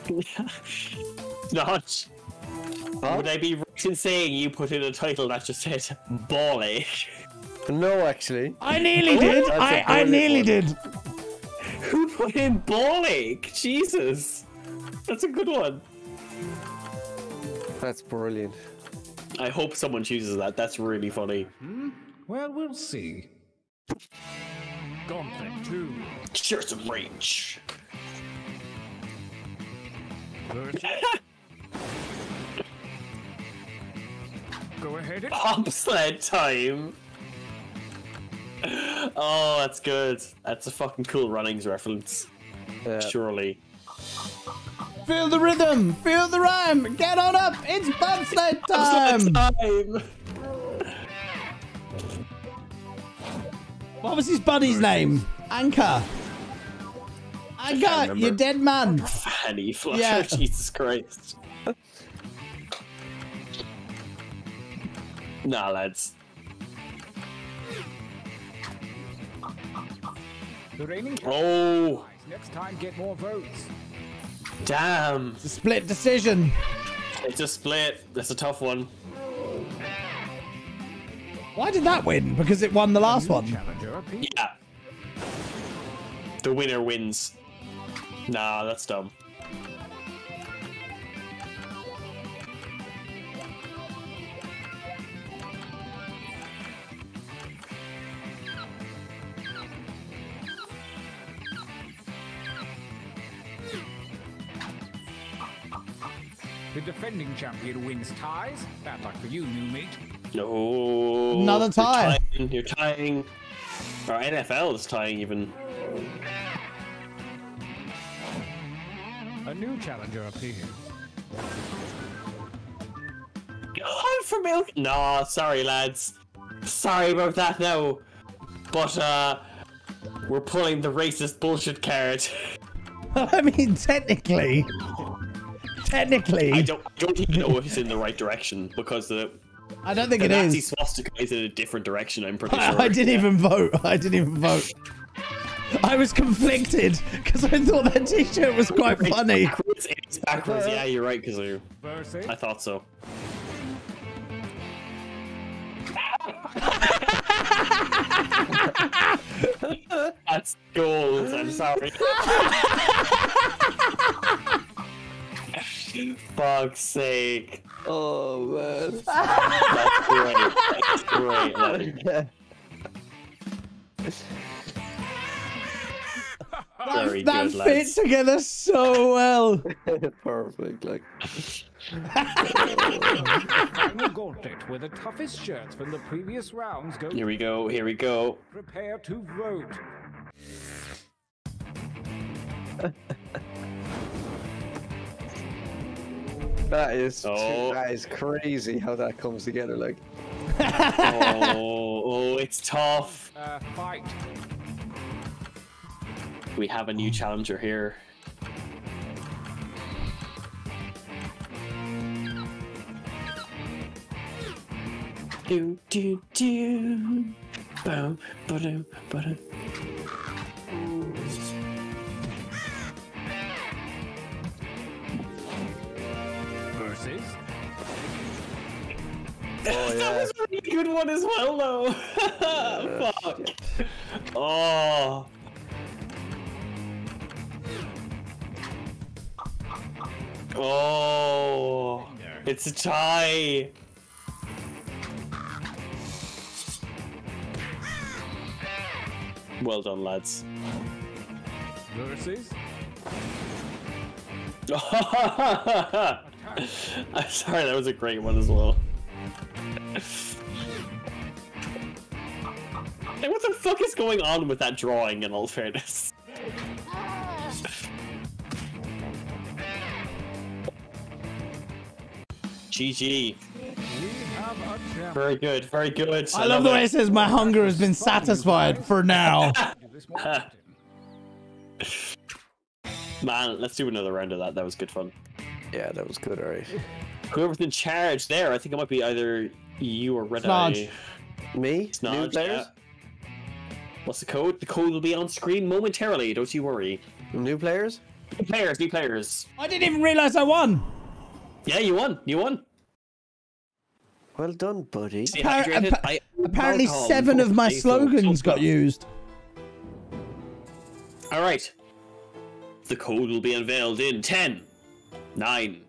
Not. Would I be right in saying you put in a title that just said ball ache? No, actually. I nearly did. I, a I, I brilliant nearly one. did. Who put in ball ache? Jesus. That's a good one. That's brilliant. I hope someone chooses that. That's really funny. Hmm? Well, we'll see. Gauntlet 2. Shirts of rage. Go ahead and Bobsled time. Oh, that's good. That's a fucking cool runnings reference. Surely. Feel the rhythm. Feel the rhyme. Get on up. It's bobsled time. time. What was his buddy's name? Sanka. Sanka, remember. you dead man. Fanny Flusher, Yeah. Jesus Christ. Nah, lads. the reigning Oh, Next time, get more votes. damn. Split decision. It's a split. That's a tough one. Why did that win? Because it won the last one. Yeah. The winner wins. Nah, that's dumb. Defending champion wins ties. Bad luck for you, new mate. No. Another tie. You're tying. You're tying. Or NFL is tying even. A new challenger appears. I'm for milk. No, sorry, lads. Sorry about that now. But, uh, we're pulling the racist bullshit card. I mean, technically. Technically. I don't, I don't even know if it's in the right direction because the, I don't think the it Nazi is. swastika is in a different direction, I'm pretty sure. I, I didn't even vote. I didn't even vote. I was conflicted because I thought that t-shirt was quite funny. Backwards, it's backwards. Yeah, you're right, because Versus I thought so. That's gold. I'm sorry. Fuck's sake. Oh man. That's great. That's great. Like, very that good, fits lads. together so well. Perfect. Like. final gauntlet where the toughest shirts from the previous rounds go. Here we go. Here we go. Prepare to vote. That is Oh. that is crazy how that comes together. Like, oh, oh, it's tough. Uh, fight. We have a new challenger here. Do do do. Boom, ba-dum, ba-dum. Oh That was a really good one as well, though. Fuck. Oh. Oh. It's a tie. Well done, lads. Versus. I'm sorry, that was a great one as well. Hey, what the fuck is going on with that drawing, in all fairness? GG. We have a champion. Very good, very good. I love the way it says my hunger has been satisfied for now. This more often. Man, let's do another round of that. That was good fun. yeah, that was good. All right. Whoever's in charge there, I think it might be either you or Red Snodge. Eye. Me? New Snodge, players? yeah. What's the code? The code will be on screen momentarily. Don't you worry. New players? New players, new players. I didn't even realize I won. Yeah, you won. You won. Well done, buddy. Stay Appar- hydrated. appa- I- Apparently, alcohol seven of my slogans got used. All right. The code will be unveiled in 10, 9,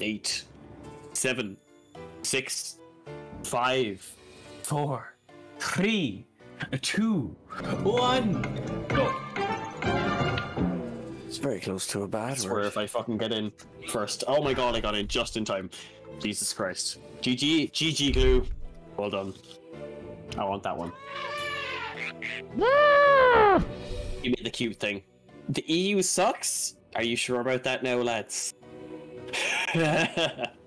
8, 7, 6, 5, 4, 3, 2, 1. Go. It's very close to a bad swear word. if I fucking get in first. Oh my god, I got in just in time. Jesus Christ. GG, GG glue. Well done. I want that one. Ah! You made the cute thing. The EU sucks? Are you sure about that now, lads?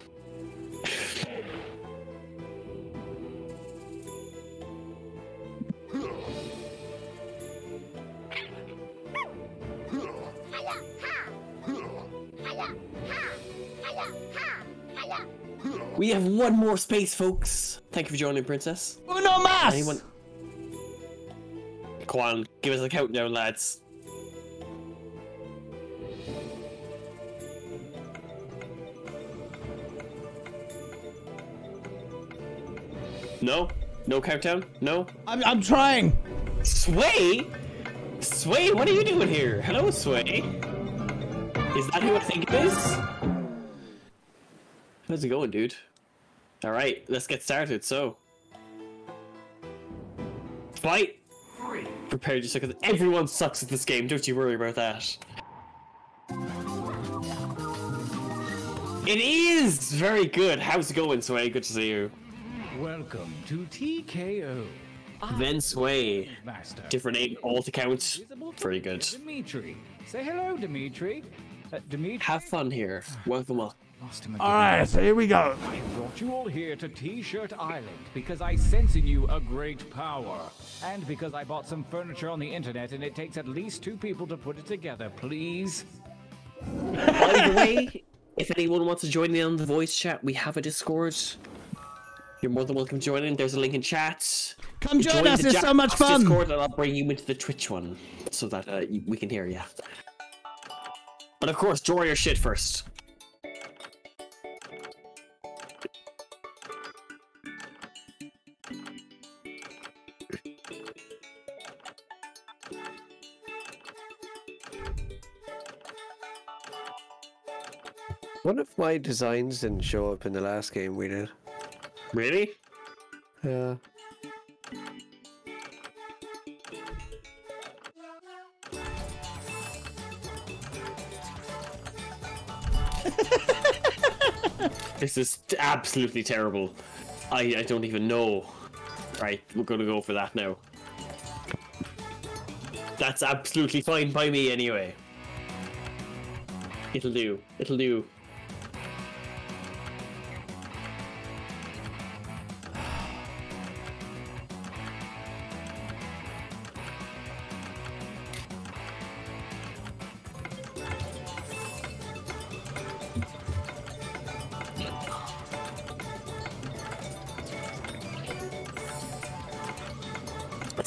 we have one more space, folks. Thank you for joining, Princess. Uno mas. Anyone? Come on, give us a countdown, lads. No? No countdown? No? I'm, I'm trying. Sway? Sway, what are you doing here? Hello, Sway. Is that who I think it is? How's it going, dude? Alright, let's get started, so. Fight! Prepare yourself, because everyone sucks at this game, don't you worry about that. It is! Very good. How's it going, Sway? Good to see you. Welcome to TKO. Then Sway. Master. Different name, alt account. Very good. Dimitri. Say hello, Dimitri. Uh, Dimitri. Have fun here. Welcome up. Lost him All right, so here we go. I brought you all here to T-Shirt Island because I sense in you a great power. And because I bought some furniture on the internet and it takes at least two people to put it together, please. By the way, if anyone wants to join in on the voice chat, we have a Discord. You're more than welcome to join in. There's a link in chat. Come join the us, it's so much fun. Discord, and I'll bring you into the Twitch one so that uh, we can hear you. But of course, draw your shit first. My designs didn't show up in the last game we did? Really? Yeah. This is absolutely terrible. I, I don't even know. Right, we're gonna go for that now. That's absolutely fine by me anyway. It'll do. It'll do.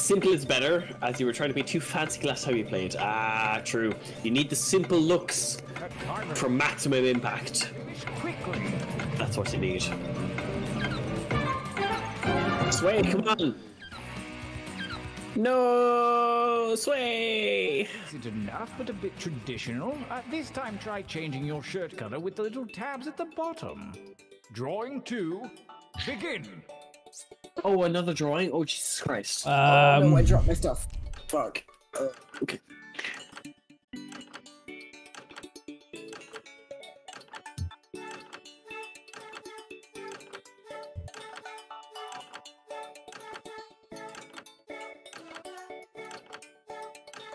Simple is better, as you were trying to be too fancy last time you played. Ah, true. You need the simple looks for maximum impact. That's what you need. Sway, come on! No, Sway! Is it enough, but a bit traditional? Uh, this time try changing your shirt color with the little tabs at the bottom. Drawing two, begin. Oh, another drawing? Oh, Jesus Christ. oh, Um, no, I dropped my stuff. Fuck. Uh, okay.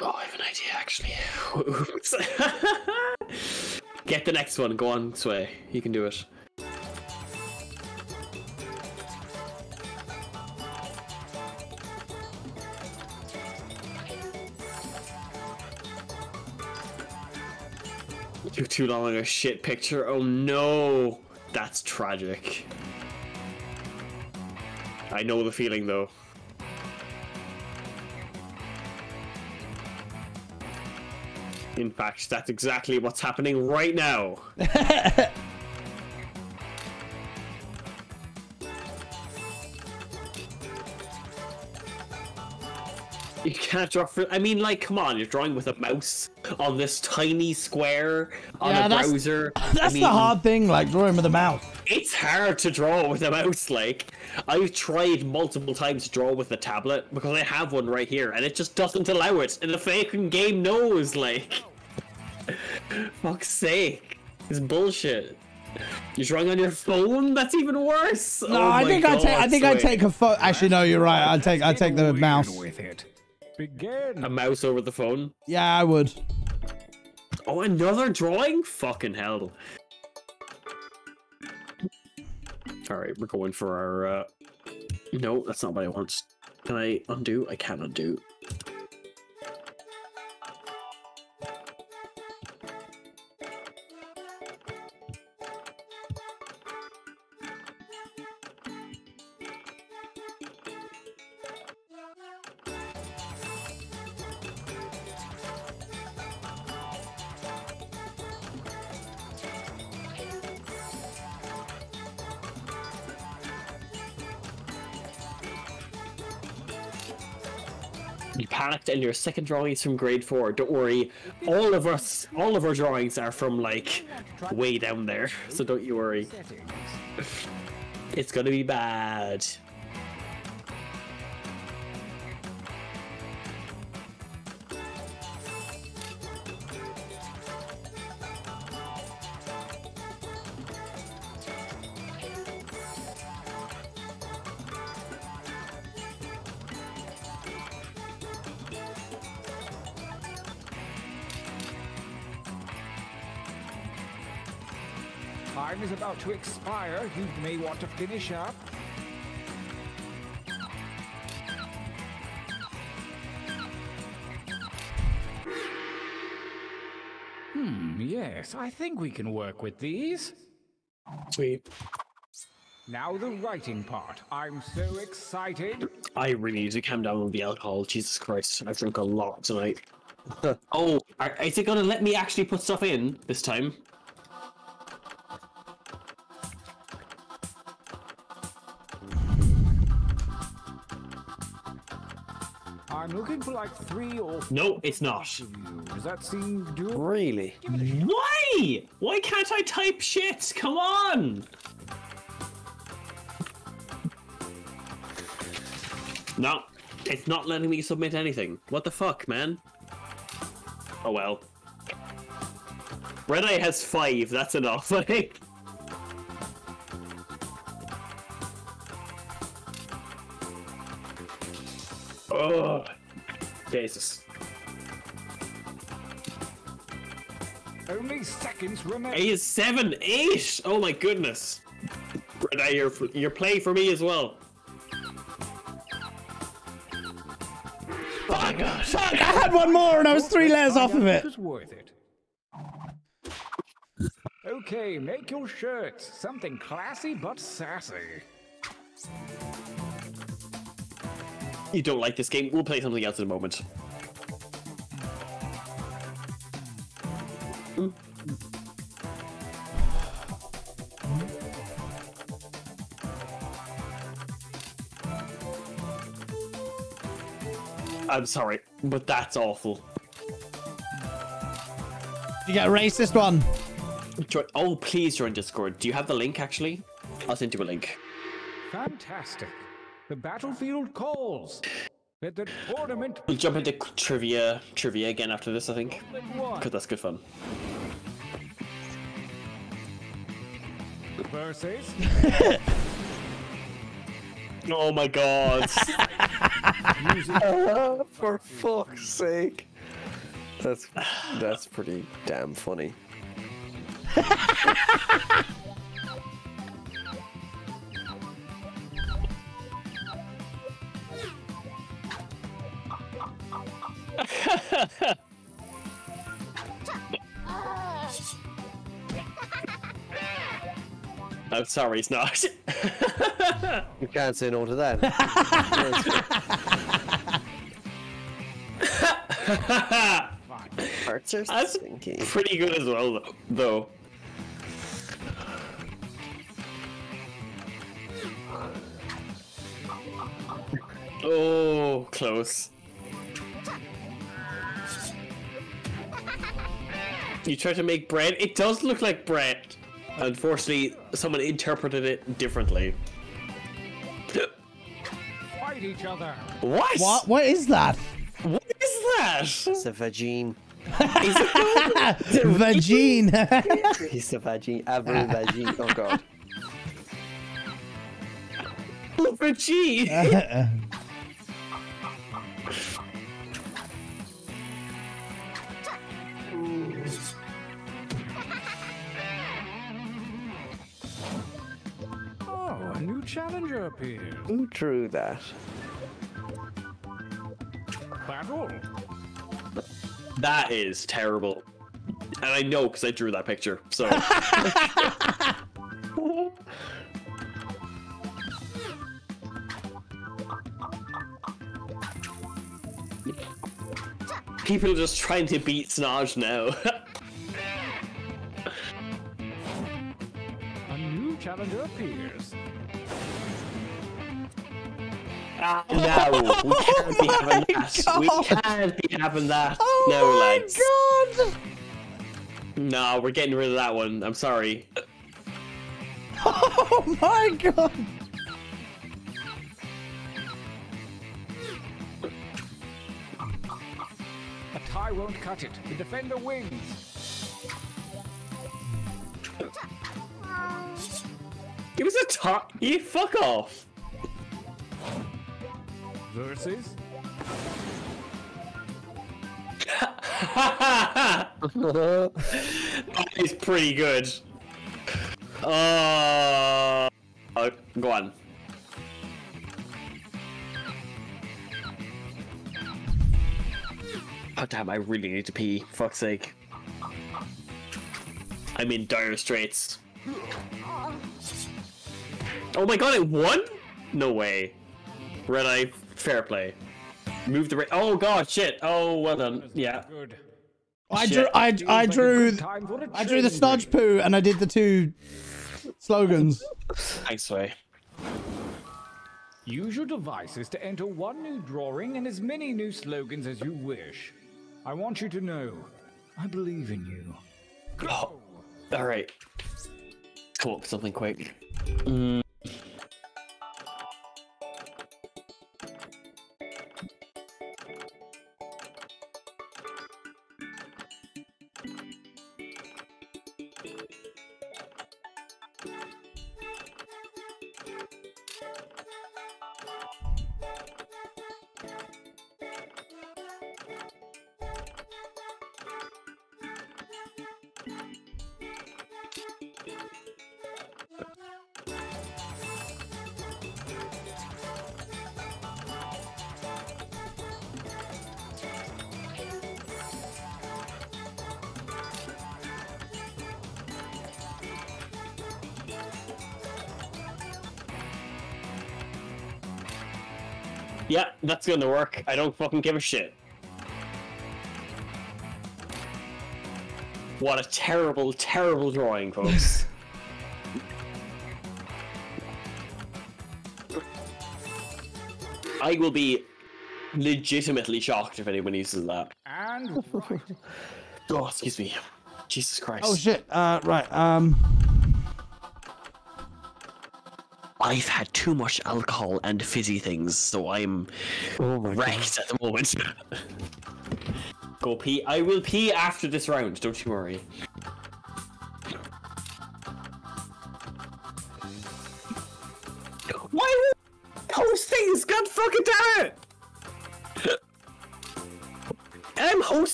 Oh, I have an idea, actually. Get the next one. Go on, Sway. You can do it. Long a shit picture. Oh no, that's tragic. I know the feeling though. In fact, that's exactly what's happening right now. You can't draw. For, I mean, like, come on, you're drawing with a mouse on this tiny square on Yeah, a that's- browser. I That's mean, the hard thing, like drawing with a mouse. It's hard to draw with a mouse. Like, I've tried multiple times to draw with a tablet because I have one right here, and it just doesn't allow it. And the fucking game knows. Like, fuck's sake, it's bullshit. You're drawing on your phone? That's even worse. No, oh I my think I God, take. I think I take a photo. Actually, no, you're right. I take. I take the mouse. With it. Begin. a mouse over the phone. Yeah, I would. Oh, another drawing? Fucking hell. Alright, we're going for our, uh... No, that's not what I want. Can I undo? I can undo. And your second drawing is from grade four. Don't worry. All of us, all of our drawings are from, like, way down there. So don't you worry. It's gonna be bad. You may want to finish up. Hmm, yes, I think we can work with these. Sweet. Now the writing part. I'm so excited. I really need to calm down with the alcohol. Jesus Christ, I've drunk a lot tonight. oh, are- is it gonna let me actually put stuff in this time? I'm for like three or No, it's not. Does that seem doable? Really? Why? Why can't I type shit? Come on! No, it's not letting me submit anything. What the fuck, man? Oh well. Red Eye has five, that's enough, I Jesus. Only seconds remain. Eight is seven, eight. Oh my goodness. Red your your play for me as well. Oh Fuck! Fuck! I had one more and I was three layers off of it. It was worth it. Okay, make your shirts something classy but sassy. You don't like this game? We'll play something else in a moment. I'm sorry, but that's awful. You get a racist one. Join, oh, please join Discord. Do you have the link actually? I'll send you a link. Fantastic. The battlefield calls. Let the tournament We'll jump into trivia trivia again after this, I think. Because that's good fun. versus Oh my god. For fuck's sake. That's that's pretty damn funny. sorry, it's not. You can't say no to that. Hearts are That's stinky. pretty good as well, though- though. Oh, close. You try to make bread. It does look like bread. Unfortunately, someone interpreted it differently. fight each other. What? What? What is that? What is that? It's a vagine. Vagine. He's a vagine. Every vagine. Oh god. Vagine. new challenger appears. Who drew that? Battle. That is terrible. And I know because I drew that picture. So people are just trying to beat Snodge now. A new challenger appears. No, we oh can't be having that. We can't be having that. no, lads. god! No, we're getting rid of that one. I'm sorry. Oh my god! A tie won't cut it. The defender wins. It was a top. You fuck off. Versus He's pretty good. Uh, uh, go on. Oh damn! I really need to pee. Fuck's sake. I'm in dire straits. Oh my god! It won? No way. Red Eye, fair play. Move the. Ra- oh god! Shit! Oh, well done. Yeah. good. I drew. I, I Seems like a drew. good time for a I drew the Snodge poo, and I did the two slogans. Thanks, Sway. Use your devices to enter one new drawing and as many new slogans as you wish. I want you to know, I believe in you. Oh, all right. Come up with something quick. Mm. That's gonna work. I don't fucking give a shit. What a terrible, terrible drawing, folks. I will be legitimately shocked if anyone uses that. And right. Oh, excuse me. Jesus Christ. Oh shit. Uh, right. Um. I've had too much alcohol and fizzy things, so I'm oh wrecked at the moment. Go pee. I will pee after this round, don't you worry.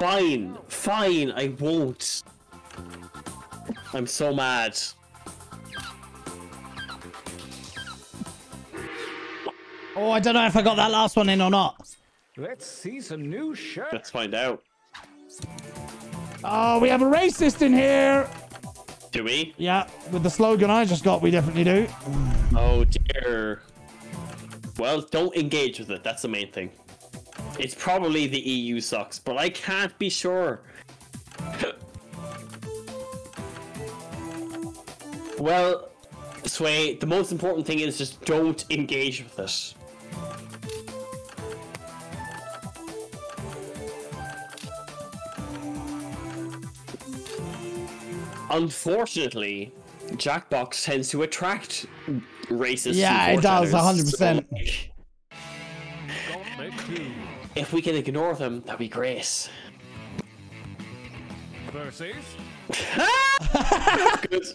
Fine, fine, I won't. I'm so mad. Oh, I don't know if I got that last one in or not. Let's see some new shirts. Let's find out. Oh, we have a racist in here. Do we? Yeah, with the slogan I just got, we definitely do. Oh dear. Well, don't engage with it. That's the main thing. It's probably the EU sucks, but I can't be sure. well, Sway, the most important thing is just don't engage with it. Unfortunately, Jackbox tends to attract racist. Yeah, it does, 100%. If we can ignore them, that'd be great. Versus. Good.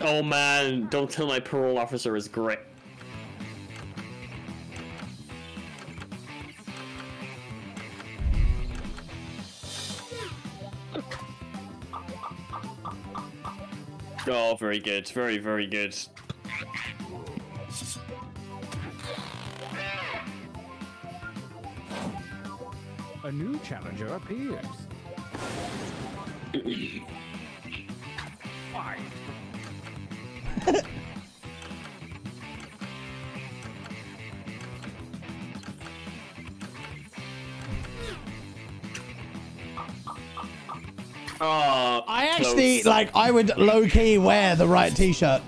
Oh man, don't tell my parole officer is great. Oh, very good. Very, very good. A new challenger appears. Fight. Oh, I actually like. I would low key wear the right T-shirt.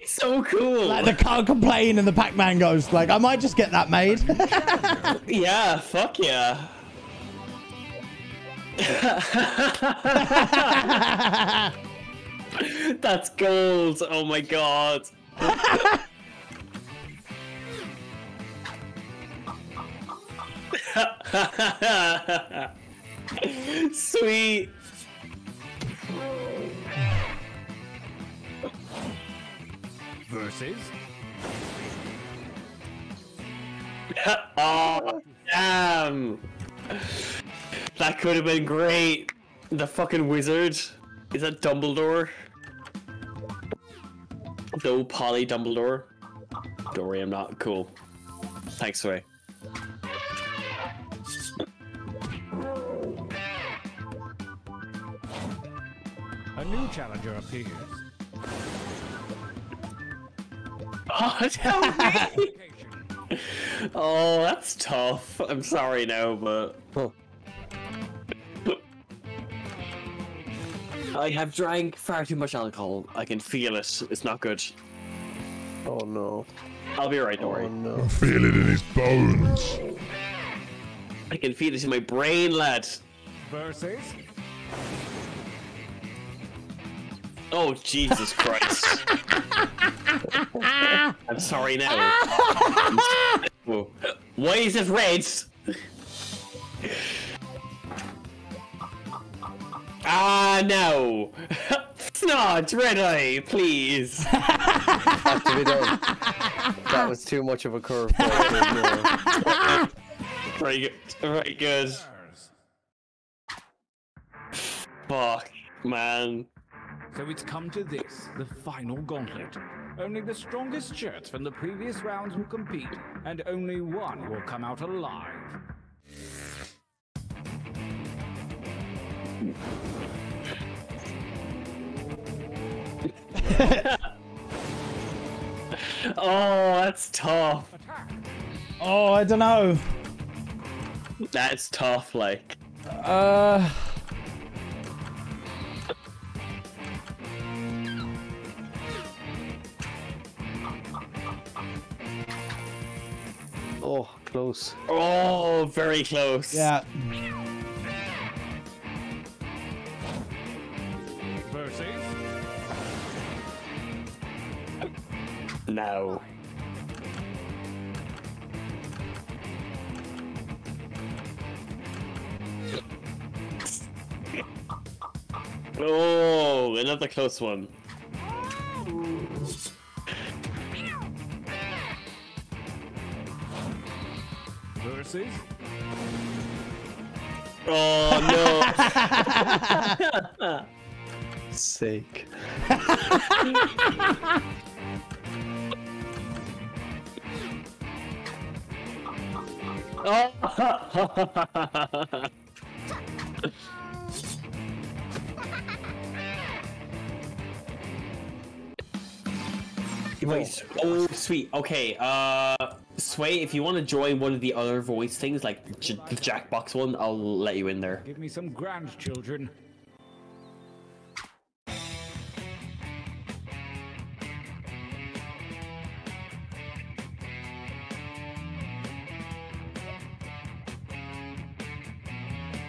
It's so cool. Like the can't complain and the Pac-Man goes. Like I might just get that made. Yeah, fuck yeah. That's gold. Oh my god. Sweet. Versus. oh, damn. That could have been great. The fucking wizard. Is that Dumbledore? No, Polly Dumbledore. Don't worry, I'm not. Cool. Thanks, Sway. A new challenger appears. Oh, tell me. oh, that's tough. I'm sorry now, but. I have drank far too much alcohol. I can feel it. It's not good. Oh no. I'll be right, don't oh, worry. no. I feel it in his bones. I can feel it in my brain, lad. Versus. Oh, Jesus Christ. I'm sorry now. Why is it red? Ah, no. Snot, red eye, please. To be done. That was too much of a curve. Very good. Very good. Fuck, man. So it's come to this, the final gauntlet. Only the strongest shirts from the previous rounds will compete, and only one will come out alive. Oh, that's tough. Oh, I don't know. That's tough. Like, Uh. Oh, close. oh, very close. Yeah. No. Oh, another close one. Versus. Oh no. Sake. oh. Wait, oh sweet. Okay, uh, Sway, if you want to join one of the other voice things, like the Jackbox one, I'll let you in there. Give me some grandchildren.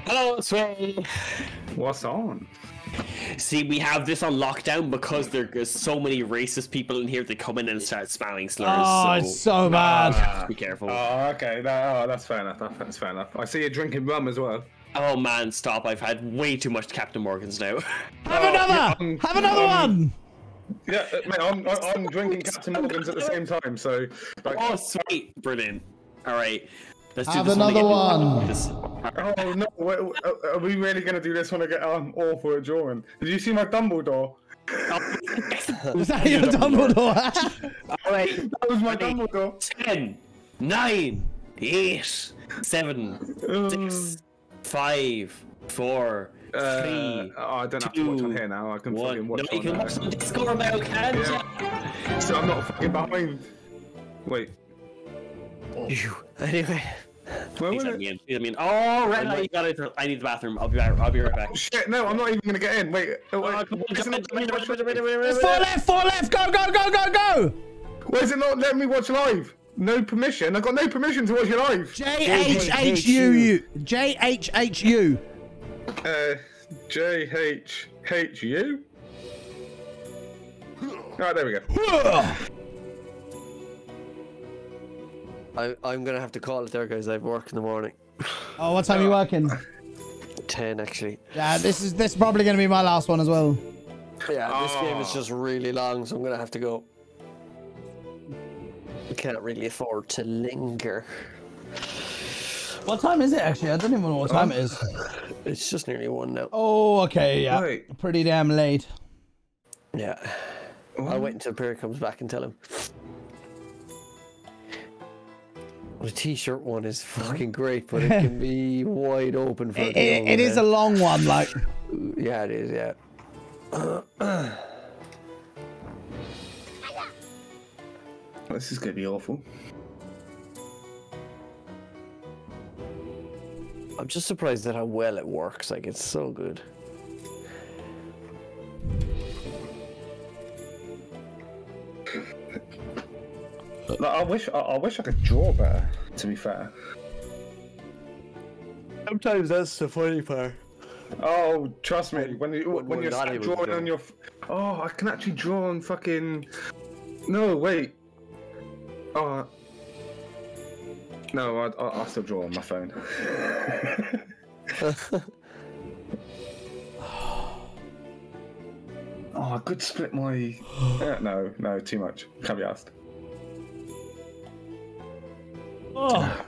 Hello, Sway. What's on? See, we have this on lockdown because there's so many racist people in here that come in and start spamming slurs. Oh, it's so bad. Just be careful. Oh, okay. That, oh, that's fair enough. That's fair enough. I see you're drinking rum as well. Oh man, stop! I've had way too much Captain Morgan's now. Have another. um, Have another um, one. Yeah, uh, mate, I'm, I'm I'm drinking Captain Morgan's at the same time, so like, oh, sweet, brilliant. All right, let's do Have this another one. one. oh no, wait, wait, are- are we really gonna do this when I get um awful at drawing? Did you see my Dumbledore? Was that your Dumbledore? All right, That was my Dumbledore. ten, nine, eight, seven, six, five, four, Uh, three. oh, I don't have to watch on here now. I can one. fucking watch No, you on can there. watch on Discord now, can't you? Yeah. So I'm not fucking behind. Wait, Phew. Anyway. Where let it? me in. Please let me in. Oh, right now you got it. I need the bathroom. I'll be back. I'll be right back. Shit, no, I'm not even gonna get in. Wait, oh, wait. Oh, come on, come come come come come four left. Four left. Go. Go. Go. Go. Go. Why is it not letting me watch live? No permission. I got no permission to watch your live. J H H U U. J H H U. Uh, J H H U. Alright, there we go. I, I'm gonna have to call it there, guys. I have work in the morning. Oh, what time are you working? Ten, actually. Yeah, this is this is probably gonna be my last one as well. Yeah, this game is oh. just really long, so I'm gonna have to go. I can't really afford to linger. What time is it actually? I don't even know what time it is. It's just nearly one now. Oh, okay, yeah. Wait. Pretty damn late. Yeah. I'll wait until Pierre comes back and tell him. The t-shirt one is fucking great, but it can be wide open for It, the it, it is a long one, like. Yeah, it is. Yeah. This is gonna be awful. I'm just surprised at how well it works. Like it's so good. Like, I wish I, I wish I could draw better. To be fair. Sometimes that's the funny part. Oh, trust me. When you When when, we're you're not sat able to drawing on your. Oh, I can actually draw on fucking. No, wait. Oh. No, I, I, I'll still draw on my phone. oh, I could split my. Uh, no, no, too much. Can't be asked. Oh.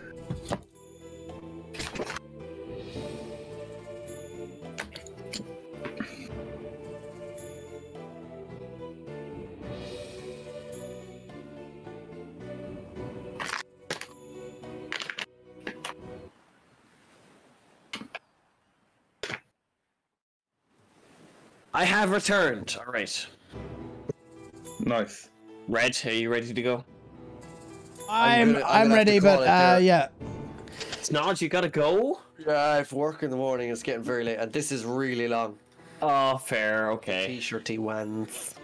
I have returned. All right. Nice. Red, are you ready to go? I'm gonna- I'm I'm gonna have to ready, but it uh, there. yeah. Snodge, you gotta go? Yeah, I have work in the morning. It's getting very late, and this is really long. Oh, fair, okay. T-shirty ones.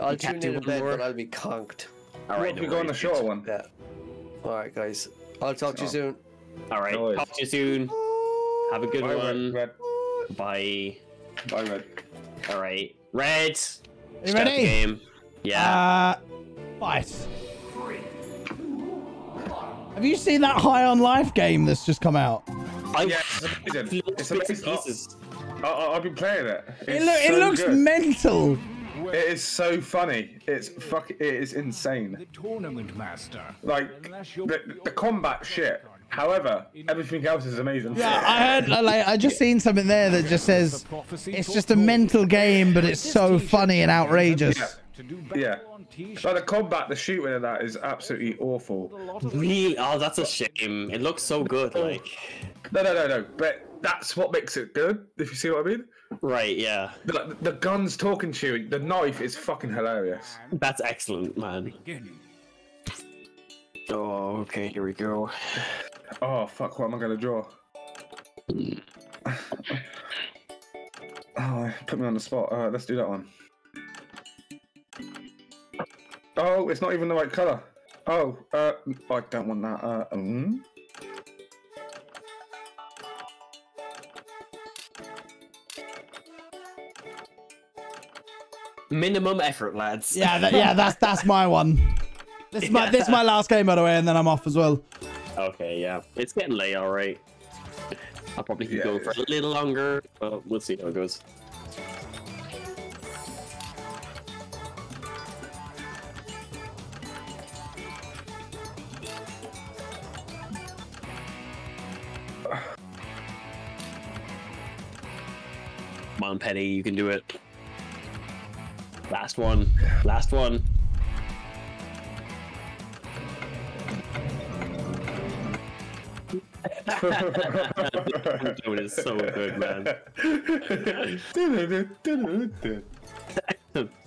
I'll You tune in do a bit, but I'll be conked. All right, we no go on the short one. Yeah. All right, guys. I'll talk to you Oh. soon. All right, No talk to you soon. Have a good Bye, one. Red. Bye. Bye, Red. All right, Red. You ready? game. Yeah. Uh, fight. Have you seen that High on Life game that's just come out? I Yeah, it's amazing. It's bits and amazing. pieces. I, I, I've been playing it. It, It's loo- it looks good. mental. It is so funny. It's fuck. It is insane. The Tournament master. Like the, the combat shit. However, everything else is amazing. Yeah, I heard. uh, Like, I just seen something there that just says it's just a mental game, but it's so funny and outrageous. Yeah. Like the combat, the shooting of that is absolutely awful. Really? Oh, that's a shame. It looks so good. Oh. Like, No, no, no, no. But that's what makes it good. If you see what I mean. right? Yeah. The, the guns talking to you. The knife is fucking hilarious. That's excellent, man. Oh, okay. Here we go. Oh fuck! What am I gonna draw? Hmm. Oh, put me on the spot. All right, let's do that one. Oh, it's not even the right color. Oh, uh, I don't want that. Uh, mm. Minimum effort, lads. Yeah, that, yeah, that's that's my one. This is my this is my last game by the way, and then I'm off as well. Okay, yeah. It's getting late, all right. I'll probably keep going for a little longer, but we'll see how it goes. On, Penny, you can do it. Last one. Last one. Dude, it's so good, man.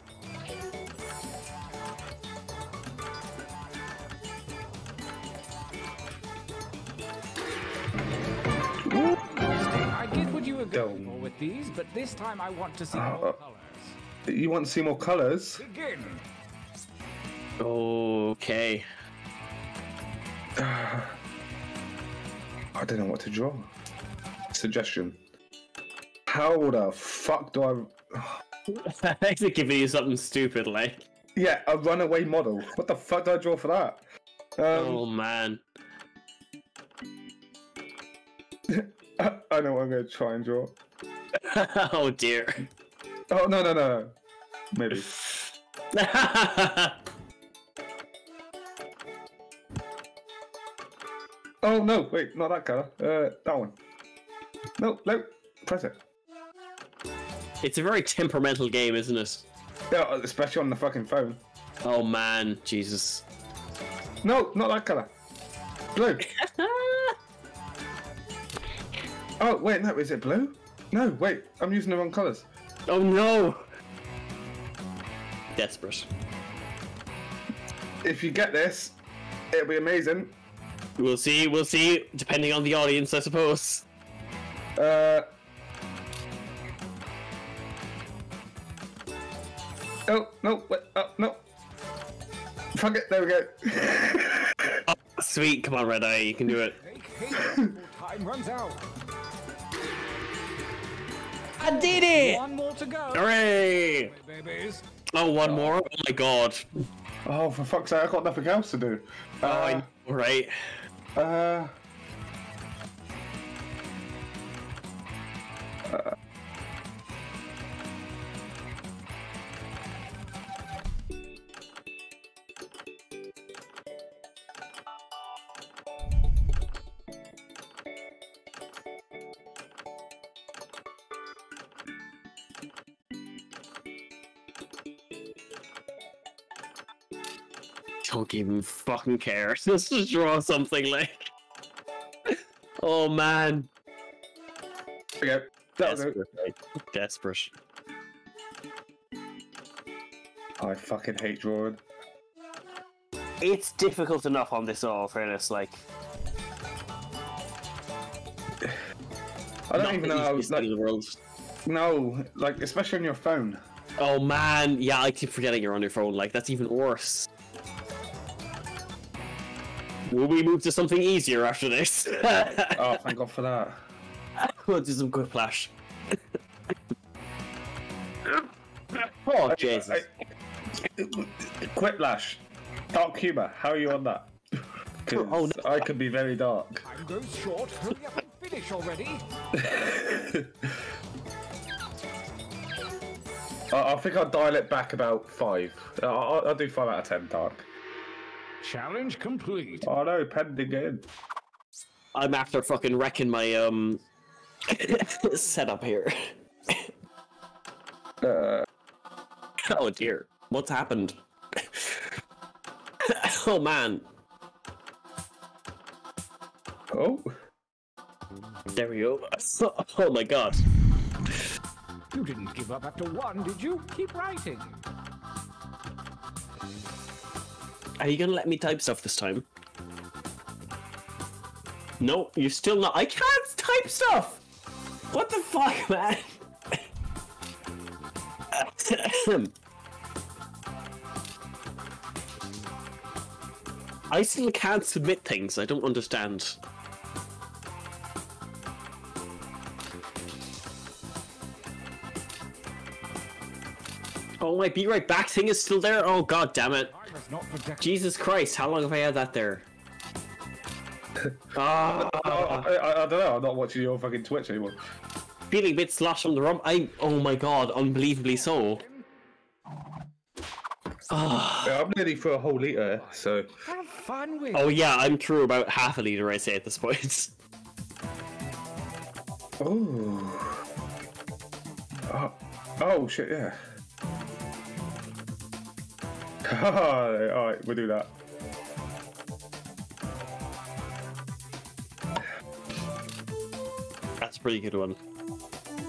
get what you were with these, but this time I want to see more colors. You want to see more colors? Begin. Okay. I don't know what to draw. Suggestion. How the fuck do I? Actually, giving you something stupid, like. Yeah, a runaway model. What the fuck do I draw for that? Um, oh man. I, I know what I'm going to try and draw. oh dear. Oh no no no. Maybe. Oh no! Wait, not that color. Uh, that one. No, no. Press it. It's a very temperamental game, isn't it? Yeah, especially on the fucking phone. Oh man, Jesus. No, not that color. Blue. oh wait, no, is it blue? No, wait, I'm using the wrong colors. Oh no! Desperate. If you get this, it'll be amazing. We'll see, we'll see, depending on the audience, I suppose. Uh. Oh no! Wait, oh no! Fuck it! There we go. Oh, sweet, come on, Red Eye, you can do it. Time runs out. I did it! One more to go. Hooray! Babies. Oh, one more? Oh my god. Oh, for fuck's sake! I've got nothing else to do. Oh, I know, right? Uh. uh, even fucking care. Let's just draw something like. Oh man. There we go. That'll. Desperate. right? Desperate. I fucking hate drawing. It's difficult enough on this, all fairness. Like, I don't Not even know. How, easiest like, in the world. No, like especially on your phone. oh man, yeah, I keep forgetting you're on your phone. Like, that's even worse. Will we move to something easier after this? oh, thank God for that. we'll do some Quiplash. oh Jesus! Quiplash, dark humor. How are you on that? Oh, I can be very dark. Time goes short. Hurry up and finish already. I, I think I'll dial it back about five. I'll, I'll- I'll do five out of ten dark. Challenge complete. Oh no, pending in. I'm after fucking wrecking my um setup here. Uh, oh dear, what's happened? oh man. Oh. There we go. Oh my god. You didn't give up after one, did you? Keep writing. Are you gonna let me type stuff this time? No, you're still not. I can't type stuff. What the fuck, man? I still can't submit things. I don't understand. Oh, my be right back thing is still there. Oh god damn it! I not protect. Jesus Christ, how long have I had that there? Ah, I, I, I don't know. I'm not watching your fucking Twitch anymore. feeling a bit slosh on the rump. I oh my god, unbelievably so. Ah. Yeah, I'm nearly through a whole liter, so. Have fun with. Oh yeah, I'm through about half a liter. I say at this point. Oh. Oh, oh shit! Yeah. All right, we'll do that. That's a pretty good one.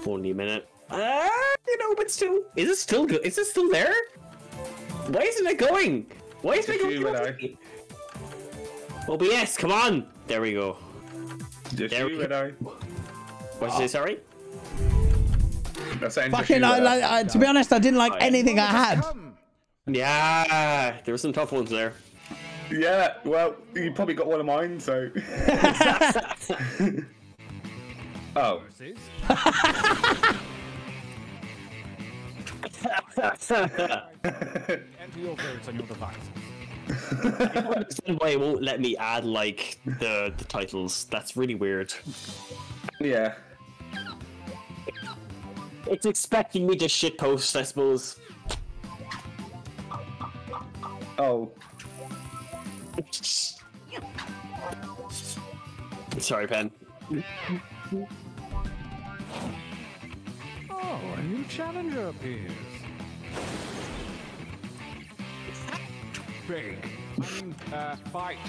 Only a minute. Ah, you know, but still, is it still good? Is it still there? Why isn't it going? Why isn't it Just you going? and I. automatically? OBS, come on! There we go. Just There you we and I. What did you say? Sorry. That's Fucking, you I, I. like, I, to be honest, I didn't like Oh, yeah. anything I had. Come. Yeah, there were some tough ones there. Yeah, well, you probably got one of mine, so. oh. Versus. Enter your votes on your devices. I don't understand why it won't let me add like the the titles. That's really weird. Yeah. It's expecting me to shitpost, I suppose. Oh. Sorry, Pen. Oh, a new challenger appears. Big. I mean, uh, fight.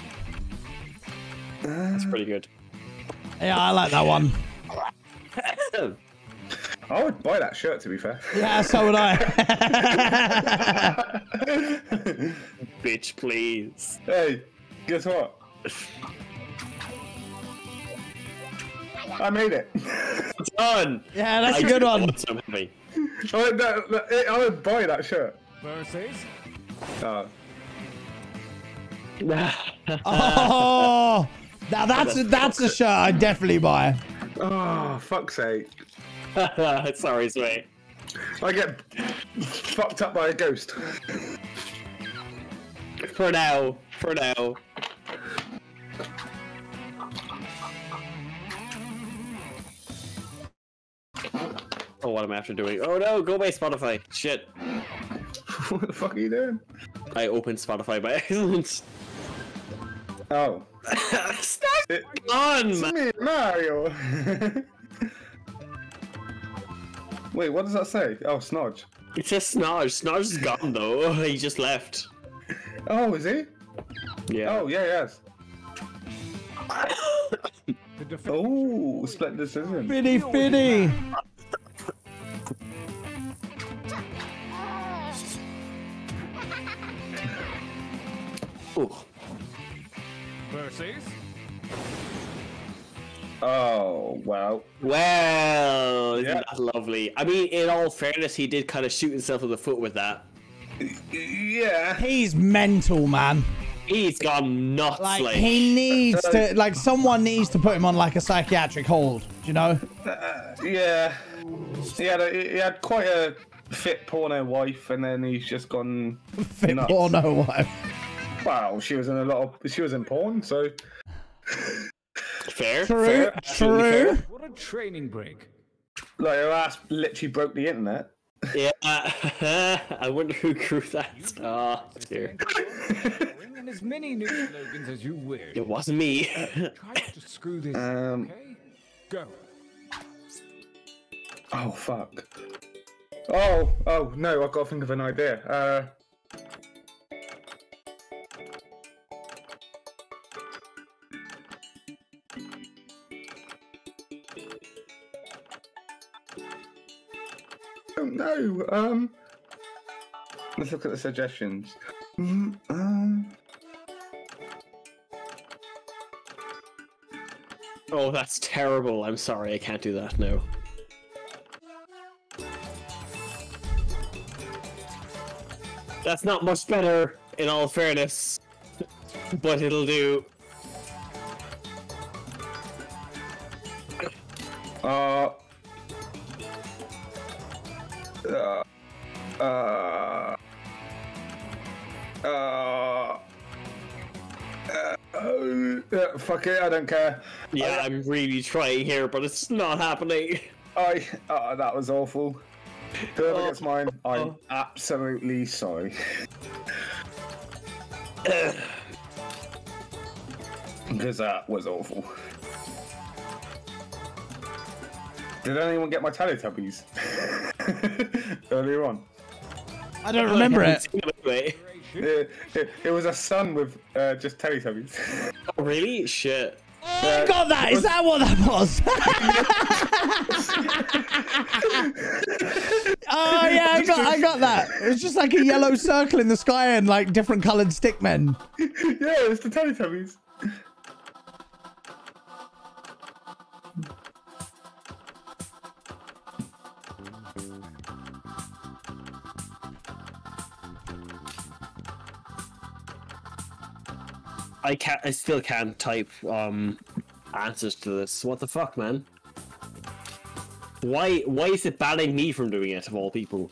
That's pretty good. Yeah, I like that one. I would buy that shirt, to be fair. Yeah, so would I. Bitch, please. Hey, guess what? I made it. Done. yeah, that's a I good one. want So. I would, that, that- I would buy that shirt. Versus. Oh. Oh, now that's that's a shirt I definitely buy. Oh, fuck's sake. Sorry, sweet. I get fucked up by a ghost. For now. For now. Oh, what am I after doing? Oh no, go away, Spotify. Shit. what the fuck are you doing? I opened Spotify by accident. Oh. Stop It, on, Mario. Wait, what does that say? Oh, Snodge. It says Snodge. Snodge is gone though. he just left. Oh, is he? Yeah. Oh, yeah, yes. oh, split decision. Fitty, fitty. Oh. Versus. Oh wow. Well, isn't Yeah. that lovely? I mean, in all fairness, he did kind of shoot himself in the foot with that. Yeah. He's mental, man. He's gone nuts. Like, Like, he needs to, like, someone needs to put him on like a psychiatric hold. Do you know? Uh, yeah. He had a, he had quite a fit porno wife, and then he's just gone. Fit nuts. porno wife. Wow, she was in a lot of. She was in porn, so. Fair. True, fair, true. fair. What a training break. Like her ass literally broke the internet. Yeah. I wonder who grew that. Oh, dear. Bring in as many new slogans as you wish. It wasn't me. Try to screw this. Um. okay? Go. Oh fuck. Oh oh no! I've got to think of an idea. Uh. Don't know. Um. Let's look at the suggestions. Mm, um. Oh, that's terrible. I'm sorry. I can't do that now. That's not much better, in all fairness. But it'll do. Uh. Uh. Uh. Uh. Uh, uh, fuck it, I don't care. Yeah, I'm really trying here, but it's not happening. I. Uh, that was awful. Whoever Oh, gets mine, I'm oh. absolutely sorry. Because that was awful. Did anyone get my Teletubbies earlier on? I don't remember it. Anyway. It, it, it was a sun with uh, just Teletubbies. Oh, really? Shit. I got that. Is that what that was? oh yeah, I got, I got that. It was just like a yellow circle in the sky and like different coloured stick men. yeah, it's the Teletubbies. I can't. I still can't type um answers to this. What the fuck, man? Why? Why is it banning me from doing it of all people?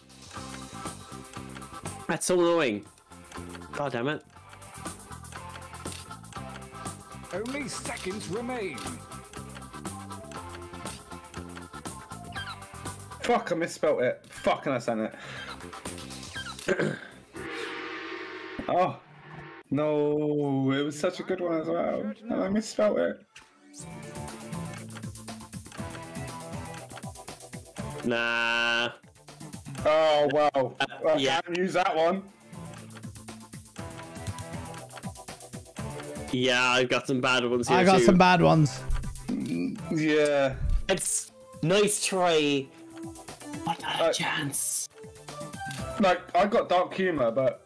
That's so annoying. God damn it. Only seconds remain. Fuck, I misspelt it. Fuck, and I sent it. oh. No, it was such a good one as well. And I misspelt it. Nah. Oh, wow. I yeah. can't use that one. Yeah, I've got some bad ones here I got too. some bad ones. Yeah. It's nice try, but not a Uh, chance. Like, I got dark humour, but.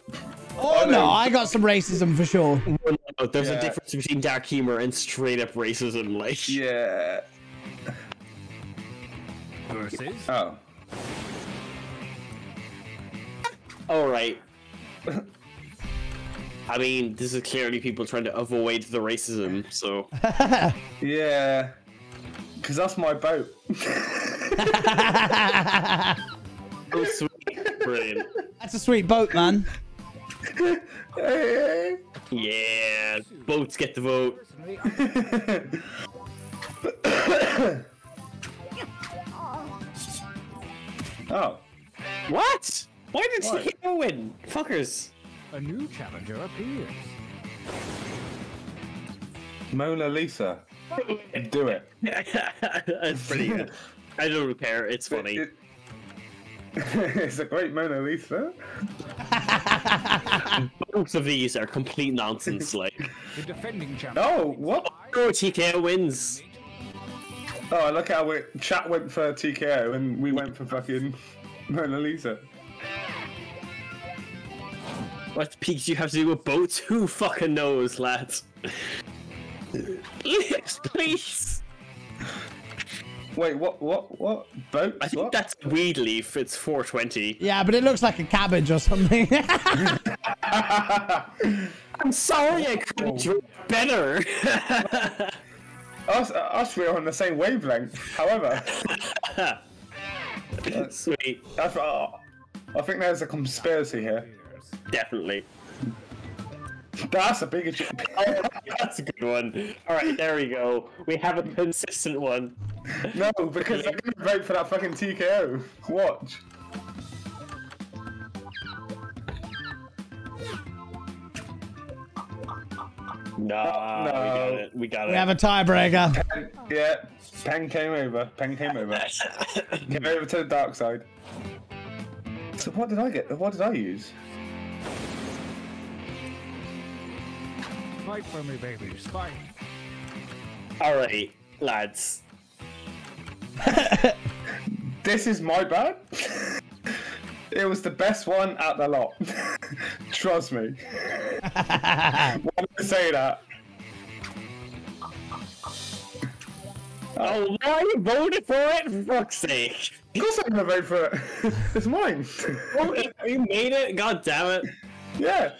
Oh, oh no, I got some racism for sure. Oh, there's Yeah. a difference between dark humor and straight up racism. Like, Yeah. Versus. Oh. all right. I mean, this is clearly people trying to avoid the racism. So, Yeah. Because that's my boat. oh, sweet, brilliant. That's a sweet boat, man. Hey. Yeah, boats get the vote. Oh. What? Why did Why? TKO win? Fuckers. a new challenger appears. Mona Lisa. Do it. That's brilliant. I don't care. It's funny. It- it's a great Mona Lisa. Both of these are complete nonsense. Like, The defending champion. Oh, what? oh, TKO wins. Oh, look how we chat went for TKO and we went for fucking Mona Lisa. What peaks you have to do with boats? Who fucking knows, lads? Yes, please. Wait, what? What? What? Boats? I think what? that's weed leaf. It's 420. Yeah, but it looks like a cabbage or something. I'm sorry, I couldn't do better. us, us, we're on the same wavelength. However, Sweet. that's, uh, I think there's a conspiracy here. Definitely. That's a big issue. Oh, that's a good one. All right, there we go. We have a consistent one. No, because they're gonna vote for that fucking TKO. Watch. Nah, we got it. We got it. we have a tiebreaker. Pen, yeah, Pen came over. Pen came over. came over to the dark side. So what did I get? What did I use? Fight for me, babies. Fight. All right, lads. This is my bad. it was the best one out the lot. Trust me. Why did I say that? Oh, now you voted for it? For fuck's sake. Of course I'm gonna vote for it. it's mine. You made it? God damn it. Yeah.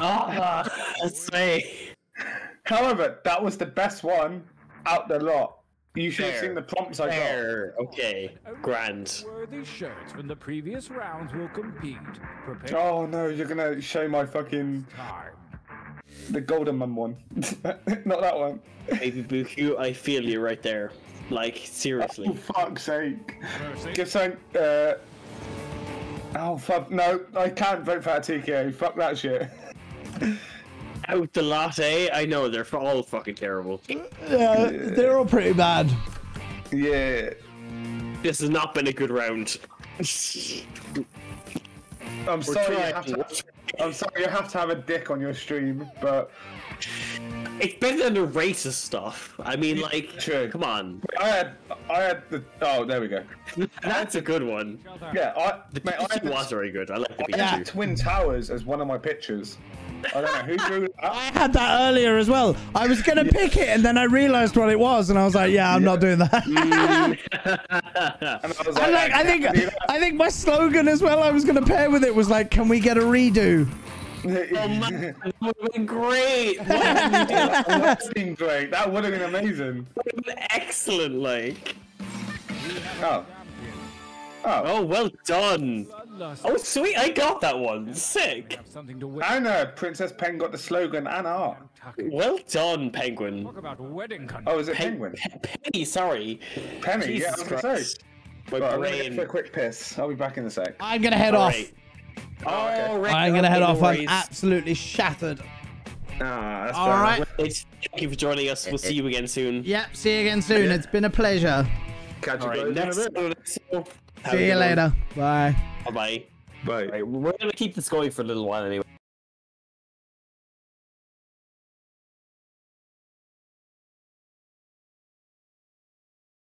Ah, say. However, that was the best one out the lot. You should have seen the prompts I got. Fair. Okay. Grand. Worthy shirts from the previous rounds will compete. Prepare Oh no, you're gonna show my fucking time. the golden mum one. Not that one. Baby Buku, I feel you right there. Like, seriously. For fuck's sake. Give something, uh... Oh, fuck. No, I can't vote for that TKO. Fuck that shit. Out the latte? I know, they're all fucking terrible. Yeah, they're all pretty bad. Yeah. This has not been a good round. I'm We're sorry, you have to, I'm sorry you have to have a dick on your stream, but It's better than the racist stuff. I mean, like, True. come on. I had, I had the. Oh, there we go. That's a good one. Yeah, I, The mate, I had Pikachu the, was very good. I like the I Pikachu. had Twin Towers as one of my pictures. I don't know who drew that. I had that earlier as well. I was gonna pick it, and then I realised what it was, and I was like, "Yeah, I'm not doing that." Mm. And I was I like. I think. that. I think my slogan as well. I was gonna pair with it was like, "Can we get a redo?" Oh man, that would have been great. that would have been great. That would have been amazing. Excellent, like. Oh. Oh. Oh, well done. Oh, sweet, I got that one. Sick. Have something to win. And uh, Princess Pen got the slogan and art. Well done, Penguin. Talk about wedding country. Oh, is it Pen- Penguin? Penny, sorry. Penny, yeah, I was gonna say. Christ. My Right, I'm gonna brain. for a quick piss. I'll be back in a sec. I'm gonna head All off. right. Oh, okay. Oh, right, I'm gonna head no off. I'm absolutely shattered. Ah, that's All fair right. enough. Right, Thank you for joining us. We'll see you again soon. Yep. See you again soon. It's been a pleasure. Catch you All right, guys in a next bit. See you later. Bye. Bye bye. Bye. Right, we're gonna keep this going for a little while anyway.